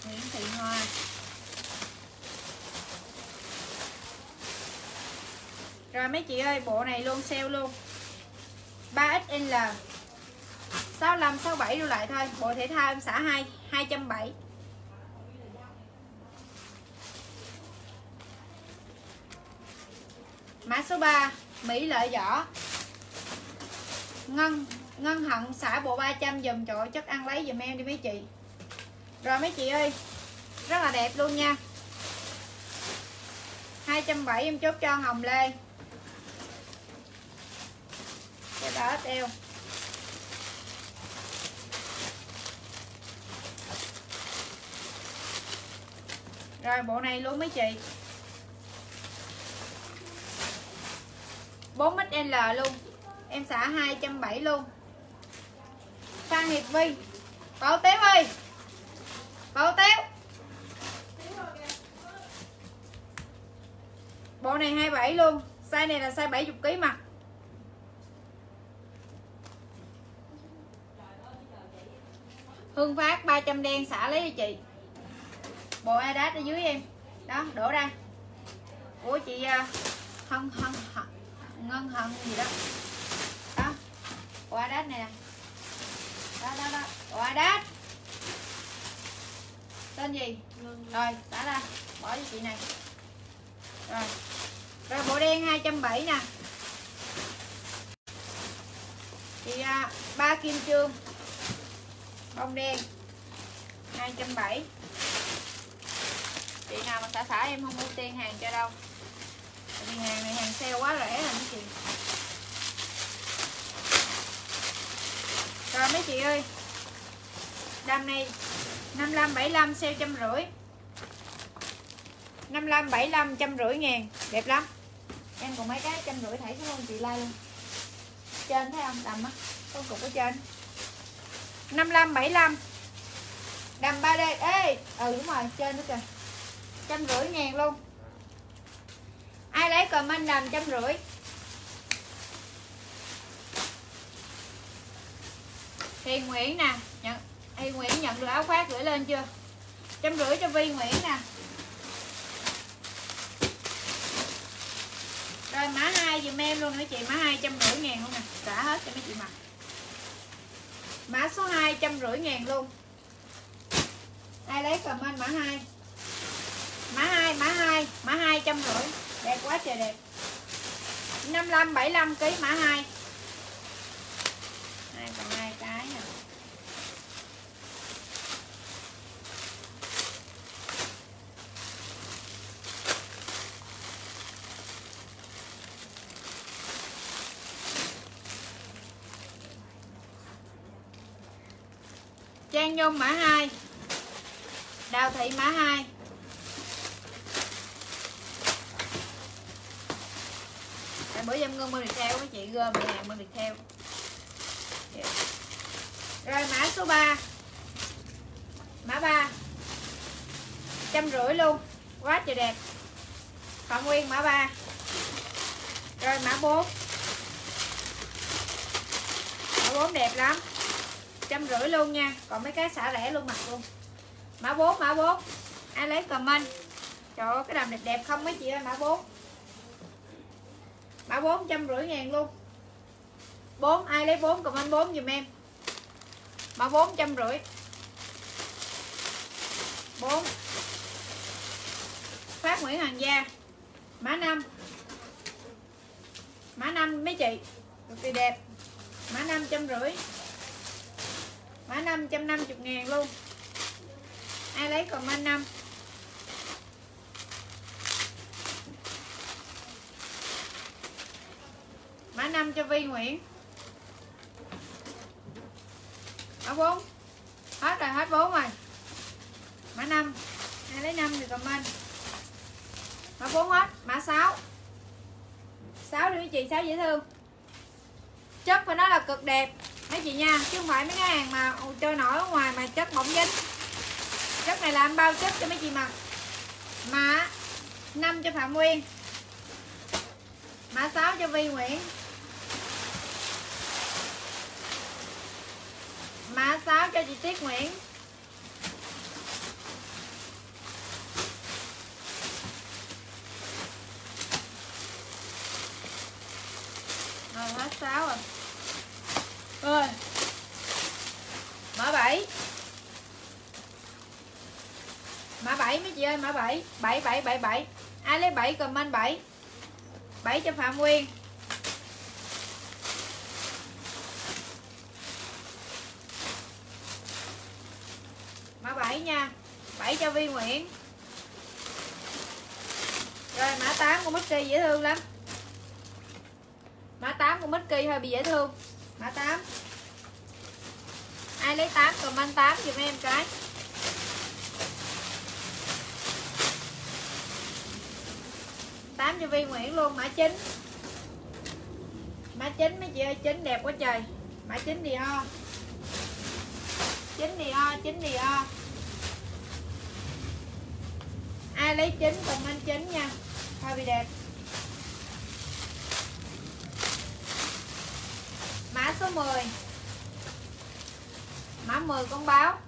Nguyễn Thị Hoa. Rồi mấy chị ơi, bộ này luôn, sale luôn. 3XL 65 67 đô lại thôi. Bộ thể thao em xả 2 270 mã số 3 Mỹ lợi vỏ Ngân Ngân hận xả bộ 300 dùm chỗ chất ăn lấy dùm em đi mấy chị. Rồi mấy chị ơi, Rất là đẹp luôn nha. 270 em chốt cho Hồng Lê. Cái đó eo Rồi, bộ này luôn mấy chị? 4XL luôn. Em xả 270 luôn. Phan Hiệp Vi Bảo Téo ơi. Bảo Téo Bộ này 27 luôn. Size này là size 70kg mặt. Hương Phát 300 đen xả lấy cho chị. Bộ Adidas ở dưới em. Đó đổ ra. Ủa chị à, Hân Hân Hân ngân hận gì đó. Đó quả đát này nè. Đó đó đó. Quả đát tên gì? Rồi xả ra. Bỏ cho chị này. Rồi. Rồi bộ đen 270 nè. Chị à, ba kim trương bông đen. 270 chị nào mà xả xả em không ưu tiên hàng cho đâu. Tại vì hàng này hàng sale quá rẻ rồi mấy chị. Rồi mấy chị ơi đầm này 55 75 sale trăm rưỡi. 55 75 trăm rưỡi ngàn, đẹp lắm. Em còn mấy cái trăm rưỡi thảy xuống không chị like luôn. Trên thấy không? Đầm á con cục ở trên. 55 75 đầm 3D ê ừ đúng rồi, trên nữa kìa trăm rưỡi ngàn luôn. Ai lấy comment đầm trăm rưỡi? Hiền Nguyễn nè, nhận Hiền Nguyễn nhận được áo khoác gửi lên chưa? Trăm rưỡi cho Vi Nguyễn nè. Rồi mã hai dùm em luôn nữa chị? Mã hai trăm rưỡi ngàn luôn nè. Trả hết cho mấy chị mặc mã số 2 trăm rưỡi ngàn luôn. Ai lấy comment mã 2 mã 2 mã 2 mã 2 trăm rưỡi. Đẹp quá trời đẹp. 55 75 kg mã 2 hai. Còn hai cái nè. Trang Nhung mã 2 Đào Thị mã 2 bữa em ngưng bơm theo, mấy chị gom mẹ hàng bơm theo. Yeah. rồi, mã số 3 mã 3 trăm rưỡi luôn. Quá trời đẹp. Phạm Nguyên, mã 3 rồi, mã 4 mã 4 đẹp lắm. Trăm rưỡi luôn nha. Còn mấy cái xả rẻ luôn mặt luôn. Mã 4 mã 4 ai lấy comment? Trời ơi, cái đầm đẹp đẹp không mấy chị ơi, mã 4 mã bốn trăm rưỡi ngàn luôn. Bốn, ai lấy bốn, comment bốn dùm em. Mã bốn trăm rưỡi. Bốn. Phát Nguyễn Hoàng Gia. Mã năm. Mã năm mấy chị? Cực kỳ đẹp. Mã năm trăm rưỡi. Mã năm trăm năm chục ngàn luôn. Ai lấy còn comment năm? Mã 5 cho Vi Nguyễn. Mã 4 hết rồi, hết 4 rồi. Mã 5 ai lấy 5 thì comment. Mã 4 hết mã 6 6 đi mấy chị 6 dễ thương. Chất của nó là cực đẹp. Mấy chị nha, chứ không phải mấy cái hàng mà trôi nổi ở ngoài mà chất bỏng dính. Chất này là anh bao chất cho mấy chị mặc mã 5 cho Phạm Nguyên. Mã 6 cho Vi Nguyễn. Mã 6 cho chị Tiết Nguyễn. Sáu rồi. Rồi mã bảy. Mã bảy mấy chị ơi, mã bảy. Bảy bảy bảy bảy. Ai lấy bảy comment bảy? Bảy cho phạm nguyên. Mã 7 nha. 7 cho Vi Nguyễn. Rồi, mã 8 của Mickey dễ thương lắm. Mã 8 của Mickey hơi bị dễ thương. Mã 8 ai lấy 8 comment 8 giùm em cái. Tám cho Vi Nguyễn luôn, mã 9 mã 9 mấy chị ơi 9 đẹp quá trời. Mã 9 đi ho chín đi o chín đi o ai lấy 9 comment chín nha. Thôi bị đẹp. Mã số 10 mã 10 con báo.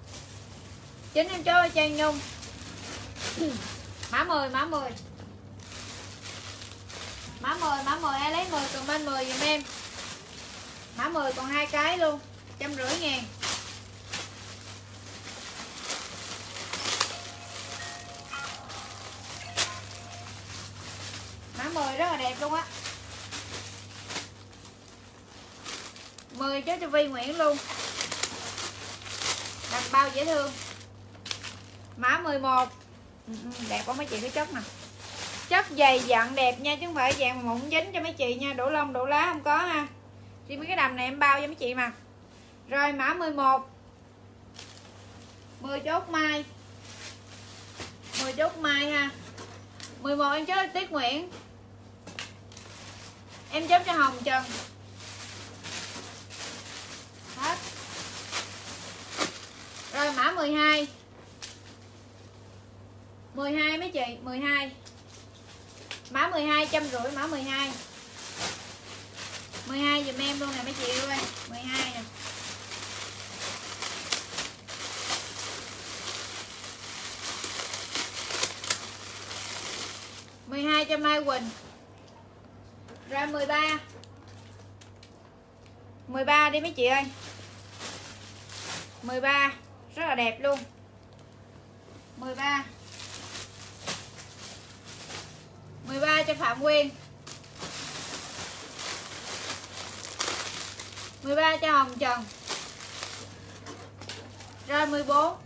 9 em cho Trang Nhung. (clears throat) Mã 10 mã 10 mã 10 mã 10 ai lấy 10 comment 10 giùm em. Mã 10 còn hai cái luôn, trăm rưỡi ngàn. Mã 10 rất là đẹp luôn á. 10 cho cho Vi Nguyễn luôn. Đặt bao dễ thương. Mã 11 ừ, ừ, đẹp quá mấy chị cái chất nè. Chất dày dặn đẹp nha chứ không phải dạng mụn dính cho mấy chị nha. Đổ lông đổ lá không có ha. Riêng mấy cái đầm này em bao cho mấy chị mà. Rồi mã 11 10 chốt mai. 10 chốt mai ha. 11 em chốt Tiết Nguyễn. Em chấm cho Hồng Trần Hết. Rồi, mã 12 12 mấy chị? 12 Mã 12 trăm rưỡi, mã 12 12 dùm em luôn nè mấy chị ơi. 12 nè. mười hai cho Mai Quỳnh ra 13 13 đi mấy chị ơi. 13 rất là đẹp luôn. 13 13 cho Phạm Nguyên. 13 cho Hồng Trần. Rồi 14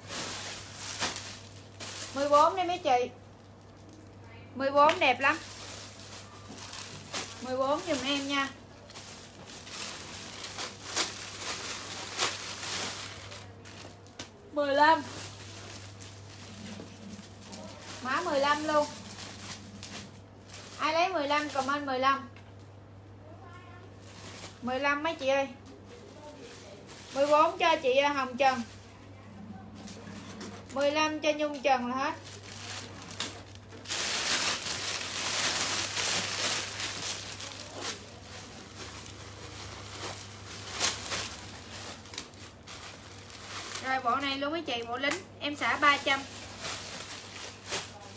14 đi mấy chị. 14 đẹp lắm. 14 dùm em nha. mười lăm. Mã 15 luôn. Ai lấy 15 comment 15 15 mấy chị ơi? 14 cho chị à, Hồng Trần. 15 cho Nhung Trần là hết Rồi bộ này luôn mấy chị bộ lính. Em xả 300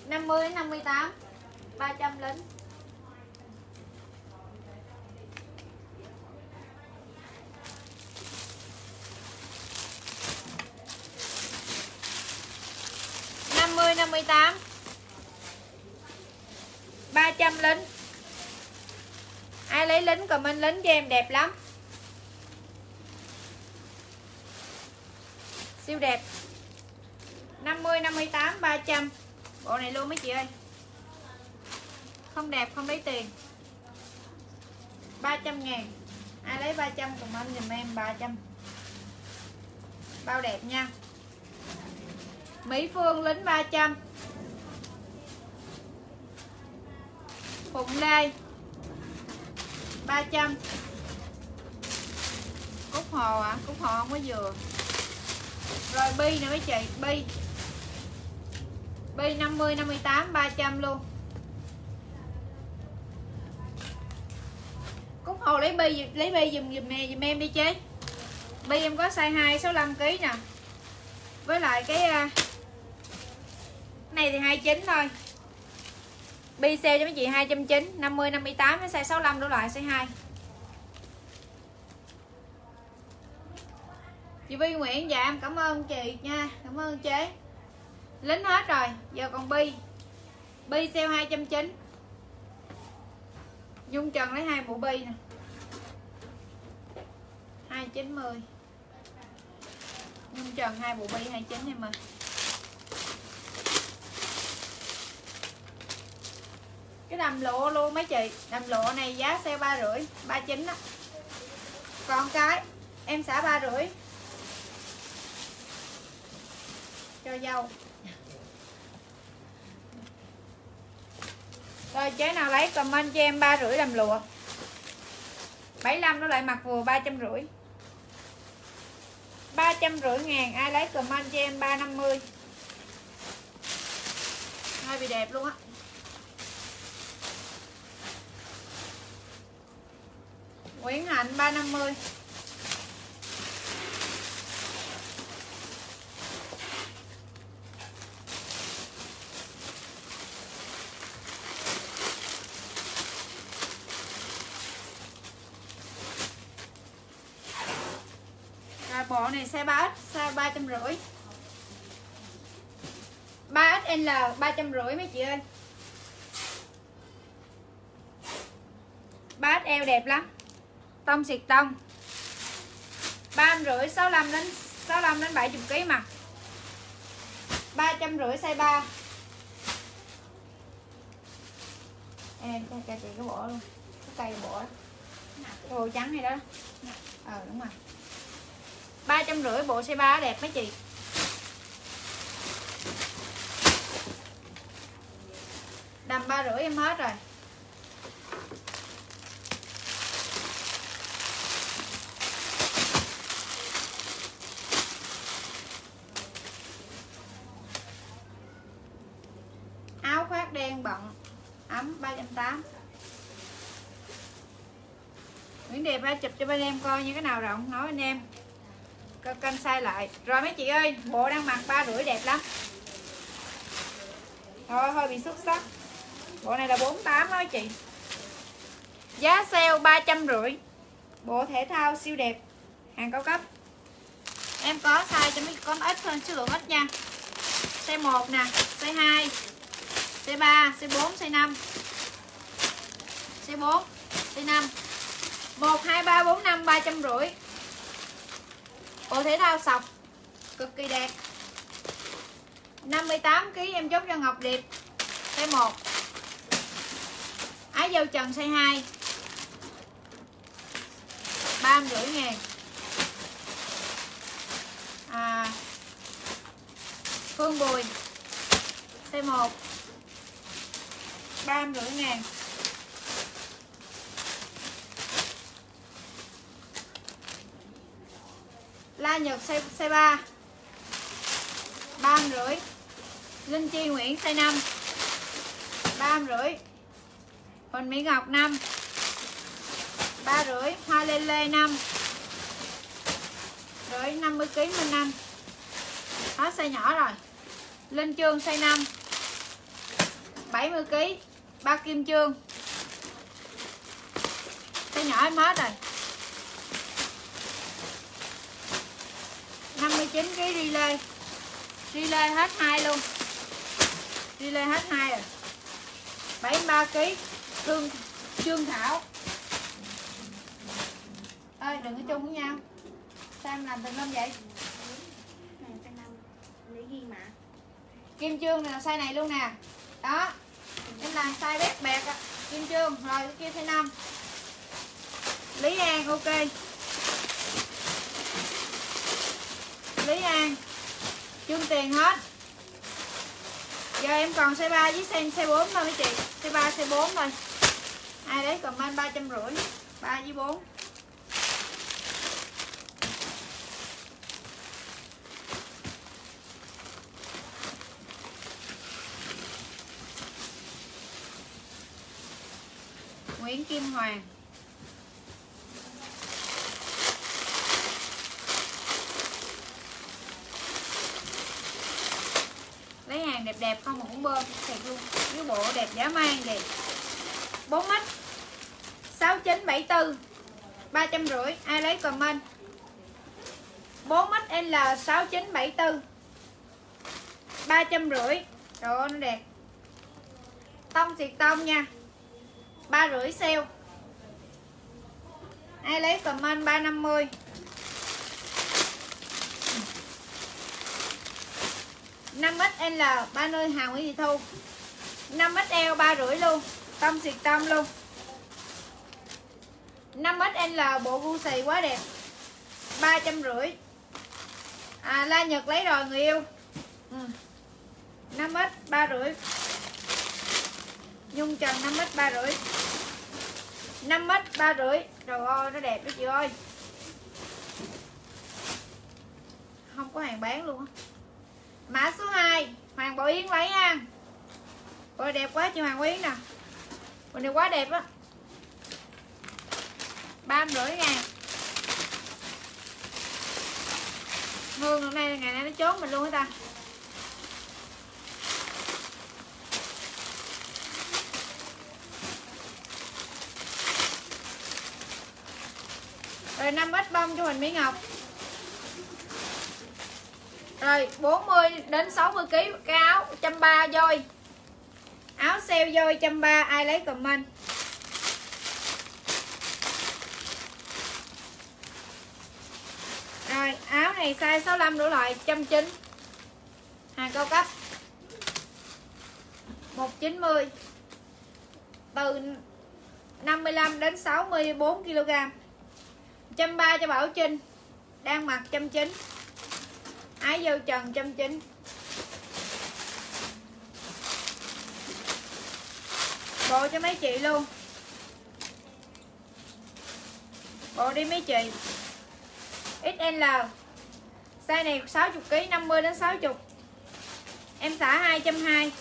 50 đến 58 300 lính. Năm mươi năm mươi tám. ba trăm lính. Ai lấy lính comment lính cho em đẹp lắm siêu đẹp. 50 58 300 bộ này luôn mấy chị ơi? Không đẹp không lấy tiền. 300 ngàn. Ai lấy 300 cùng anh dùm em 300 bao đẹp nha. Mỹ Phương lính 300 Phụng Lê 300 Cúc hồ ạ, à Cúc hồ không có dừa rồi bi nè mấy chị Bi. Bi 50 58 300 luôn. Cúc hồ lấy bi lấy bi dùm dùm nè dùm em đi chế Bi em có size 2 65 kg nè. Với lại cái à, này thì 29 thôi. Bi sale cho mấy chị 290 50 58 với size 65 đủ loại size 2 chị Vi Nguyễn dạ em cảm ơn chị nha, cảm ơn chế lính hết rồi, giờ còn bi. Bi sale hai trăm chín. Dung Trần lấy hai bộ bi nè. Hai chín Trần hai bộ bi, hai chín em ơi cái đầm lụa luôn mấy chị, đầm lụa này giá sale ba rưỡi, ba chín á. Còn cái, em xả ba rưỡi. Cho dâu. Rồi, chế nào lấy comment cho em ba rưỡi làm lụa. 75 nó lại mặc vừa ba trăm rưỡi. ba trăm rưỡi ngàn, ai lấy comment cho em ba năm mươi. Hai bị đẹp luôn á. Nguyễn Hạnh 350 Rồi bộ này size 3X size 350 3XL 350 mấy chị ơi. 3XL đẹp lắm. Tông xịt tông. Ba rưỡi 65 đến 65 đến 70 kg mặt ba trăm rưỡi size 3 em cho, cho chị cái bộ luôn. Cái cây bộ đó. cái bộ trắng này đó. Ờ đúng rồi ba trăm rưỡi bộ size ba đẹp mấy chị? Đầm ba rưỡi em hết rồi. Áo khoác đen bận, ấm 380 Nguyễn Đẹp ba chụp cho bên em coi như cái nào rộng, nói anh em. Cơ canh sai lại. Rồi mấy chị ơi bộ đang mặc ba rưỡi đẹp lắm. Thôi hơi bị xuất sắc Bộ này là 48 đó chị. Giá sale 350 Bộ thể thao siêu đẹp. Hàng cao cấp. Em có size cho mấy con ít hơn số lượng ít nha. Size 1 nè Size 2 Size 3 Size 4 Size 5 Size 4 Size 5 1, 2, 3, 4, 5 350 Bộ thể thao sọc Cực kỳ đẹp. 58kg em chốt cho Ngọc Điệp. Size 1 Ái dâu trần size 2 30 ngàn à, Phương Bùi. Size 1 30 ngàn La Nhật size, size 3 30 Linh Chi Nguyễn size 5 3 rưỡi. Huỳnh Mỹ Ngọc 5 3 rưỡi. Hoa Lê Lê 5 rưỡi 50 kg Minh Anh. Hết size nhỏ rồi. Linh Trương size 5 70 kg ba Kim Trương Size nhỏ em hết rồi. 59 cái đi lê đi lê hết hai luôn. Đi lê hết hai rồi 73 kg thương, trương thảo. Ơi đừng có chung với nhau. Sao em làm từng năm vậy? Kim trương này là size này luôn nè. Đó. Em làm size bét bẹt à. kim trương, rồi cái kia size năm. Lý an, ok. Lý an. Chung tiền hết. Giờ em còn xe 3 với xe, xe 4 thôi mấy chị. Xe 3 xe 4 thôi. Ai đấy comment ba trăm rưỡi. Ba với 4 Nguyễn Kim Hoàng lấy hàng đẹp không mà cũng bơm thiệt luôn. Cái bộ đẹp dã man vậy. Bốn mắt. Sáu, chín, bảy, tư. Ba trăm rưỡi. Ai lấy comment? Bốn mắt l, sáu, chín, bảy, tư. Ba trăm rưỡi. Trời ơi, nó đẹp. Tông thiệt tông nha. Ba rưỡi sale. Ai lấy comment? Ba năm mươi. 5XL ba nơi hàng Nguyễn Thị Thu 5XL 3 rưỡi luôn, Tâm xịt tâm luôn. 5XL bộ gu xì quá đẹp, ba trăm rưỡi. À la nhật lấy rồi, người yêu. Ừ. 5x 3 rưỡi. Nhung trần 5x 3 rưỡi. 5x 3 rưỡi trời ơi nó đẹp đó chị ơi. Không có hàng bán luôn á mã số 2 hoàng bảo yến lấy ha. Ôi, đẹp quá chị hoàng bảo yến nè. Quần này quá đẹp á. Ba rưỡi ngàn. Hương hôm nay ngày nay nó trốn mình luôn hả ta? Rồi 5 ít bông cho mình Mỹ Ngọc. Rồi 40 đến 60 kg cái áo 130 voi. Áo sale voi 130 ai lấy comment? Rồi, áo này size 65 đủ loại 190 Hàng cao cấp 190 Từ 55 đến 64 kg 130 cho Bảo Trinh. Đang mặc 190 Ái dâu trần 190 Bộ cho mấy chị luôn. Bộ đi mấy chị. XL Size này 60 kg 50 đến 60 Em xả 220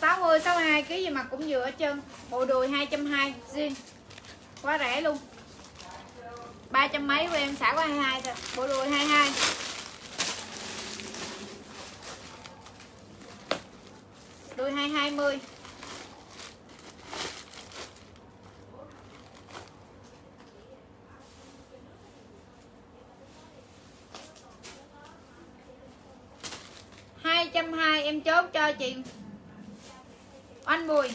60 62 kg gì mặt cũng vừa hết trơn. Bộ đùi 220 jean. Quá rẻ luôn. 300 mấy của em xả có 22 thôi. Bộ đùi 22 Đùi 220 220 em chốt cho chị Anh Bùi.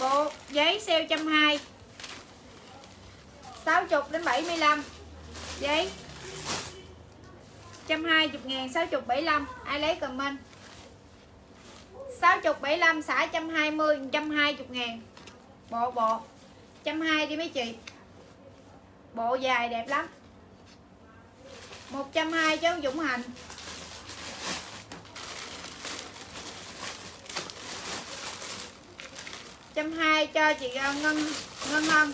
Bộ giấy sale 120 60 đến 75 Giấy. 120 ngàn 60 75 Ai lấy comment? 60 75 xả 120 120 ngàn. Bộ bộ. 120 đi mấy chị? Bộ dài đẹp lắm. 120 cho Dũng Hành. Trăm hai cho chị ờ, Ngân Ngân không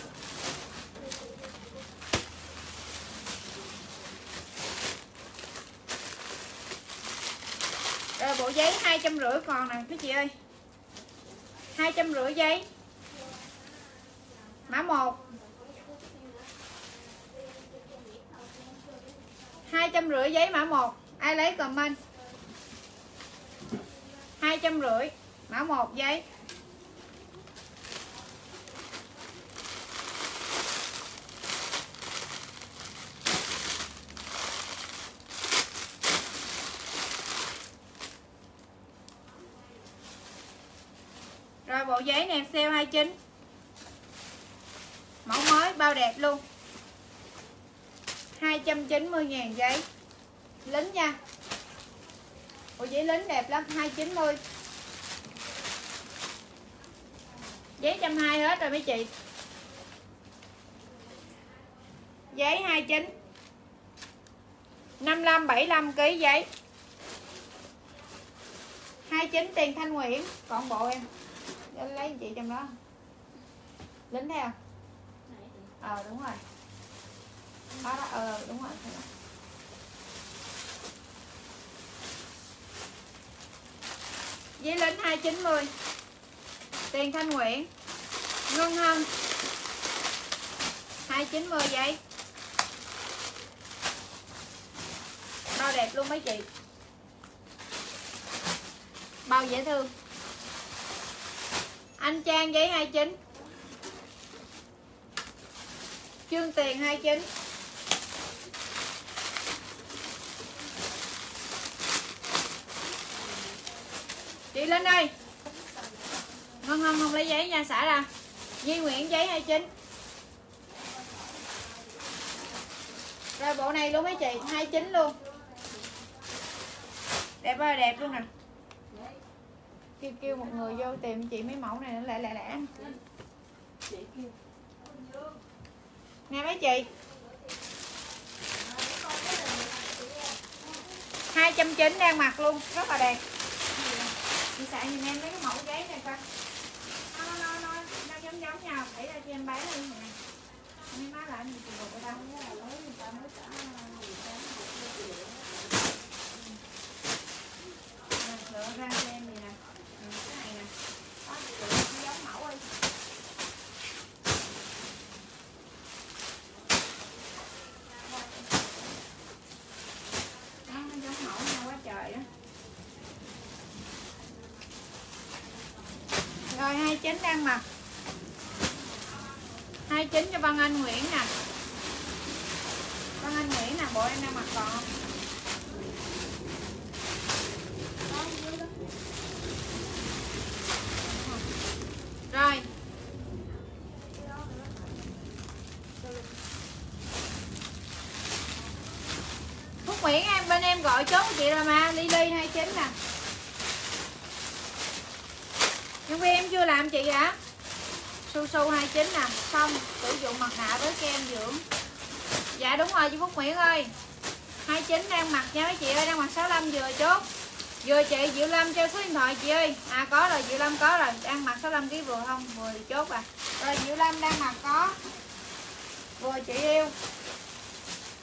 giấy hai trăm rưỡi còn nè mấy chị ơi. hai trăm rưỡi giấy. Mã một. hai trăm rưỡi giấy mã một. Ai lấy comment? hai trăm rưỡi Mã một giấy. Rồi giấy này em sale 29 Mẫu mới, bao đẹp luôn. 290 ngàn giấy. Lính nha. Ủa, giấy lính đẹp lắm 290 Giấy 120 hết rồi mấy chị? Giấy 29 55 75 kg giấy. 29 tiền Thanh Nguyễn, Còn bộ em để lấy chị trong đó. Lính theo. Ờ à, đúng rồi. Đó đó ờ đúng rồi với lính 290 tiền thanh nguyễn. Ngân hân. 290 giấy. Bao đẹp luôn mấy chị. Bao dễ thương anh Trang giấy 29 chương tiền 29 chị lên đây ngon không không lấy giấy nha, xả ra. Di Nguyễn giấy 29 Rồi bộ này luôn mấy chị 29 luôn. Đẹp ơi, đẹp luôn nè. Kêu kêu một người vô tìm chị mấy mẫu này lẹ
lẹ lẹ.
Nè mấy chị. 290 đang mặc luôn, Rất là đẹp. Chị xài nhìn em mấy cái mẫu giấy này coi. Nó nó nó nó giống giống nhau. Để ra cho em bán luôn nè. Mấy má lại gì chị bộ đâu. Lựa ra cho em gì nè Ừ, cái này nè Đó, chị lựa cái giống mẫu đi Đó, nó giống mẫu nhau quá trời đó Rồi 29 đang mặc. 29 cho Văn Anh Nguyễn nè. Văn Anh Nguyễn nè, bộ em đang mặc còn không? Rồi. Phúc Nguyễn em bên em gọi chốt chị rồi mà Lily 29 nè Nhân viên em chưa làm chị ạ? À? Su su 29 nè Xong, sử dụng mặt nạ với kem dưỡng. Dạ đúng rồi, chị Phúc Nguyễn ơi. 29 đang mặc nha mấy chị ơi, Đang mặc 65 vừa chốt. Vừa chị, Diệu Lâm cho số điện thoại chị ơi. À có rồi, Diệu Lâm có rồi, Đang mặc 65 kg vừa không? Vừa chốt à. Rồi, Diệu Lâm đang mặc có. Vừa chị yêu.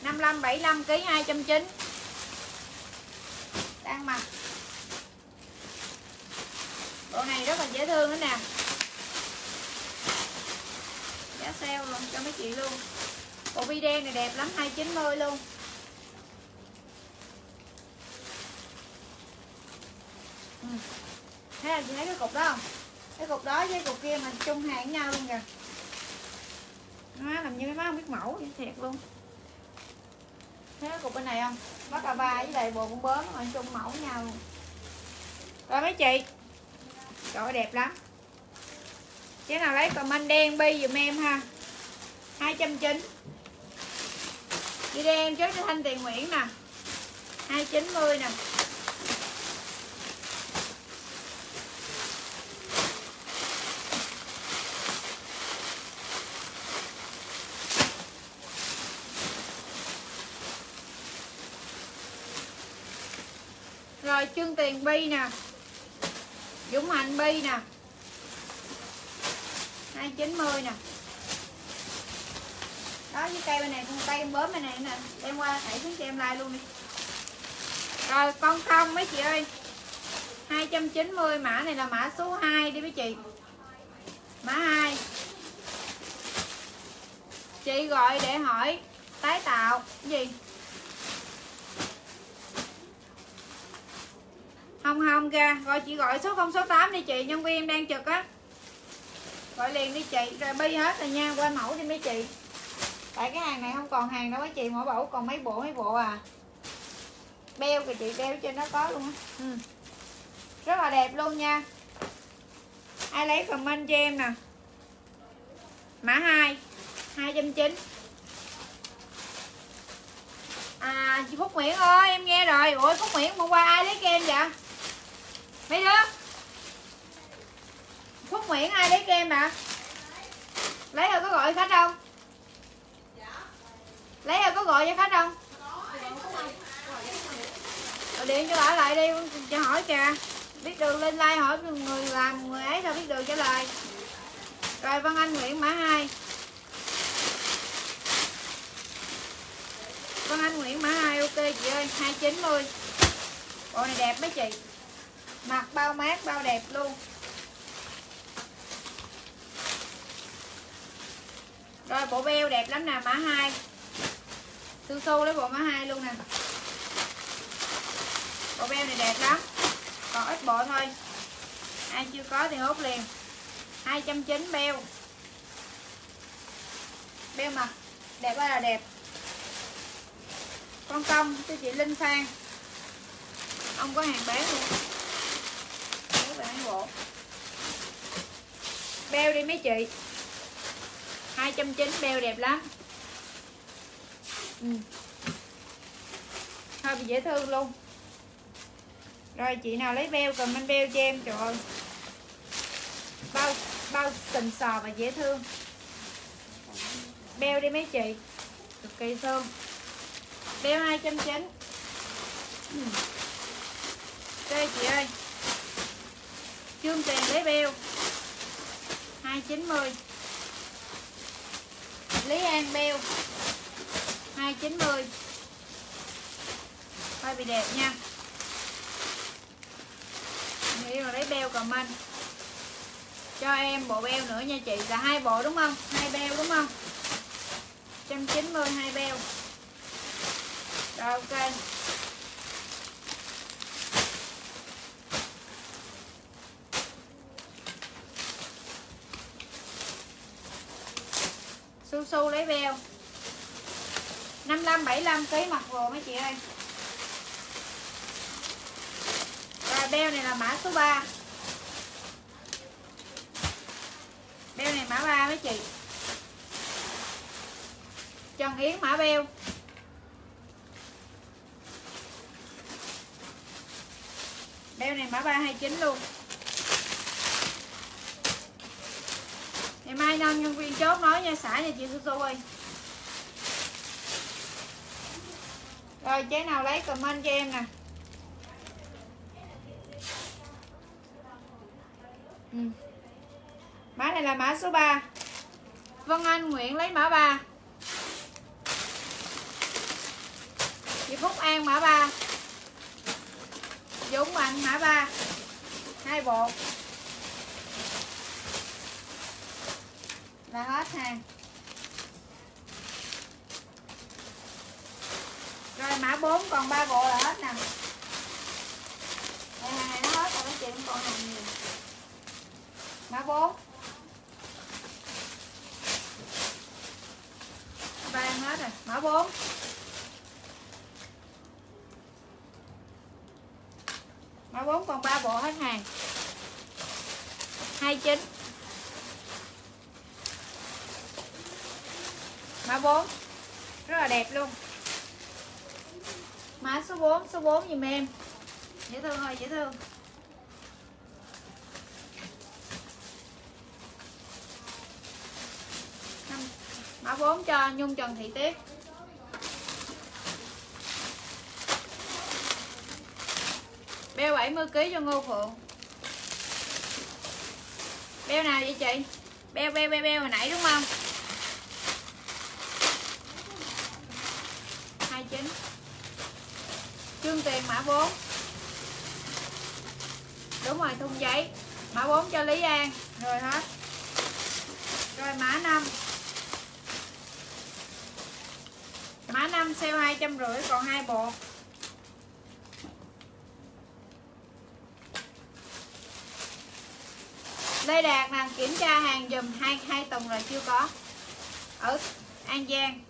55 75 kg 290 Đang mặc. Bộ này rất là dễ thương đó nè. Giá sale luôn, cho mấy chị luôn. Bộ bi đen này đẹp lắm 290 luôn. Ừ. Thế là chị thấy cái cục đó không? Cái cục đó với cục kia mà chung hàng với nhau luôn kìa. Má làm như mấy má không biết mẫu vậy thiệt luôn. Thấy cái cục bên này không? Bắt cà ba với lại bộ con bớm, mà chung mẫu với nhau luôn. Rồi mấy chị? Trời ơi, đẹp lắm. Chứ nào lấy comment đen bi dùm em ha. 290 Chị đen chốt cho Thanh Tiền Nguyễn nè. 290 nè. Rồi chương tiền bi nè. Dũng Hành bi nè. 290 nè. Đó, với cây bên này, con tay em bớm bên này nè. Đem qua thảy xuống cho em like luôn đi. Rồi, con không mấy chị ơi. 290 mã này là mã số 2 đi mấy chị. Mã 2 Chị gọi để hỏi, tái tạo, cái gì? Không không kìa. Rồi chị gọi số 068 đi chị. Nhân viên em đang trực á. Gọi liền đi chị. Rồi bi hết rồi nha. Qua mẫu đi mấy chị. Tại cái hàng này không còn hàng đâu mấy chị. Mỗi mẫu còn mấy bộ mấy bộ à. Beo kìa chị. Beo trên nó có luôn á. Ừ. rất là đẹp luôn nha. Ai lấy comment cho em nè. Mã 2 290 À chị Phúc Nguyễn ơi, em nghe rồi. Ủa, Phúc Nguyễn, hôm qua ai lấy kem vậy? Mấy đứa Phúc Nguyễn ai lấy kem ạ lấy rồi có gọi khách không? Lấy rồi có gọi cho khách không? Rồi điện cho bà lại đi, cho hỏi kìa. Biết đường lên like hỏi người làm, người ấy sao biết đường trả lời? Rồi Văn Anh, Nguyễn, mã 2 Văn Anh, Nguyễn, mã 2 ok chị ơi 290 Bộ này đẹp mấy chị? Mặt bao mát, bao đẹp luôn. Rồi, bộ beo đẹp lắm nè, mã 2 Su su lấy bộ mã 2 luôn nè. Bộ beo này đẹp lắm. Còn ít bộ thôi. Ai chưa có thì hốt liền. 290 beo. Beo mặt. Đẹp quá là đẹp. Con công cho chị linh phan. Ông có hàng bán luôn mấy bạn bộ. Beo đi mấy chị? 290 beo đẹp lắm. Ừ. thôi bị dễ thương luôn. Rồi, chị nào lấy beo, comment beo cho em, trời ơi. Bao bao tình sò và dễ thương. Beo đi mấy chị? Cực kỳ thương beo 290 ừ. đây, chị ơi chương tiền lấy beo 290 Lý An beo 290 Hơi bị đẹp nha. Nghĩ rồi lấy beo comment. Cho em bộ beo nữa nha chị. Là hai bộ đúng không? hai beo đúng không? 190 hai beo Rồi, ok. Su su lấy beo. 55 75 kg mặt vừa mấy chị ơi. Và beo này là mã số 3 beo này mã 3 mấy chị? Trần Yến mã beo. Beo này mã 329 luôn. Ngày mai năm nhân viên chốt nói nha, xả nha chị Su Su ơi. Rồi chế nào lấy comment cho em nè. Ừ. Mã này là mã số 3 Vân Anh, Nguyễn lấy mã 3 Chị Phúc An, mã 3 Dũng Mạnh mã 3 hai bộ. Là hết hàng rồi, mã 4 còn 3 bộ là hết nè. Đây hàng này nó hết rồi mấy chị không còn hàng nhiều. Mã 4 vàng hết rồi, mã 4 mã 4 còn 3 bộ hết hàng. 29 mã 4 rất là đẹp luôn. Mã số 4 số 4 dùm em. Dễ thương thôi dễ thương. Mã 4 cho Nhung, Trần, Thị Tiết Beo 70kg cho Ngô Phượng. Beo nào vậy chị? Beo beo beo beo hồi nãy đúng không? 29 Trương tiền, mã 4 Đúng rồi thun giấy. Mã 4 cho Lý An. Rồi hết. Rồi mã 5 Mã 5 sale 250 còn hai bộ. Lê Đạt nè kiểm tra hàng dùm hai hai tuần rồi chưa có. Ở An Giang.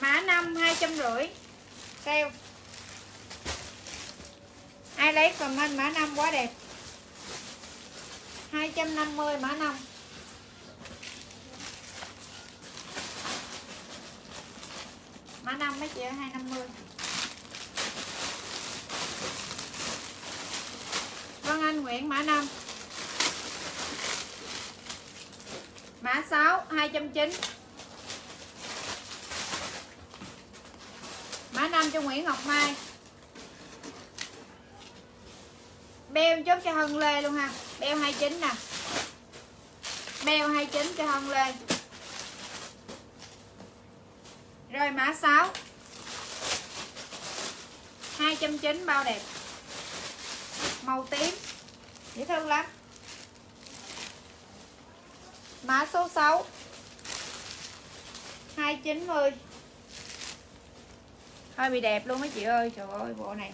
Mã 5 250 keo ai lấy comment mã 5 quá đẹp. 250 mã 5 mã 5 mấy chị ơi 250 Vân Anh Nguyễn mã 5 Mã 6 290 Mã 5 cho Nguyễn Ngọc Mai. Beo chốt cho Hân Lê luôn ha. Beo 29 nè. Beo 29 cho Hân Lê. Rồi mã 6 290 bao đẹp. Màu tím. Dễ thương lắm. Mã số 6 290 Hơi bị đẹp luôn mấy chị ơi, Trời ơi, bộ này.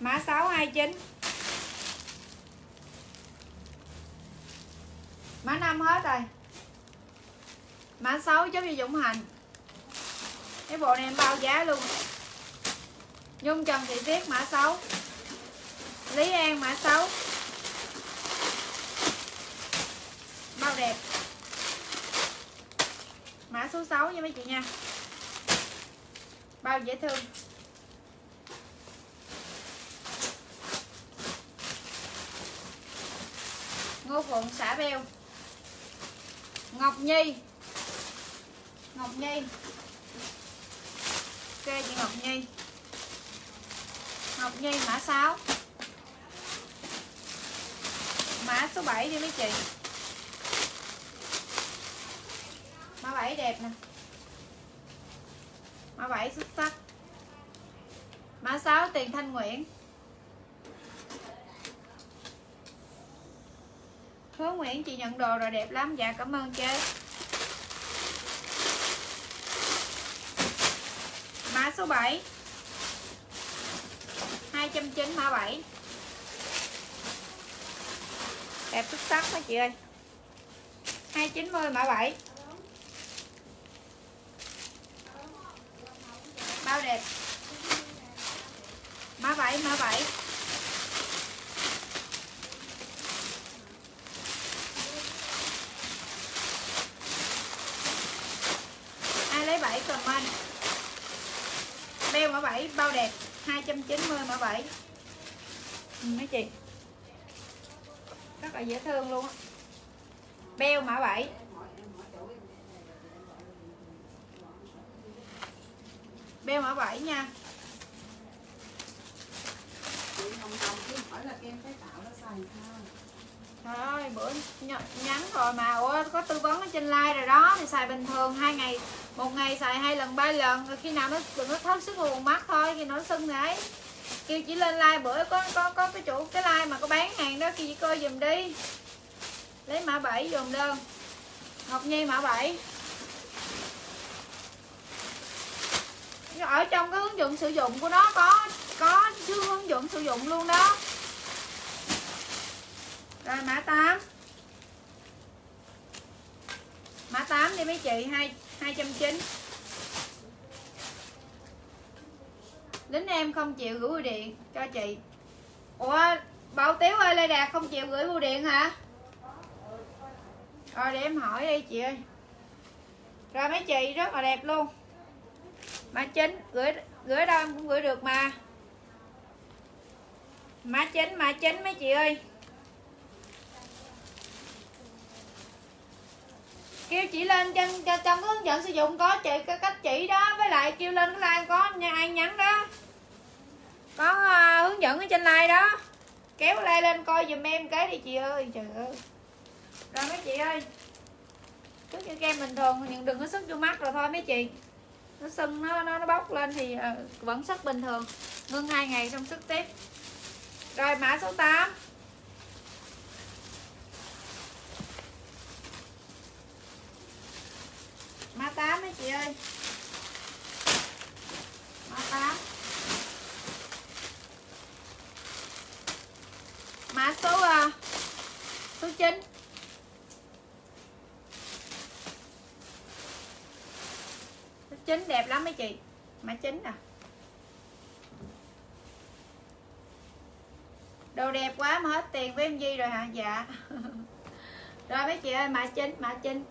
Mã 629 Mã 5 hết rồi. Mã 6 chốt cho Dũng Hành. Cái bộ này em bao giá luôn. Nhung Trần Thị Tiết mã 6 Lý An mã 6 bao đẹp. Mã số 6 nha mấy chị nha bao dễ thương. Ngô Phượng xả beo Ngọc Nhi. Ngọc Nhi. Ok chị Ngọc Nhi. Ngọc Nhi mã 6 Mã số 7 đi mấy chị. Mã 7 đẹp nè. Mã 7 xuất sắc. Mã 6 Tiền Thanh Nguyễn. Hứa Nguyễn, chị nhận đồ rồi, đẹp lắm. Dạ cảm ơn chế Mã số 7 290 mã 7 Đẹp xuất sắc quá chị ơi. 290 mã 7 đẹp. Má 7 má 7 Ai lấy 7 comment. Beo mã 7 bao đẹp. 290 mã 7 ừ, Mấy chị? Rất là dễ thương luôn á. Beo mã 7 Beo mã 7 nha.
Chị hồng hồng cứ hỏi là kem tái tạo nó xài sao.
Trời ơi, bữa nh- nhắn rồi mà Ủa, có tư vấn ở trên like rồi đó thì xài bình thường hai ngày một ngày xài hai lần ba lần rồi khi nào nó đừng có thấm sức nguồn mắt thôi khi nó sưng thì ấy. Kêu chỉ lên like bữa có có có cái chủ cái like mà có bán hàng đó kêu chị coi giùm đi. Lấy mã 7 dùm đơn. Ngọc Nhi mã 7 ở trong cái hướng dẫn sử dụng của nó có có chương hướng dẫn sử dụng luôn đó. Rồi, mã 8 Mã 8 đi mấy chị? 2 290 Lính em không chịu gửi bưu điện cho chị. Ủa, Bảo Tiếu ơi, Lê Đạt không chịu gửi bưu điện hả? Rồi, để em hỏi đi, chị ơi. Rồi, mấy chị, rất là đẹp luôn. Mã 9 gửi gửi đâu em cũng gửi được mà. Mã 9 mã 9 mấy chị ơi. Kêu chị lên trên trong cái hướng dẫn sử dụng có chị cái cách chỉ đó với lại kêu lên cái like có nha ai nhắn đó. Có uh, hướng dẫn ở trên like đó. Kéo like lên coi giùm em cái đi chị ơi trời ơi. Rồi mấy chị ơi trước như kem bình thường nhưng đừng có sức vô mắt rồi thôi mấy chị nó sưng nó nó, nó bốc lên thì ờ, vẫn sức bình thường. Ngưng hai ngày xong sức tiếp. Rồi mã số 8 Mã 8 mấy chị ơi. Mã 8 Mã số uh, số 9 chín đẹp lắm mấy chị. Mã chín nè. Đồ đẹp quá, mà hết tiền với em Di rồi hả? Dạ. (laughs) Rồi mấy chị ơi mã chín Mã 9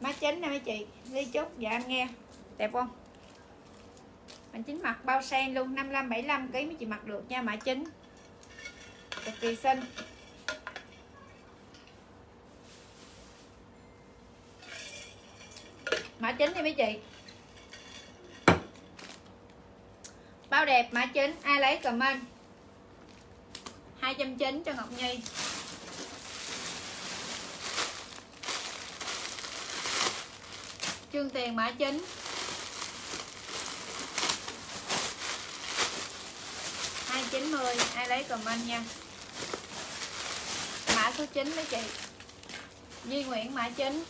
má chính nè mấy chị đi chút dạ em nghe. Đẹp không? Mã chính mặt bao sen luôn 55 75 kg mấy chị mặc được nha mã chính cực kỳ xinh. Mã chính đi mấy chị? Bao đẹp, mã chính, ai lấy comment? 290 cho Ngọc Nhi. Trương Tiền mã chính. hai chín mươi, ai lấy comment nha? Mã số 9 mấy chị. Duy Nguyễn mã chính.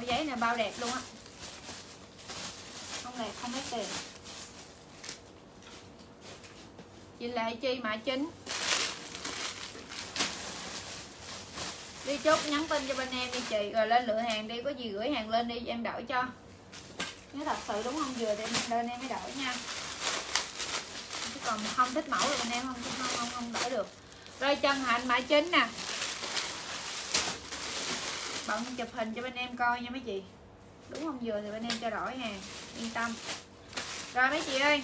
Ủa, giấy này bao đẹp luôn á. Không đẹp, không hết tiền. Chị Lệ Chi mã chính đi chốt, nhắn tin cho bên em đi chị, rồi lên lựa hàng đi, có gì gửi hàng lên đi, em đổi cho. Nếu thật sự đúng không? Vừa thì em lên em mới đổi nha. Chứ còn không thích mẫu thì bên em không không không không đổi được. Rồi chân hạnh mã chính nè bận chụp hình cho bên em coi nha mấy chị. Đúng không? Vừa thì bên em cho đổi hàng yên tâm. Rồi mấy chị ơi.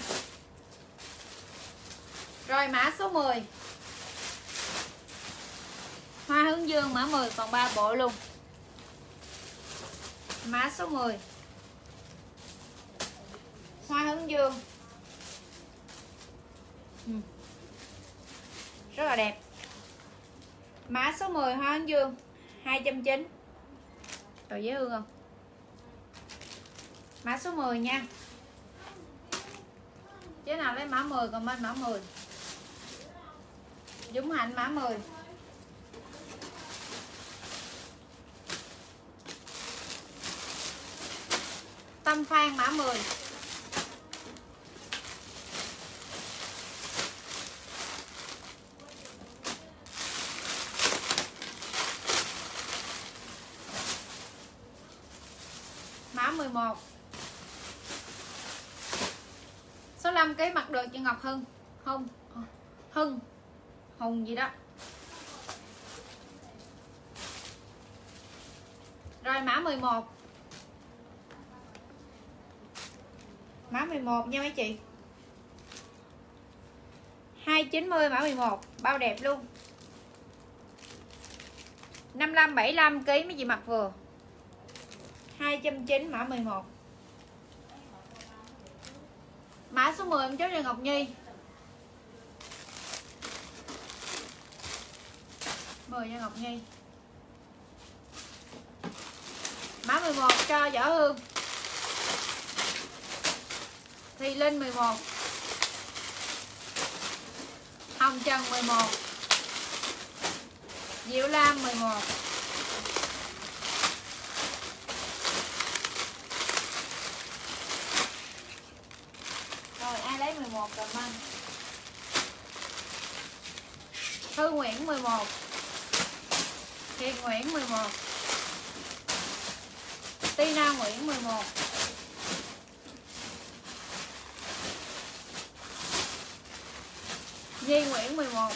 Rồi, mã số 10 Hoa hướng dương mã 10 còn 3 bộ luôn. Mã số 10 Hoa hướng dương. Ừ. Rất là đẹp. Mã số 10 hoa hướng dương 290 tờ dễ thương không? Mã số 10 nha. Chế nào lấy mã 10 còn bên mã 10 Dũng Hạnh mã 10 Tâm Phan mã 10 Mã 11 Số 5 ký mặc được chị Ngọc Hưng. Hưng Hưng. Hùng gì đó. Rồi, mã 11 Mã 11 nha mấy chị. 290 mã 11 Bao đẹp luôn. 55 75 kg mấy chị mặc vừa. 290 mã 11 Mã số 10 em chốt cho Ngọc Nhi. 10 cho Ngọc Nhi. Mã 11 cho Võ Hương. Thì Linh 11 Hồng Trần 11 Diệu Lam 11 Rồi ai lấy 11 comment Thư Nguyễn 11 Hiền Nguyễn 11 Tina Nguyễn 11 Nhi Nguyễn 11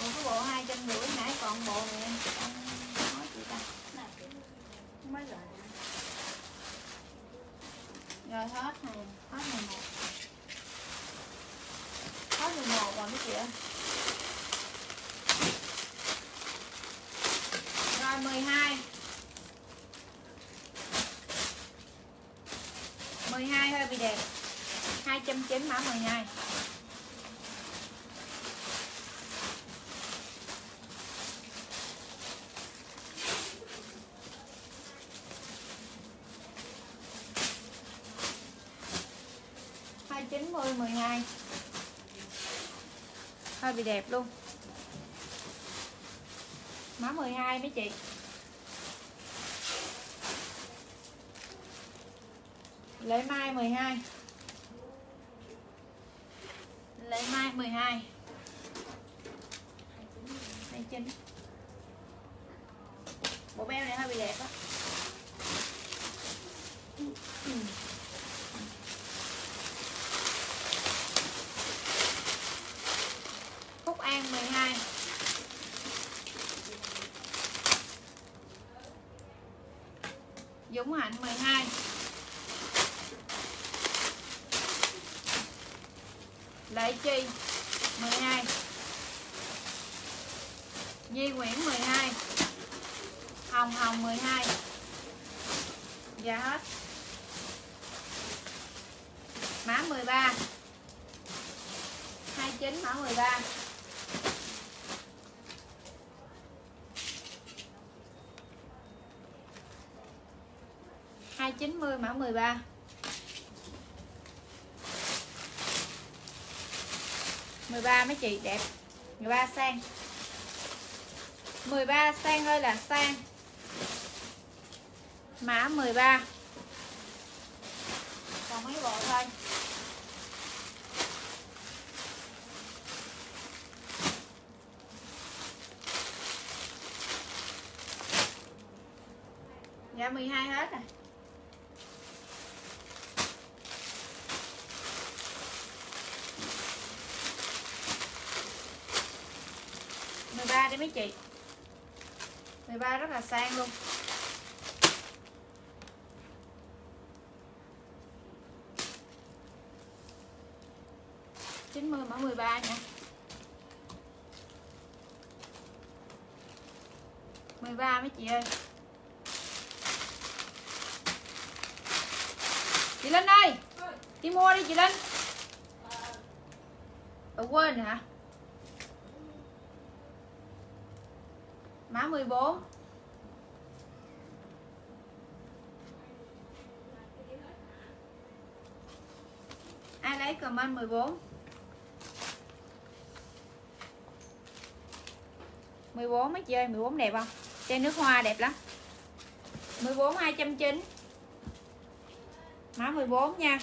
Còn có bộ 250 nãy còn bộ này em Em nói chị ta Mới rồi Rồi hết hàng Hết 11 Hết 11 rồi mấy chị ơi Rồi 12 12 hơi bị đẹp 290 mã 12 290 12 hơi bị đẹp luôn. Má 12 mấy chị? Lấy mai 12 Lễ 290 mã 13 13 mấy chị? Đẹp. 13 sang. 13 sang ơi là sang. Mã 13 còn mấy bộ thôi. Dạ 12 hết rồi mấy chị. 13 rất là sang luôn. Chín mươi mã 13 nha. 13 mấy chị ơi. Chị Linh ơi đi mua đi chị Linh. Ủa quên hả 14 ai lấy comment 14 14 mấy chơi 14 đẹp không? Chai nước hoa đẹp lắm. 14 290 mã 14 nha.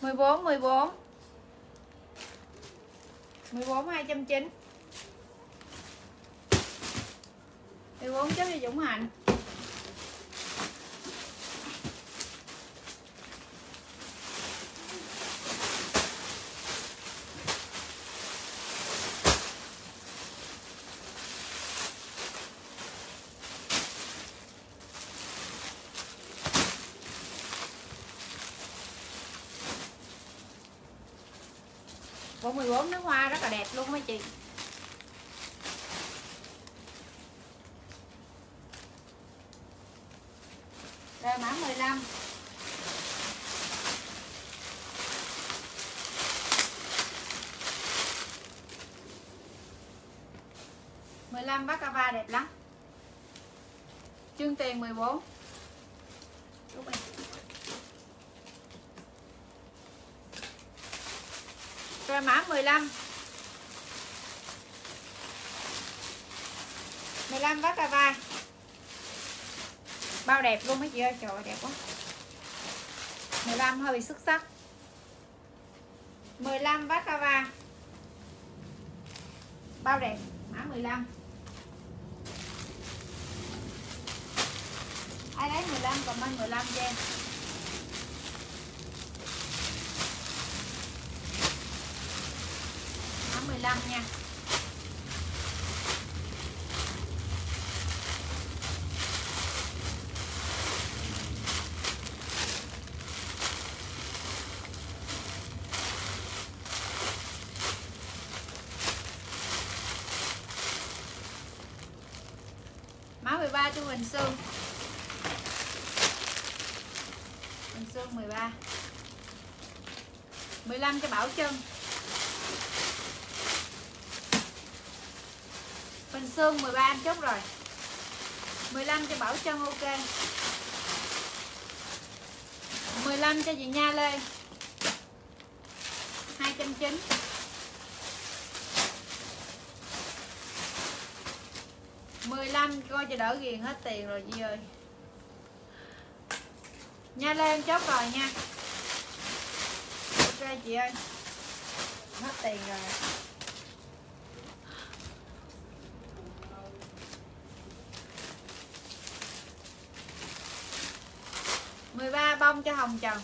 14 14 14 290 14 chấm cho Dũng Hạnh gốm nước hoa rất là đẹp luôn mấy chị Rồi mã 15 15 bác cava đẹp lắm Chương tiền 14 Đúng rồi. Rồi mã 15 15 bác cava Bao đẹp luôn mấy chị ơi Trời ơi đẹp quá. 15 hơi bị xuất sắc 15 bát cava Bao đẹp Mã 15 Ai lấy 15 comment 15 cho em Mã 15 nha Mã 13 cho Huỳnh Sương Huỳnh Sương 13 15 cho Bảo Trân. Huỳnh Sương 13 em chốt rồi. 15 cho Bảo Trân, ok. 15 cho chị Nha Lê. 290 15 coi cho đỡ ghiền hết tiền rồi Di ơi. Nha lên chốt rồi nha. Ok chị ơi. Hết tiền rồi. Mười ba bông cho Hồng Trần.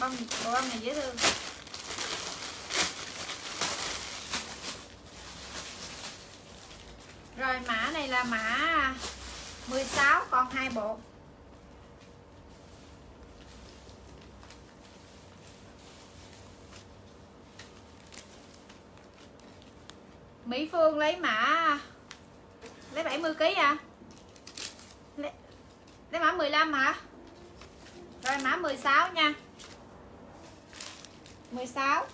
Bông, bộ bông này dễ thương Rồi mã này là mã 16 còn hai bộ. Mỹ Phương lấy mã lấy 70 kg à? Lấy, lấy mã 15 hả? Rồi mã 16 nha. 16.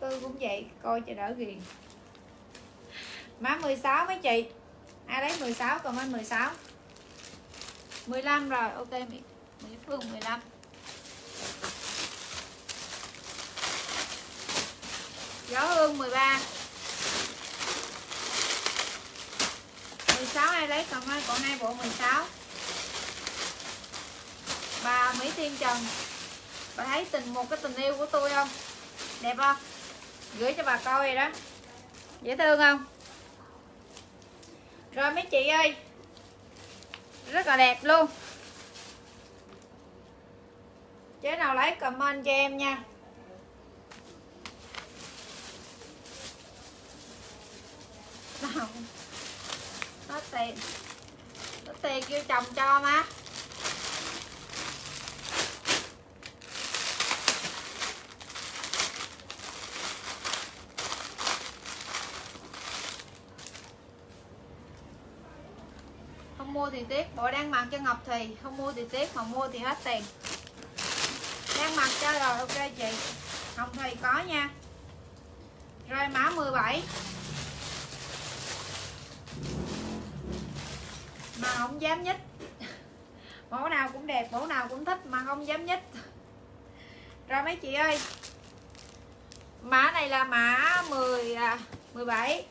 tôi cũng vậy, coi cho đỡ ghiền Má 16 mấy chị? Ai lấy 16 còn anh 16 15 rồi ok Mỹ, Mỹ Phương 15 Gió hương 13 16 ai lấy còn hai còn hai bộ 16 Bà Mỹ Thiên Trần Bà thấy tình một cái tình yêu của tôi không? Đẹp không? Gửi cho bà coi rồi đó. Dễ thương không? Rồi mấy chị ơi. Rất là đẹp luôn. Chế nào lấy comment cho em nha. Nào. nó tiền. Nó tiền kêu chồng cho má. Mua thì tiếc bộ đang mặc cho ngọc thì không mua thì tiếc mà mua thì hết tiền. Đang mặc cho rồi ok chị. Hồng thì có nha. Rồi mã 17 mà không dám nhích. (laughs) Mẫu nào cũng đẹp mẫu nào cũng thích mà không dám nhích. Rồi mấy chị ơi. Mã này là mã 10 à, 17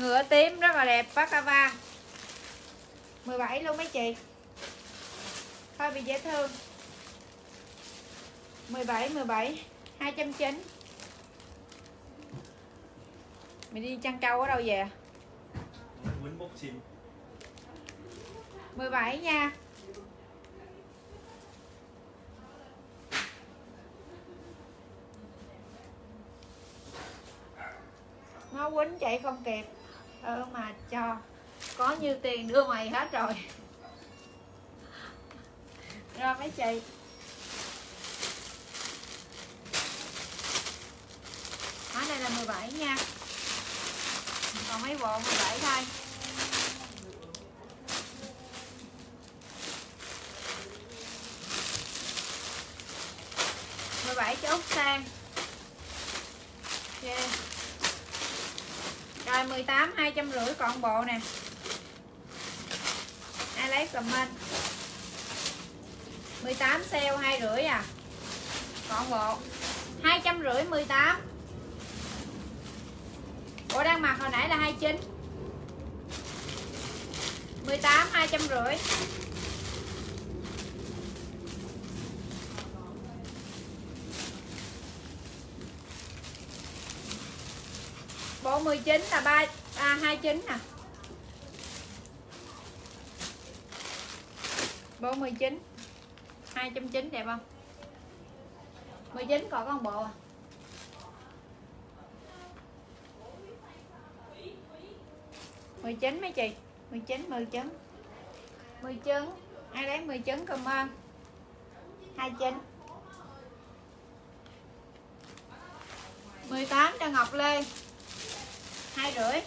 ngựa tím rất là đẹp Pacava 17 luôn mấy chị. Hơi bị dễ thương. 17 17 290 mày đi chăn trâu ở đâu về?
Quýnh boxing
17 nha. Nó quýnh chạy không kịp ơ, mà cho, có nhiêu tiền đưa mày hết rồi. Rồi mấy chị. Mã này là 17 nha. Còn mấy bộ 17 thôi. mười bảy chốt sang. 18 250 còn bộ nè. Ai lấy comment? 18 sale hai rưỡi à? Còn bộ. hai trăm rưỡi 18 bộ đang mặc hồi nãy là 29 18 250 Cổ 19 là 3 à, 29 nè. Bộ 19. 290 đẹp không? 19 còn con một bộ à. mười chín mấy chị mười chín mười trứng mười trứng ai lấy mười trứng cảm ơn hai chín mười tám cho ngọc lê hai rưỡi.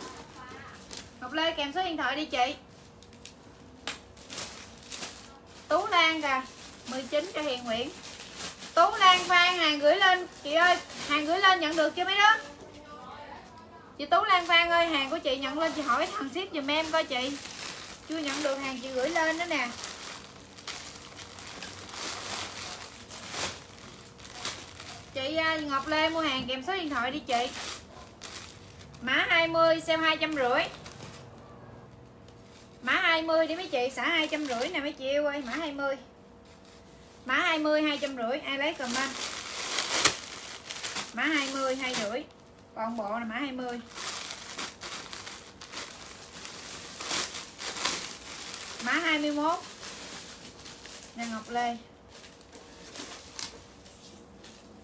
Ngọc lê kèm số điện thoại đi chị. Tú lan kìa 19 cho hiền nguyễn. Tú lan phan hàng gửi lên, chị ơi, hàng gửi lên nhận được chưa mấy đứa? Chị tú lan phan ơi, hàng của chị nhận lên, chị hỏi thằng ship giùm em coi chị. Chưa nhận được hàng, chị gửi lên đó nè. Chị à, Ngọc Lê mua hàng kèm số điện thoại đi chị mã 20 sale hai trăm rưỡi. Mã 20 đi mấy chị xả hai trăm rưỡi nè, mấy chị yêu ơi mã 20 mã 20 hai trăm rưỡi, ai lấy comment mã 20 hai rưỡi còn bộ là mã 20 mã 21 nè Ngọc Lê.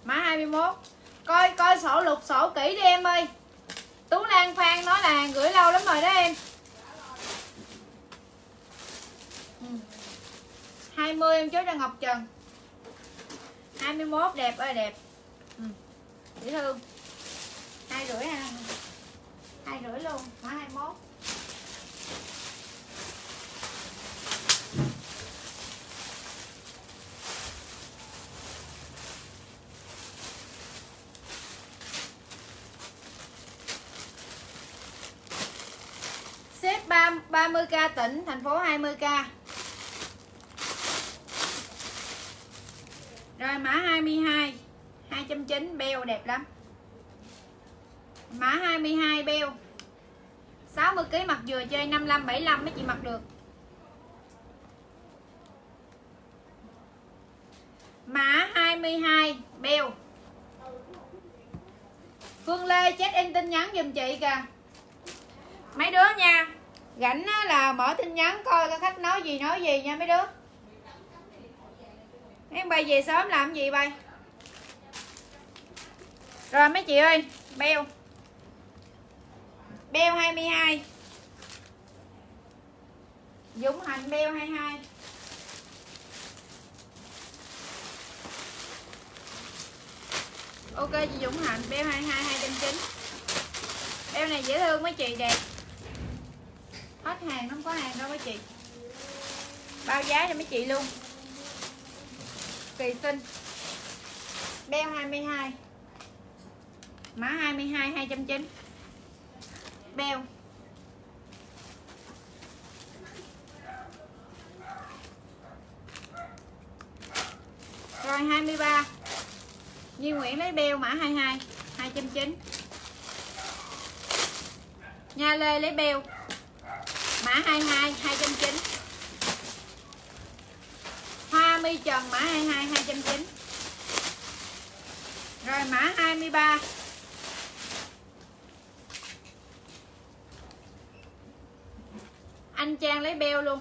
Mã 21 coi coi sổ lục sổ kỹ đi em ơi. Tú Lan Phan nói là gửi lâu lắm rồi đó em. Ừ. 20 em chốt cho Ngọc Trần. 21 đẹp ơi, đẹp. Ừ. dễ thương. Hai rưỡi ha hai rưỡi luôn mã 21 30k tỉnh, thành phố 20k rồi, mã 22 290 beo đẹp lắm. Mã 22 beo. 60 kg mặt dừa chơi 55 75 mấy chị mặc được. Mã 22 beo. Phương Lê, check in tin nhắn giùm chị kìa. Mấy đứa nha. Rảnh á là mở tin nhắn coi cái khách nói gì nói gì nha mấy đứa. Mấy bay về sớm làm gì bay? Rồi mấy chị ơi, Beo. Beo 22 Dũng hành Beo 22 Ok, chị Dũng hành Beo 22 290 Beo này dễ thương mấy chị đẹp. Hết hàng không có hàng đâu mấy chị. Bao giá cho mấy chị luôn. Kỳ sinh Beo 22 Mã 22 290 Beo. Rồi 23 Duy Nguyễn lấy beo, mã 22 290 Nha Lê lấy beo. Mã 22 290 Hoa mi trần, mã 22 290 Rồi, mã 23 Anh Trang lấy beo luôn.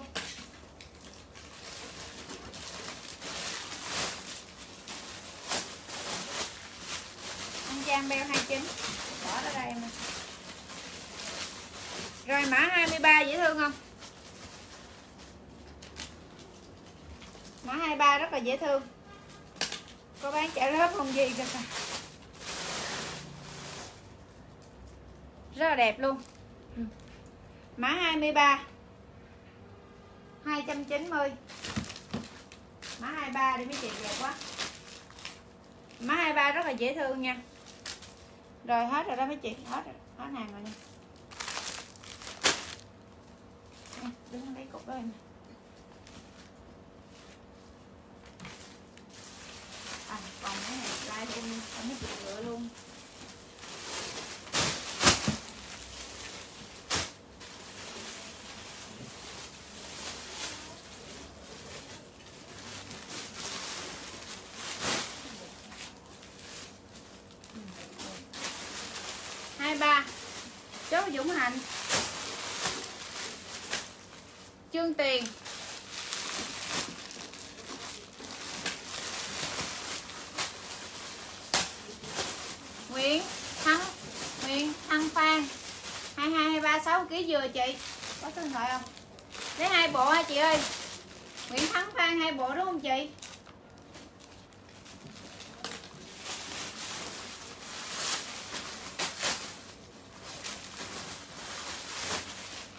Anh Trang beo 29 Bỏ ra đây em rồi mã 23 dễ thương không? Mã 23 rất là dễ thương. Có bán trả lớp không gì kìa. Rất là đẹp luôn. Ừ. Mã 23 290 Mã 23 đi mấy chị đẹp quá. Mã 23 rất là dễ thương nha. Rồi hết rồi đó mấy chị. Hết rồi, hết hàng rồi nha Nè, Đứng lấy cục đó em nè À, còn cái này like thêm cho mấy chị nữa luôn hai ba chốt Dũng Hạnh Trương Tiền. Nguyễn Thắng, Nguyễn Thăng Phan. Hai hai hai, ba, sáu kg dừa chị. Có số điện thoại không? Lấy hai bộ hả chị ơi? Nguyễn Thắng Phan hai bộ đúng không chị?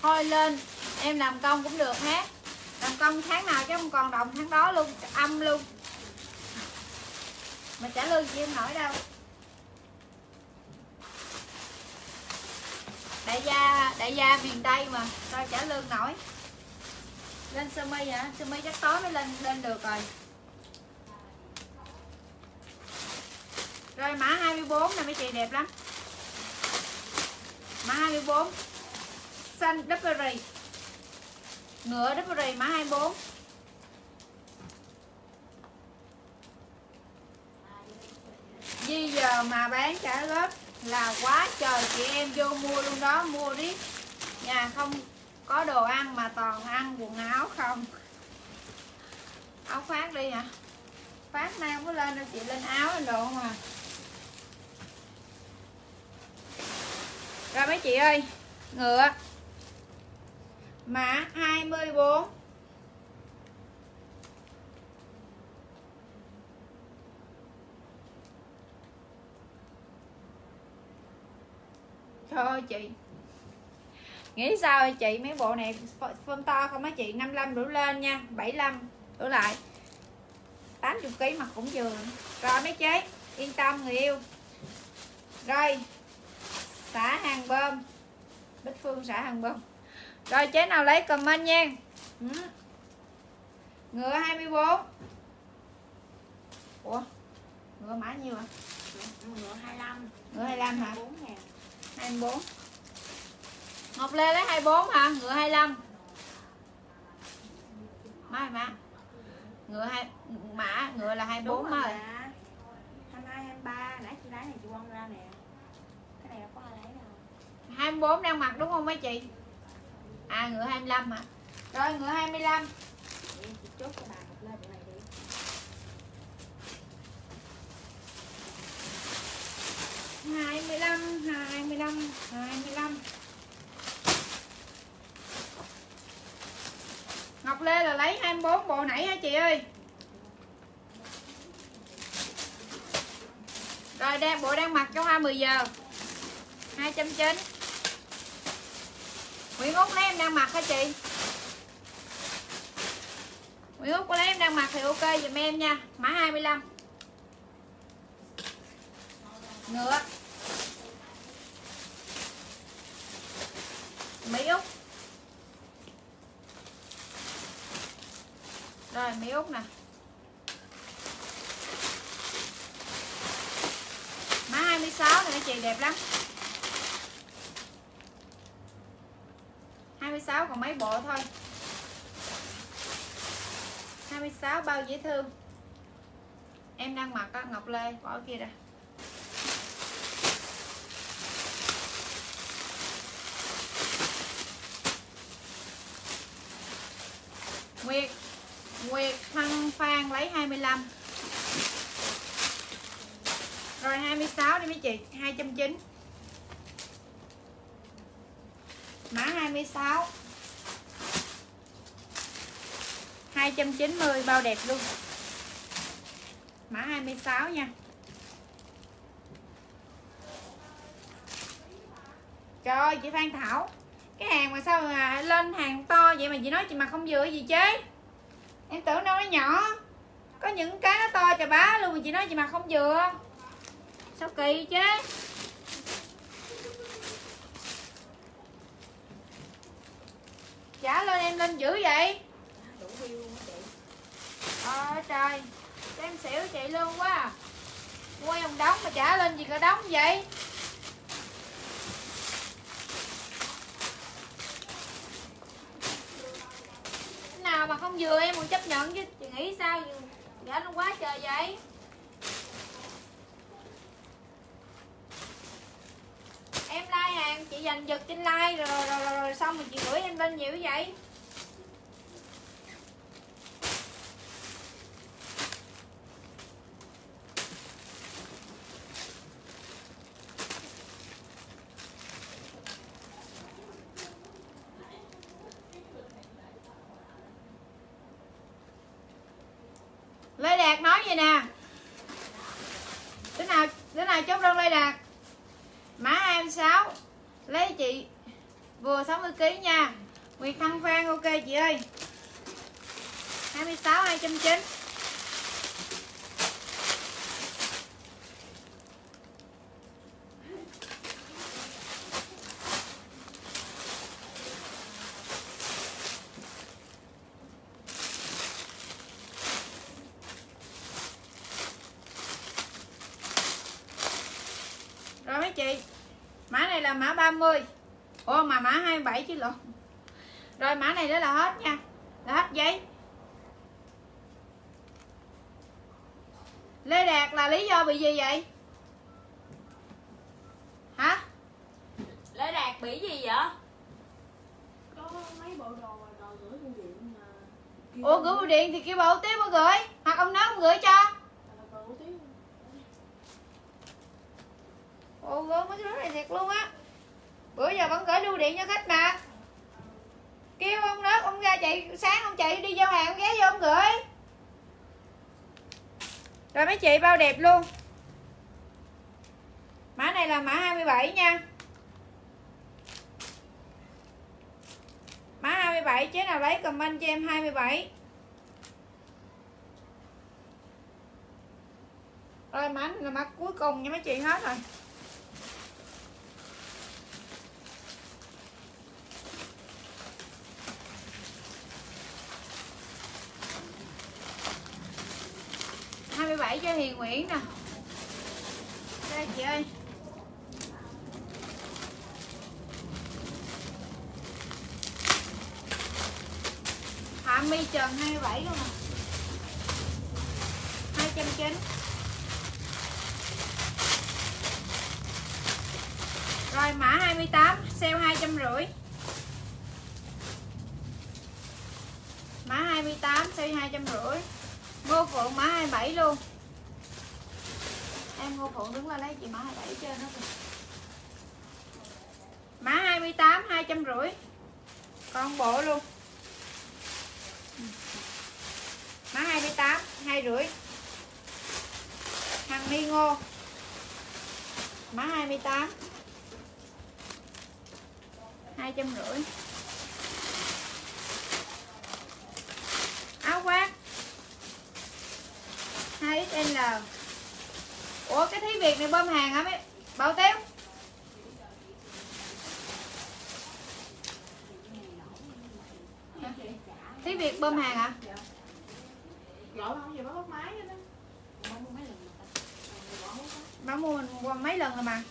Thôi lên em làm công cũng được hết. Làm công tháng nào chứ không còn đồng tháng đó luôn, âm luôn. Mà trả lương chị em nổi đâu. Đại gia đại gia miền tây mà, sao trả lương nổi? Lên sơ mi hả? Sơ mi chắc tối mới lên lên được rồi. Rồi mã 24 nè, mấy chị đẹp lắm. Mã 24 xanh double ngựa Burberry mã 24 Di giờ mà bán trả góp là quá trời chị em vô mua luôn đó, mua đi. nhà không có đồ ăn mà toàn ăn quần áo không. Áo khoác đi hả? Phát nay không có lên đâu chị? Lên áo lên đồ mà. Rồi mấy chị ơi, ngựa mã 24 Trời ơi, chị. Nghĩ sao vậy chị? Mấy bộ này phân to không á chị? 55 đổ lên nha 75 đổ lại. 80 kg mà cũng vừa. Rồi, mấy chế yên tâm, người yêu. Rồi xã hàng bơm. Bích phương xã hàng bơm rồi chế nào lấy comment nha. Ừ. ngựa 24 ủa? Ngựa mã nhiêu à
ngựa 25
ngựa 25 hả?
4 ngàn
24 Ngọc Lê lấy 24 hả? Ngựa 25 Má má. Ngựa hai mã ngựa là 24 má ơi.
đáy này chị quăng ra nè. Cái này có ai lấy đâu.
24 đang mặc đúng không mấy chị à ngựa 25 hả? Rồi, ngựa 25
Vậy chị chốt cho bà một lên này đi
hai mươi lăm, hai mươi lăm, hai mươi lăm. Ngọc Lê là lấy 24 bộ nãy hả chị ơi? Rồi, đang, bộ đang mặc cho hoa 20 giờ. 290 Nguyễn Út, lấy em đang mặc hả chị? Nguyễn Út có lấy em đang mặc thì ok dùm em nha. Mã 25 Ngựa Mỹ Úc Rồi, Mỹ Úc nè. Mã 26 này chị, đẹp lắm. 26 còn mấy bộ thôi. 26 bao dễ thương. Em đang mặc á, Ngọc Lê bỏ kia ra. Nguyệt Nguyệt Thăng Phan lấy 25 Rồi 26 đi mấy chị? 290 Mã 26 290 bao đẹp luôn. Mã 26 nha. Trời ơi, chị Phan Thảo, Cái hàng mà sao mà lên hàng to vậy mà chị nói chị mà không vừa gì chứ? Em tưởng đâu nó nhỏ, Có những cái nó to chà bá luôn mà chị nói chị mà không vừa. Sao kỳ chứ? Trả lên em lên dữ vậy?
Đủ view luôn á chị.
Ờ trời. Cho em xỉu chị luôn quá. À. Mua em đóng mà trả lên gì cả đóng vậy? Cái nào mà không vừa em còn chấp nhận chứ? Chị nghĩ sao? Dạ nó quá trời vậy Em like hàng chị giành giật trên like rồi, rồi, rồi, rồi xong rồi chị gửi em lên nhiều vậy Lê Đạt nói vậy nè Đứa nào đứa nào chốt đơn Lê Đạt Mã 26 Lấy chị Vừa 60kg nha Nguyệt Thăng Phan ok chị ơi 26 290 rồi chị. Mã này là mã 30 Ô mà mã 27 chứ lộn. Rồi mã này đó là hết nha. Là hết giấy Lê Đạt là lý do bị gì vậy? Hả?
Lê Đạt bị gì vậy?
có mấy bộ đồ đồ gửi bưu điện mà
Ủa gửi bưu điện thì kêu bộ tiếp mà gửi. Hoặc ông nói ông gửi cho
là đồ tiếp
Ô, gớm mấy cái đứa này thiệt luôn á. Bữa giờ vẫn gửi lưu điện cho khách mà. Kêu ông đó ông ra chạy, Sáng ông chạy đi giao hàng ông ghé vô ông gửi. Rồi mấy chị bao đẹp luôn. Mã này là mã 27 nha. Mã 27 chế nào lấy comment cho em 27 Rồi mã này là mã cuối cùng nha mấy chị, hết rồi. Hai mươi bảy cho Hiền Nguyễn nè. Đây, chị ơi. Phạm Mi Trần 27 luôn à. nè 290 Rồi, mã 28 Sale 250 Mã 28 Sale 250 Ngô Phượng mã 27 luôn. Em Ngô Phượng đứng lên lấy chị mã 27 trên đó kìa. Mã 28 250 Con bộ luôn. Mã 28 250 Hàng mi ngô. Mã 28 250 Áo khoác. 2XL Ủa, cái thí Việt này bơm hàng hả mấy? Bảo Téo. Thí Việt bơm hàng hả?
Gọi không gì bắt máy đó
Bà mua mình qua mấy lần rồi mà?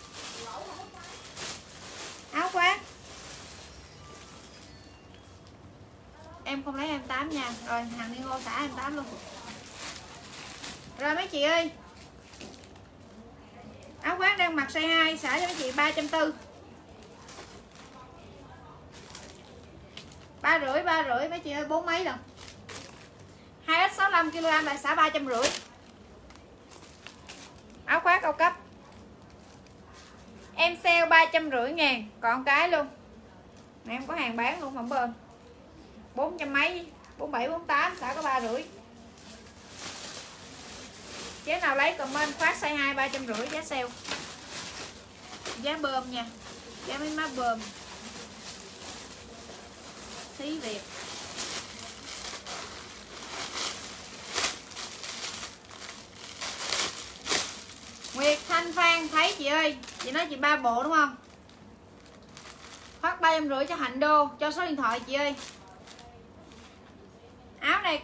Áo khoác. Em không lấy em 8 nha. Rồi hàng đi ngô xả em 8 luôn. Rồi mấy chị ơi. Áo khoác đang mặc size 2 xả cho mấy chị 340 ba rưỡi ba rưỡi, mấy chị ơi, bốn mấy lần. 2x65 kg lại xả ba trăm rưỡi. Áo khoác cao cấp. Em sale ba trăm rưỡi ngàn, còn cái luôn. Này, em có hàng bán luôn không bơm. Bốn trăm mấy, bốn bảy, bốn tám, xả có ba rưỡi chế nào lấy comment khoát size hai, ba trăm rưỡi, giá sale. Giá bơm nha. Giá mấy má bơm. Thí việt Nguyệt Thanh Phan thấy chị ơi, Chị nói chị ba bộ đúng không? Phát ba trăm rưỡi cho Hạnh Đô, Cho số điện thoại chị ơi. Áo này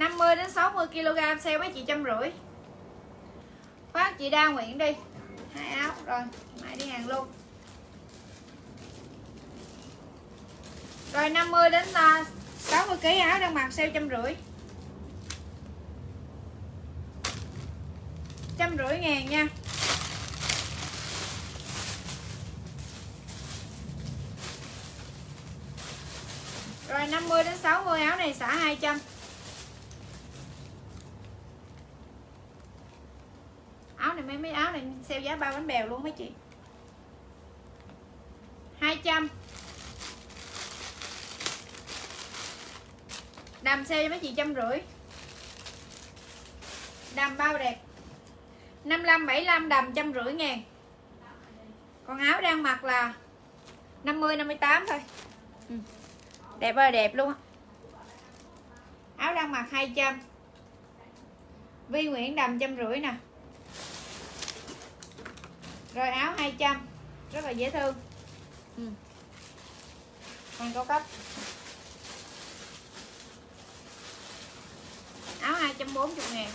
50 đến 60 kg sale mấy chị trăm rưỡi. Khoác chị Đa Nguyễn đi. Hai áo, rồi, mai đi hàng luôn. Rồi 50 đến à, 60 kg áo đang mặc sale trăm rưỡi. Trăm rưỡi ngàn nha. Rồi 50 đến 60 áo này xả 200 áo này, mấy mấy áo này sale giá ba bánh bèo luôn mấy chị? 200 đầm sale cho mấy chị trăm rưỡi. Đầm bao đẹp. 55 75 đầm trăm rưỡi ngàn. Còn áo đang mặc là 50 58 thôi. Ừ. đẹp ơi, đẹp luôn áo đang mặc 200 Vi Nguyễn đầm trăm rưỡi nè rồi áo 200 rất là dễ thương. Ừ. hàng cao cấp áo 240 ngàn.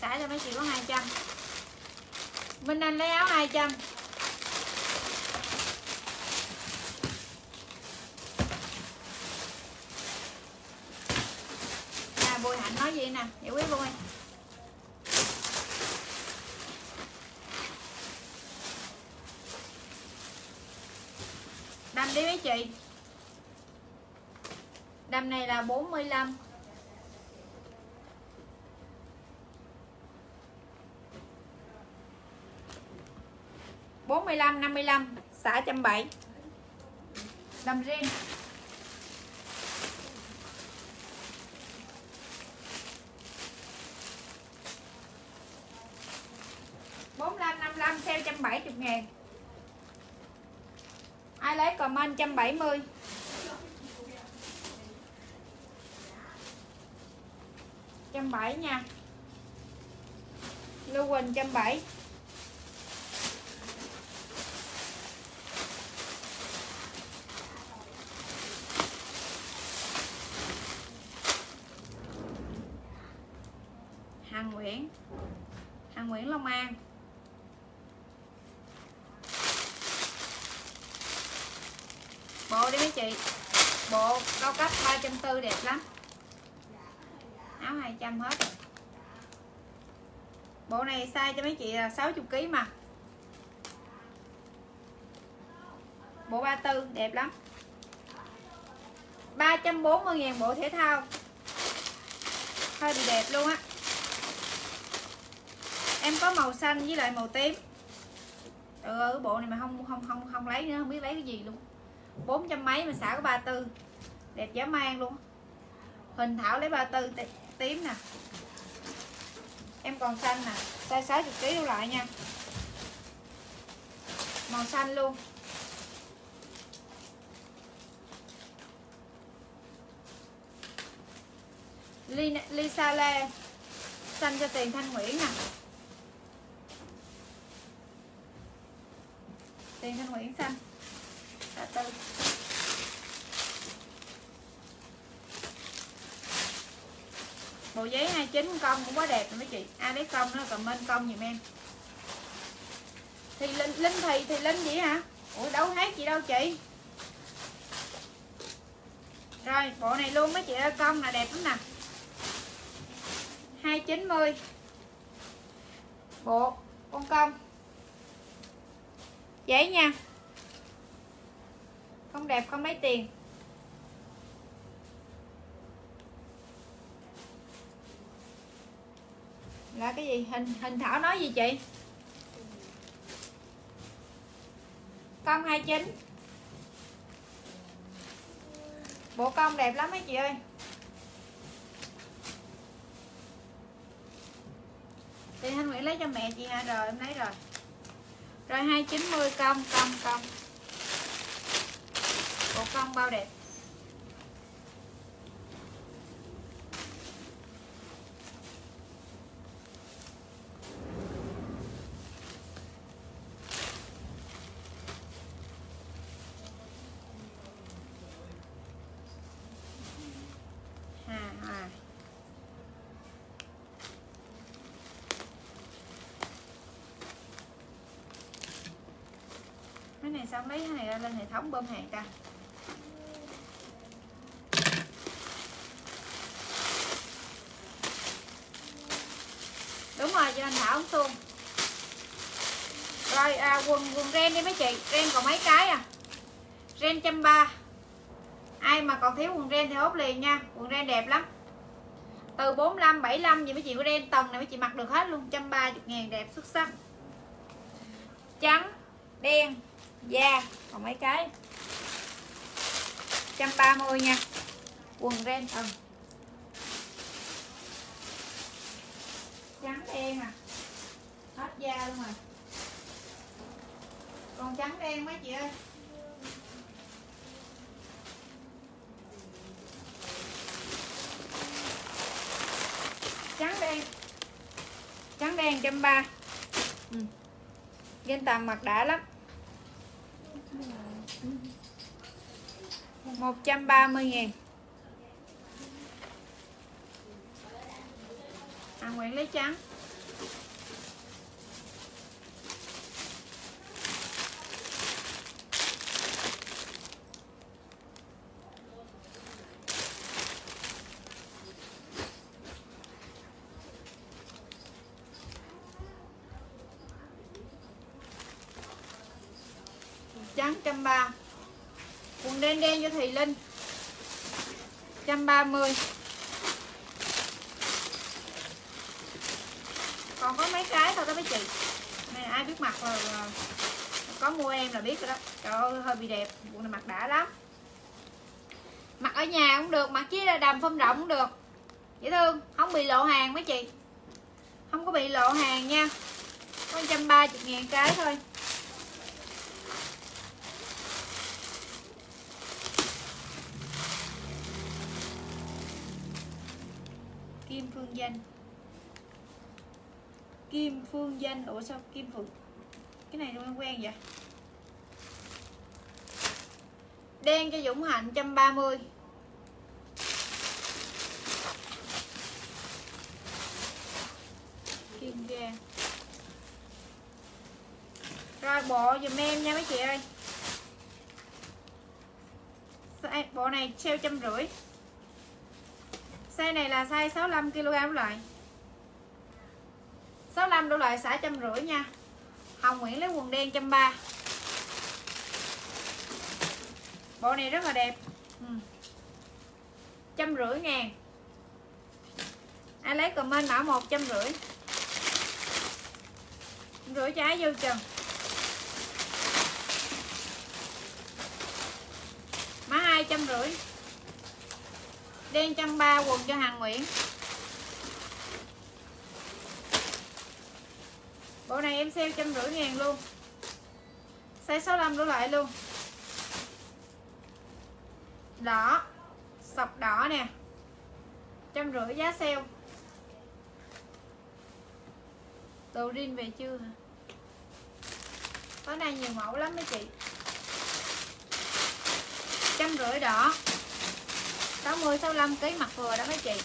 Xả cho mấy chị có 200 Minh Anh lấy áo 200 Nè Bùi Hạnh nói gì nè? Giải quyết luôn em Đâm đi mấy chị? Đầm này là 45 45 55 xả 170 đầm riêng. bốn năm năm năm sale trăm bảy chục ngàn ai lấy comment trăm bảy mươi? trăm bảy nha. Lưu quỳnh trăm bảy. Hằng Nguyễn. Hằng Nguyễn Long An. Bộ đi mấy chị? Bộ cao cấp 340 đẹp lắm. Áo 200 hết rồi. Bộ này size cho mấy chị là 60kg mà. Bộ 34 đẹp lắm. 340 ngàn bộ thể thao. Hơi bị đẹp luôn á. Em có màu xanh với lại màu tím. Ừ cái bộ này mà không không không không lấy nữa, không biết lấy cái gì luôn bốn trăm mấy mà xả có ba tư. Đẹp giá mang luôn. Hình thảo lấy ba tư tím nè. Em còn xanh nè. Size 60 kg đâu lại nha. Màu xanh luôn. Ly, Lisa Lê xanh cho tiền Thanh Nguyễn nè. Tiền Thanh Nguyễn xanh đã tư bộ giấy 29 công cũng quá đẹp rồi mấy chị. Ai lấy công nó comment công giùm em. Thì linh, linh thì thì linh gì hả? Ủa đâu hết chị đâu chị? Rồi bộ này luôn mấy chị ơi công là đẹp lắm nè. 290 bộ con công giấy nha không đẹp, không lấy tiền. Là cái gì? Hình hình thảo nói gì chị? Công 29 bộ công đẹp lắm mấy chị ơi. Thì Thanh Nguyễn lấy cho mẹ chị ha rồi, em lấy rồi. Rồi 290 công công công bộ công bao đẹp. Cái này xong lấy cái này lên hệ thống bơm hàng ta đúng rồi luôn rồi à, quần quần ren đi mấy chị. Ren còn mấy cái à? Ren trăm ba. Ai mà còn thiếu quần ren thì hốt liền nha. Quần ren đẹp lắm. Từ 45 75 gì mấy chị có ren tầng này mấy chị mặc được hết luôn. Trăm ba chục ngàn đẹp xuất sắc. Trắng đen da còn mấy cái. 130 nha. Quần ren tầng trắng đen à hết da luôn rồi. Còn trắng đen mấy chị ơi? Trắng đen. Trắng đen ừ. trăm ba. Ừ. Gen mặt đã lắm. 130 ngàn. Hàng Nguyễn lấy trắng trăm ba quần đen cho Thùy Linh. Trăm ba mươi. Còn có mấy cái thôi đó mấy chị. Này ai biết mặt là, có mua em là biết rồi đó. Trời ơi hơi bị đẹp. Bộ này mặc đã lắm. Mặc ở nhà cũng được mặc chứ đầm phong rộng cũng được. Dễ thương không bị lộ hàng mấy chị. Không có bị lộ hàng nha. Có trăm ba chục ngàn cái thôi. Phương Danh. Kim Phương Danh, Ủa sao Kim Phương Cái này quen quen vậy. Đen cho Dũng Hạnh 130 Kim ga Rồi, bộ dùm em nha mấy chị ơi. Bộ này treo trăm rưỡi. Size này là size 65 kg đủ loại. 65 đủ loại xả trăm rưỡi nha. Hồng Nguyễn lấy quần đen trăm ba. Bộ này rất là đẹp. Ừ. trăm rưỡi ngàn. Ai lấy comment mã một trăm rưỡi. Rưỡi trái vô chừng mã hai trăm rưỡi đen trăm ba quần cho hàng nguyễn. Bộ này em sale trăm rưỡi ngàn luôn. Size 65 đổ lại luôn. Đỏ, sọc đỏ nè. Trăm rưỡi giá sale. Đồ rin về chưa hả? Tối nay nhiều mẫu lắm mấy chị. Trăm rưỡi đỏ. 60 65 kg mặt vừa đó mấy chị.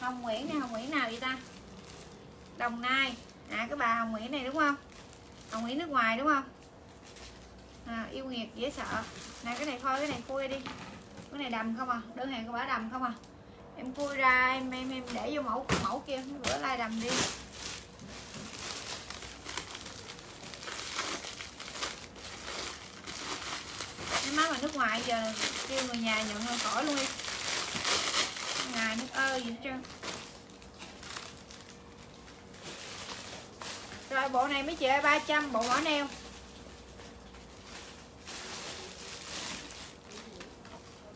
Hồng Nguyễn này Hồng Nguyễn nào vậy ta? Đồng Nai. À cái bà Hồng Nguyễn này đúng không? Hồng Nguyễn nước ngoài đúng không? À, yêu nghiệt dễ sợ. Này cái này thôi cái này khui đi. Cái này đầm không à? Đơn hàng của bà đầm không à? Em khui ra em em em để vô mẫu mẫu kia bữa lai đầm đi. Má mà nước ngoài giờ kêu người nhà nhận rồi khỏi luôn đi ngày nước ơi gì hết trơn. Rồi bộ này mấy chị ơi 300 bộ mỏ neo.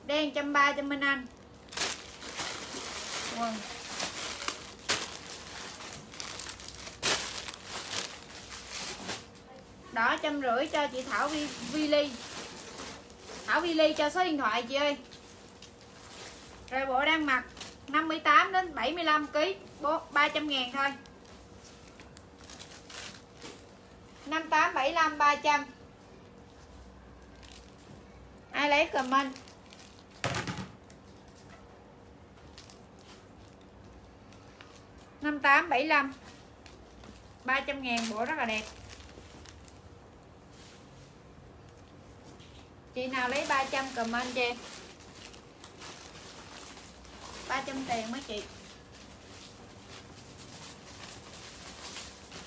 Đen trăm ba cho Minh Anh. Quần. Đỏ trăm rưỡi cho chị Thảo Vi, Vi Ly. Thảo Vi Ly cho số điện thoại chị ơi. Rồi bộ đang mặc 58 đến 75 kg 300 ngàn thôi. 58 75 300 ai lấy comment? năm tám, bảy mươi ba trăm ngàn, bộ rất là đẹp. Chị nào lấy 300 comment cho em 300 tiền mấy chị.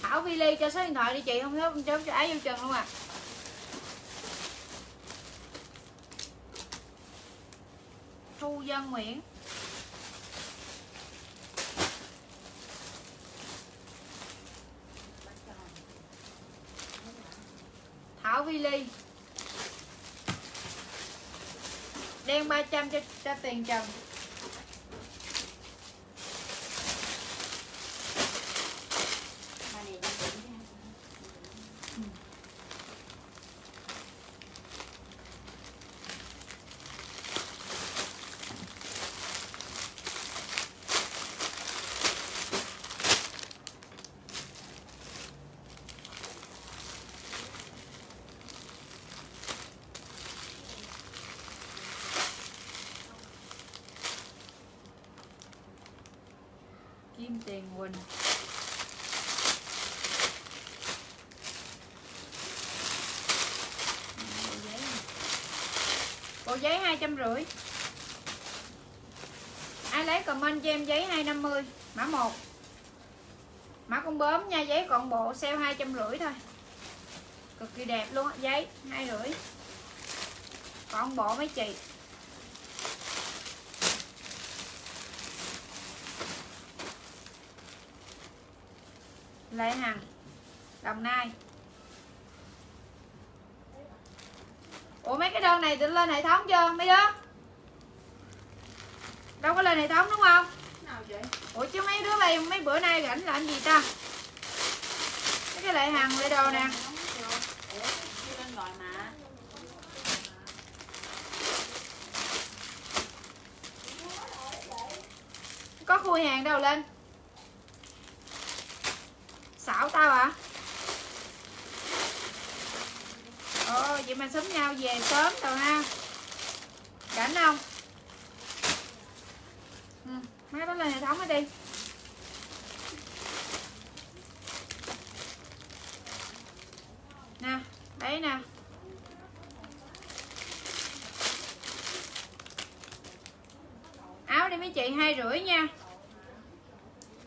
Thảo Vi Ly cho số điện thoại đi chị, không nhớ chấm cho ái vô trần luôn à Thu Dân Nguyễn. Thảo Vi Ly Đen 300 cho, cho tiền chồng. 250 ai lấy comment cho em giấy 250 mã 1 mã con bướm nha, giấy còn bộ sale 250 thôi. Cực kỳ đẹp luôn giấy hai rưỡi. Còn bộ mấy chị? Lê Hằng, Đồng Nai. Cái tự lên hệ thống chưa mấy đứa Đâu có lên hệ thống đúng không
Nào chị?
Ủa chứ mấy đứa này mấy bữa nay rảnh làm gì ta Mấy cái Lệ Hằng Lệ Đồ nè. Có khui hàng đâu lên Xảo tao à Ồ vậy mà sớm nhau về sớm rồi ha Rảnh không ừ, Mấy đó lên hệ thống hết đi Nè Đấy nè Áo đi mấy chị hai rưỡi nha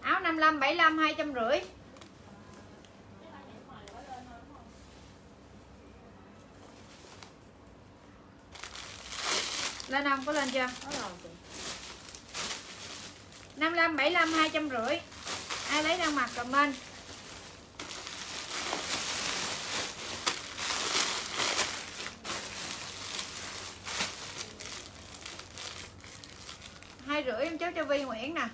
Áo 55 75 250 lên không có lên chưa?
Có rồi chị.
55 75 250 ai lấy đang mặc comment? Hai rưỡi em chốt cho Vi Nguyễn nè.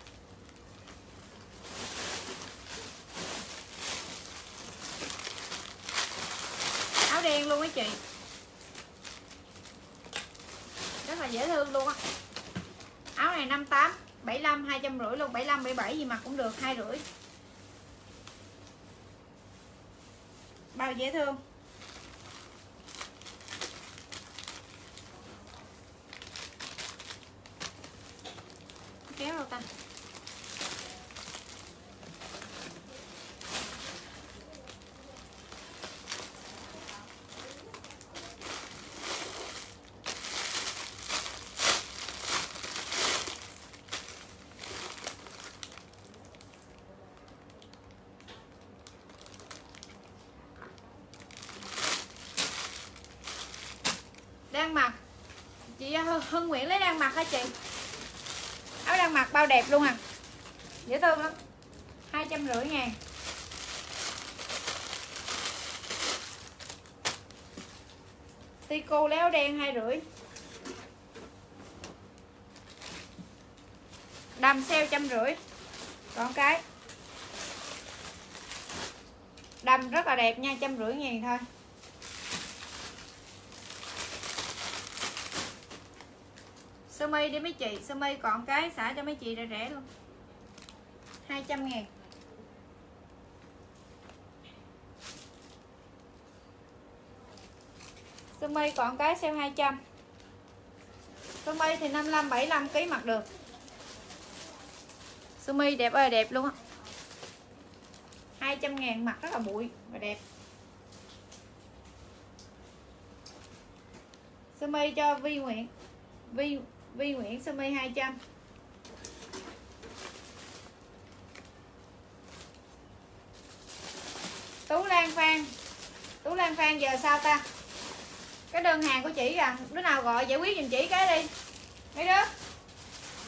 Áo đen luôn á chị rất là dễ thương luôn á áo này 58 75 250 luôn 75 77 gì mặc cũng được hai rưỡi. Bao dễ thương kéo đâu ta đang mặc chị Hưng- Hưng Nguyễn lấy đang mặc hả chị? Áo đang mặc bao đẹp luôn à. Dễ thương lắm. Hai trăm rưỡi ngàn. Tico léo đen hai rưỡi. Đầm xeo trăm rưỡi. Còn cái. Đầm rất là đẹp nha, trăm rưỡi ngàn thôi. Sơ mi đi mấy chị. Sơ mi còn cái, xả cho mấy chị rẻ rẻ luôn. 200 ngàn. Sơ mi còn cái sale 200 sơ mi thì 55 75 kg mặc được. Sơ mi đẹp ơi, đẹp luôn á. 200 ngàn mặc rất là bụi và đẹp. Sơ mi cho Vi Nguyễn. Vi Vi Nguyễn sơ mi 200 Tú Lan Phan. Tú Lan Phan giờ sao ta? Cái đơn hàng của chị à Đứa nào gọi giải quyết giùm chị cái đi. Mấy đứa?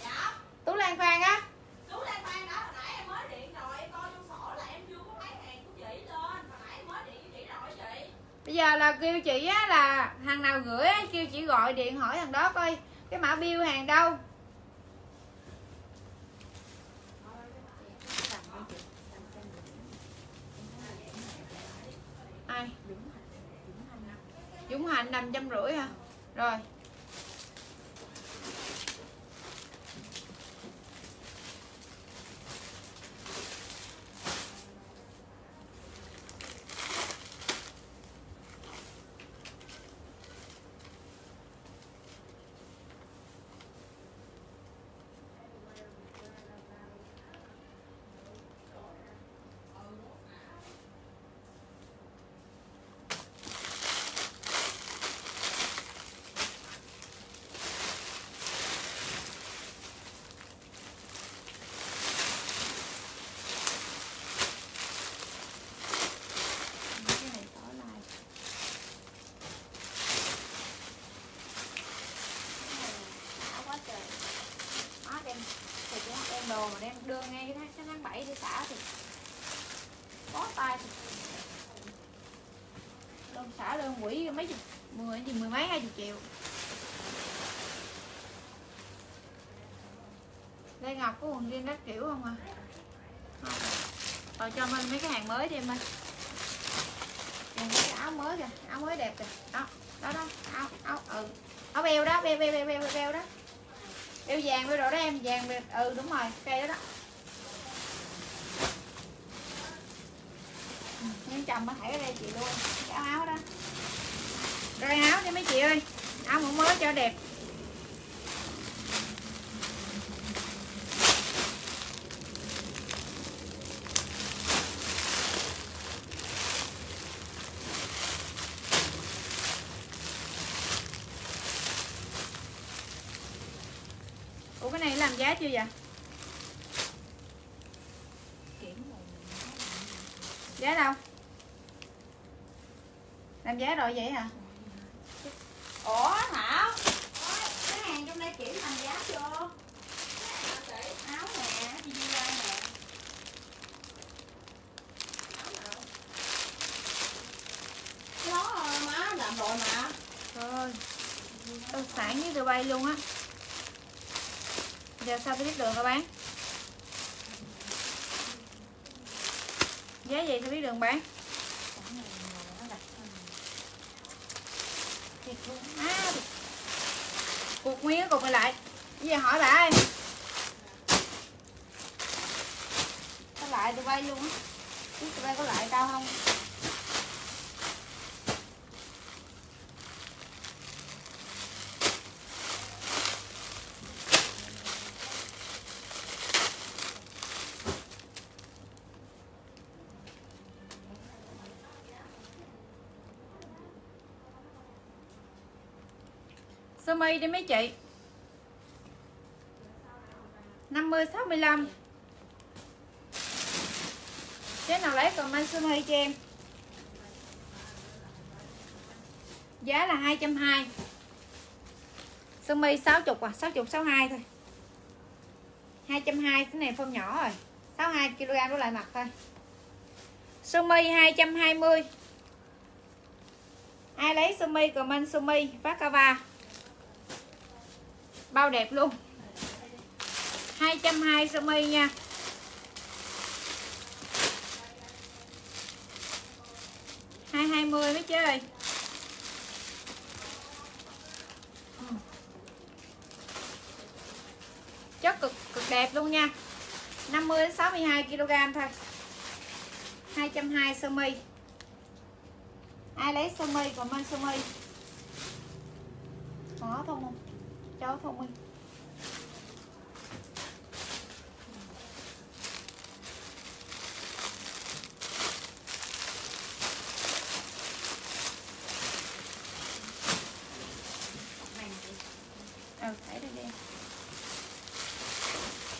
Dạ.
Tú Lan Phan á.
Chú lan phan đó hồi nãy em mới điện rồi em coi trong sổ là em chưa có lấy hàng của chị lên. Hồi nãy em mới điện với chị rồi chị.
Bây giờ là kêu chị á là Thằng nào gửi á Kêu chị gọi điện hỏi thằng đó coi cái mã bill hàng đâu? Ai? Dũng Hành năm trăm rưỡi hả? Rồi cái này tỏ lại
áo quá trời
Đó, đem thì cũng đem đồ mà đem đưa ngay cái tháng, cái tháng 7 đi xả thì bó tay. Đơn xả đơn quỷ mấy chục mười gì mười mấy hai chục triệu. Lê Ngọc có quần riêng các kiểu không à? Không. Rồi cho mình mấy cái hàng mới đi em ơi Còn mấy cái áo mới kìa áo mới đẹp kìa. Đó đó đó áo áo ừ. Áo beo đó beo beo beo beo, beo đó. Beo vàng beo đỏ đó em vàng beo, ừ đúng rồi cây đó đó Ừ, nhưng chồng có thể ở đây chị luôn. Cái áo áo đó. Rồi áo cho mấy chị ơi. Áo cũng mới cho đẹp. Ủa, cái này làm giá chưa vậy?
kiểm rồi
Giá đâu? Làm giá rồi vậy hả?
ủa thảo?
Cái hàng
hai chỉ thành giá chưa? Áo nè đi ra nè. Cái đó má làm rồi mà
Rồi Tôi sản với tụi bay luôn á. Giờ sao tôi biết đường tao bán? Giá gì sao biết đường bán à, Cuộc nguyên cục này lại. Cái gì hỏi bà ơi? Có lại tụi bay luôn á. Biết tụi bay có lại cao không? Mi đi mấy chị? 50 65 Cái nào lấy comment sơ hay cho em. Giá là 220 Sơ mi 60 à 60 62 thôi. 220 cái này phong nhỏ rồi. 62 kg đó lại mặt thôi. Sơ mi 220 Ai lấy sơ mi comment sơ mi phát cava bao đẹp luôn. 220 sơ mi nha. hai hai mươi mấy chơi. Chất cực cực đẹp luôn nha. 50 đến 62 kg thôi. 220 sơ mi. Ai lấy sơ mi comment sơ mi? Có không không cháu thông minh ừ thấy rồi đi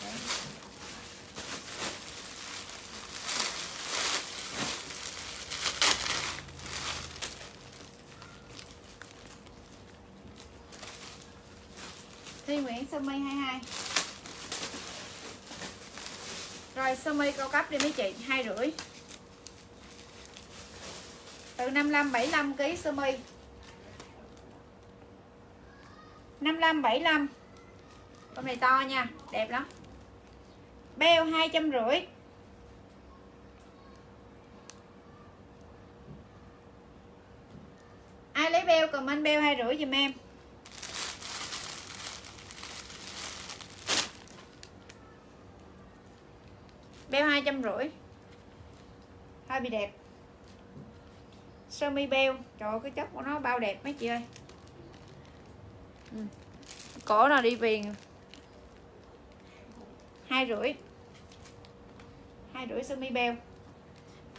Đấy. Thi Nguyễn sơ mi 22 Rồi, sơ mi cao cấp đi mấy chị? Hai rưỡi. Từ 55 75 kg sơ mi. 55 75 Con này to nha, Đẹp lắm. Beo 250 Ai lấy beo, comment beo 250 giùm em. Trăm rưỡi. Hơi bị đẹp. Sơ mi beo. Trời ơi, cái chất của nó bao đẹp mấy chị ơi. Ừ. Cổ nào đi viền. Hai rưỡi. Hai rưỡi sơ mi beo.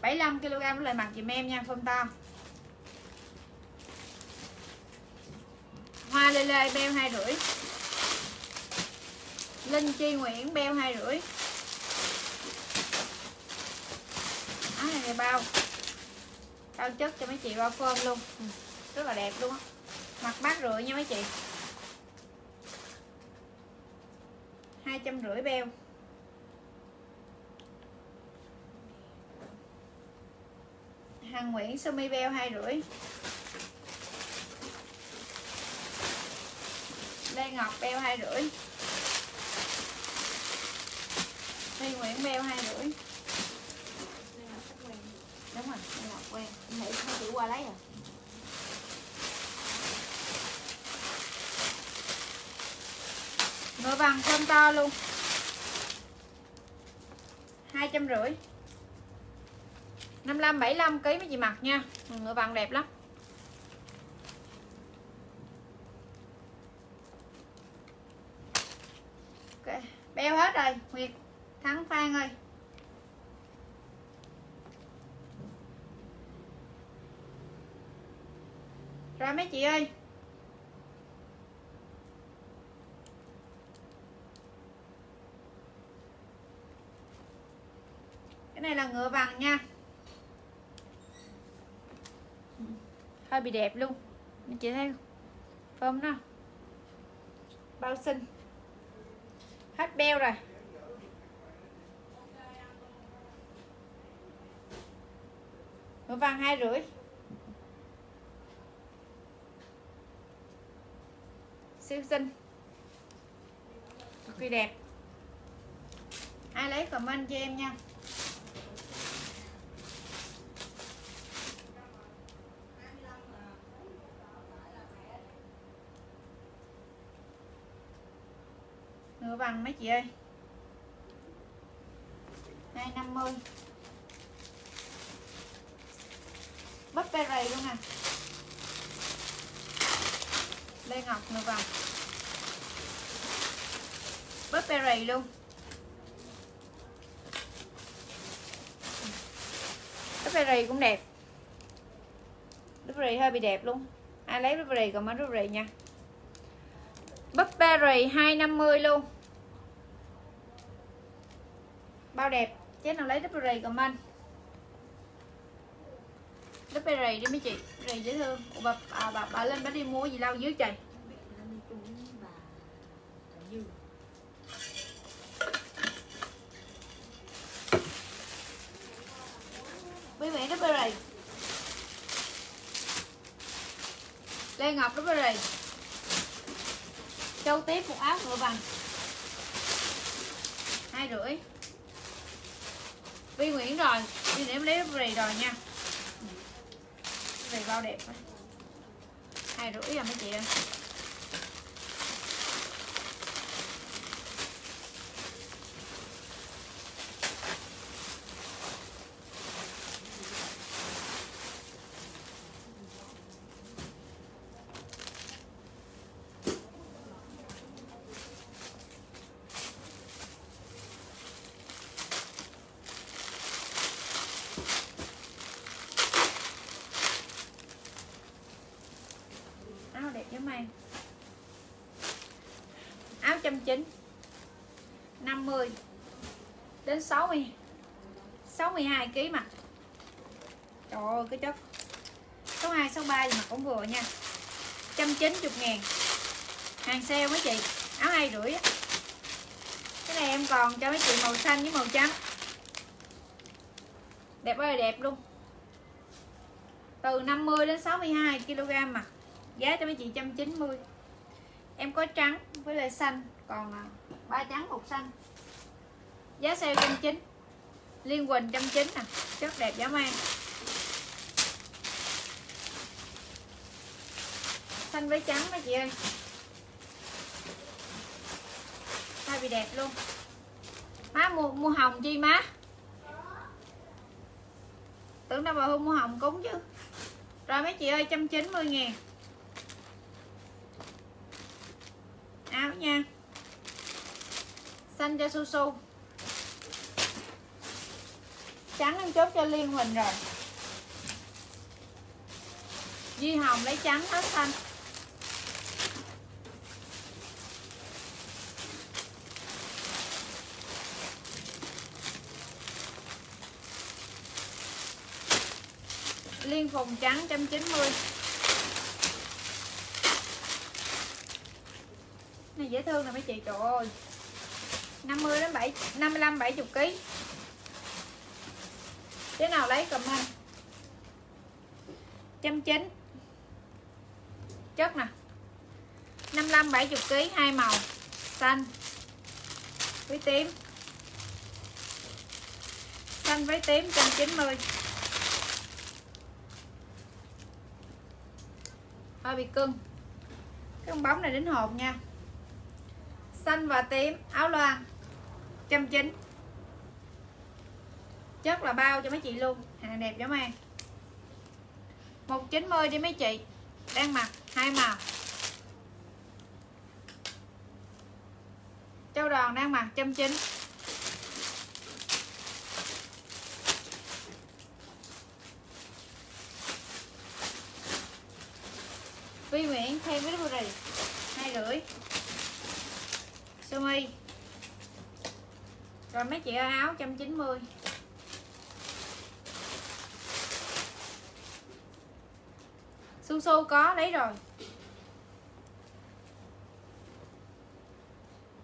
75 kg với lại mặt dùm em nha phơm to. Hoa lê lê beo hai rưỡi. Linh chi nguyễn beo hai rưỡi. Này, bao. Bao chất cho mấy chị bao phơm luôn. Ừ, rất là đẹp luôn á. Mặt bát rưỡi nha mấy chị. Hai trăm rưỡi beo. Hàng Nguyễn sơ mi beo hai rưỡi. Lê Ngọc beo hai rưỡi. Lê Nguyễn beo hai rưỡi. Đúng rồi, Lê ngọt quen. Em nghĩ hai chị qua lấy à Ngựa vàng thơm to luôn. Hai trăm rưỡi. 55 75 kg mấy chị mặc nha. Ngựa vàng đẹp lắm. Ok beo hết rồi Nguyệt. Thắng Phan ơi. Rồi mấy chị ơi. Cái này là ngựa vàng nha. Hơi bị đẹp luôn. Anh chị thấy không? Phơm nó bao xinh. Hết beo rồi. Ngựa vàng hai rưỡi. Siêu xinh. Cực kỳ đẹp. Ai lấy comment cho em nha. Ngựa vàng mấy chị ơi? Hai năm mươi bắp berry luôn à lê ngọc ngược vàng bắp luôn. Bắp cũng đẹp. Bắp hơi bị đẹp luôn. Ai lấy bắp còn bán bắp nha. Bắp 250 luôn. Bao đẹp. Chứ nào lấy bắp comment Lớp bắp đi mấy chị. Rầy dễ thương. Ủa, bà, bà, bà lên bà đi mua gì lau dưới trời?
Nó mẹ lớp với
lê ngọc bắp rầy châu tiếp một áo ngựa vàng hai rưỡi. Vi nguyễn rồi. Vi để em lấy bắp rồi nha bắp bao đẹp quá. Hai rưỡi à mấy chị ơi áo đẹp giống em áo trăm chín 50 đến 60 62 kg mà. Trời ơi, cái chất. Số 62 63 gì mà cũng vừa nha. 190 ngàn. Hàng sale mấy chị? Áo hai rưỡi á. Cái này em còn cho mấy chị màu xanh với màu trắng. Đẹp ơi, đẹp luôn. Từ 50 đến 62 kg mà. Giá cho mấy chị 190 em có trắng với lại xanh. Còn à, ba trắng, một xanh. Giá sale 190 liên quỳnh 190 nè, rất đẹp giá mang xanh với trắng mấy chị ơi. Hai bị đẹp luôn. Má mua mua hồng chi má? Tưởng đâu bà hương mua hồng cúng chứ. Rồi mấy chị ơi 190 ngàn. Áo nha. Xanh cho su su trắng em chốt cho liên huỳnh rồi. Duy Hồng lấy trắng hết xanh Liên phùng trắng 190 này, dễ thương nè mấy chị, trời ơi. 50 đến 7 55 70 kg Thế nào lấy comment? Trăm chín. Chất nè. 55 70 kg hai màu. Xanh. Với tím. Xanh với tím 190 hơi bị cưng. Cái con bóng này đến hộp nha. Xanh và tím, áo loa. 190 chất là bao cho mấy chị luôn. Hàng đẹp giống em. 190 đi mấy chị. Đang mặc, hai màu. Châu đòn đang mặc trăm chín. Vi Nguyễn thêm với bù rì, hai rưỡi. Sơ mi rồi mấy chị ơi, áo 190 su su có lấy rồi.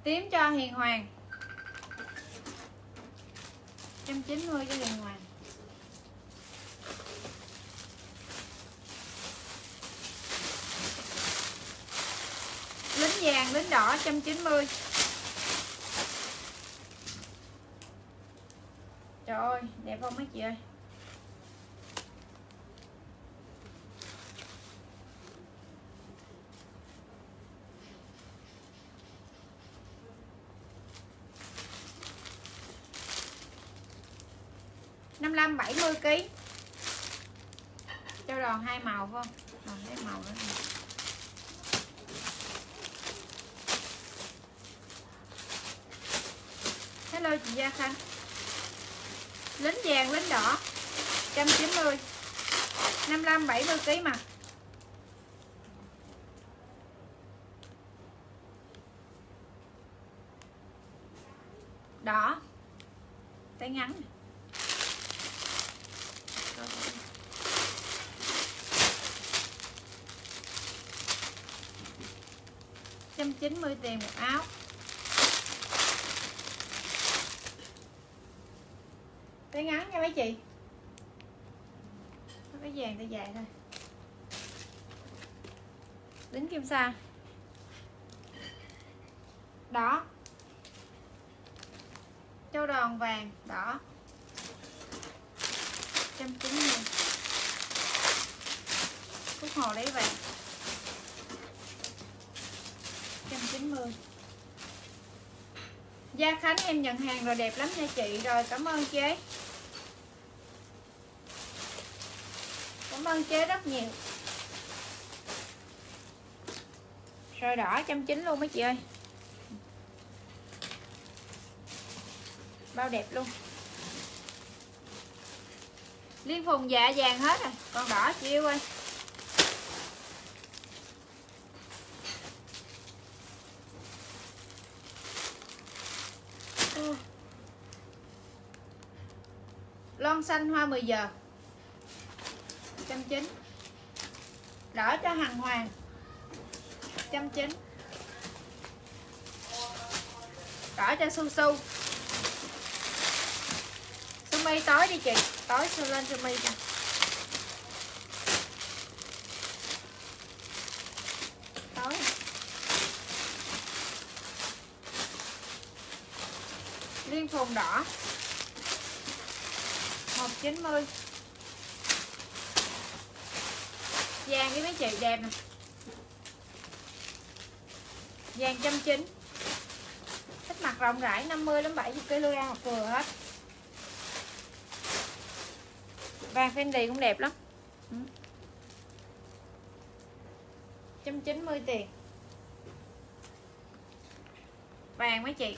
Tím cho hiền hoàng. 190 cho hiền hoàng. Lính vàng lính đỏ 190 Trời ơi, đẹp không mấy chị ơi? Năm mươi bảy mươi kg cho đòn hai màu không? Đòn hai màu nữa nè. hello, chị Gia Khanh. Lính vàng, lính đỏ 190 55 70 kg mà. Đỏ. Tay ngắn nè. trăm chín mươi tiền một áo. Tay ngắn nha mấy chị. Cái vàng tay dài thôi. Đính kim sa. Đó châu đòn vàng đỏ trăm chín mươi cúc hồ lấy vàng trăm chín mươi Gia Khánh em nhận hàng rồi, đẹp lắm nha chị. Rồi, cảm ơn chế. Cảm ơn chế rất nhiều. Rồi, đỏ 190 luôn mấy chị ơi. Bao đẹp luôn. Liên phùng dạ vàng hết rồi, Còn đỏ chị yêu ơi Ừ. Lon xanh hoa 10 giờ. 190 Đỏ cho hàng hoàng. 190 Đỏ cho su su. Su mi tối đi chị. Tối su lên su mi cho. Tối. Liên phùng đỏ. 90 Vàng với mấy chị đẹp nè. Vàng trăm chín. Thích mặt rộng rãi 50 đến 70 kg hoặc vừa hết. Vàng Fendi cũng đẹp lắm. Ừ. 190 tiền. Vàng mấy chị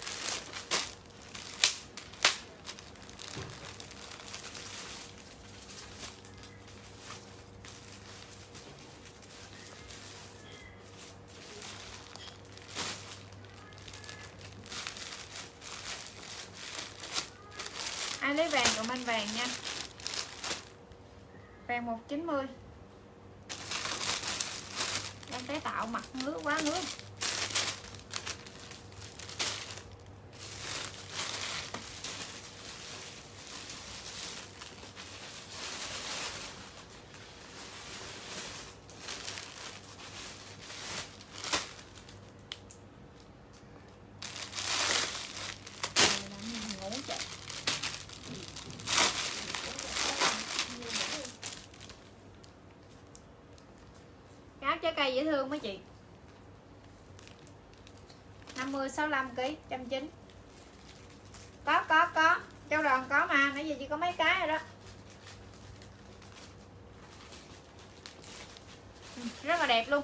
ai bên vàng vàng nha vàng 190 đang tái tạo mặt ngứa quá ngứa ngủ chạy Cá dễ thương mấy chị. 50 65 kg 190 Có có có. Châu đòn có mà, Nãy giờ chỉ có mấy cái rồi đó. Ừ, rất là đẹp luôn.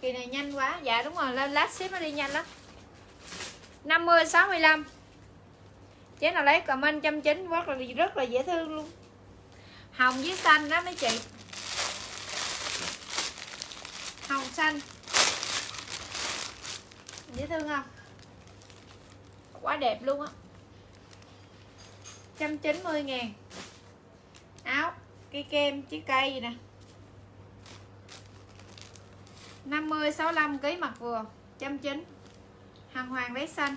Kỳ này nhanh quá. Dạ đúng rồi, lên lát ship nó đi nhanh lắm. 50 65 Chế nào lấy comment 190 rất là rất là dễ thương luôn. Hồng với xanh đó mấy chị hồng xanh dễ thương không? Quá đẹp luôn á. 190 ngàn. Áo cây kem, chiếc cây gì nè. 50 65 kg mặt vừa 190 hàng hoàng đáy xanh.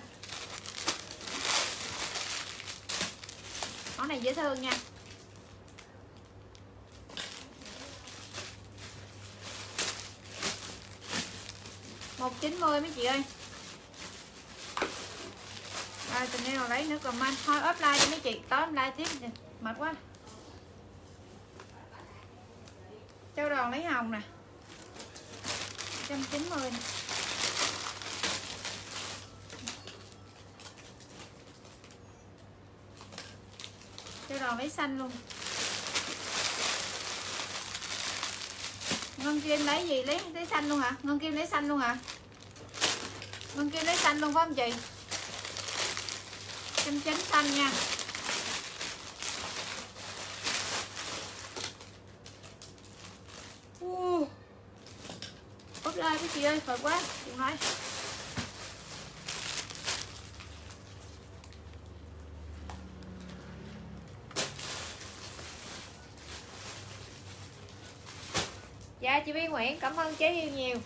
Món này dễ thương nha. Một chín mươi mấy chị ơi. Rồi, tình yêu lấy nữa comment. Thôi offline cho mấy chị. Tối em like tiếp nè mệt quá. Châu đòn lấy hồng nè. 190 nè châu đòn lấy xanh luôn. Ngân kim lấy gì? Lấy lấy xanh luôn hả? Ngân kim lấy xanh luôn hả? Bên kia lấy xanh luôn phải không chị? Trăm chín xanh nha. Uh. ốp lên cái chị ơi phải quá, đừng nói. Dạ chị Vi Nguyễn, cảm ơn chế yêu nhiều.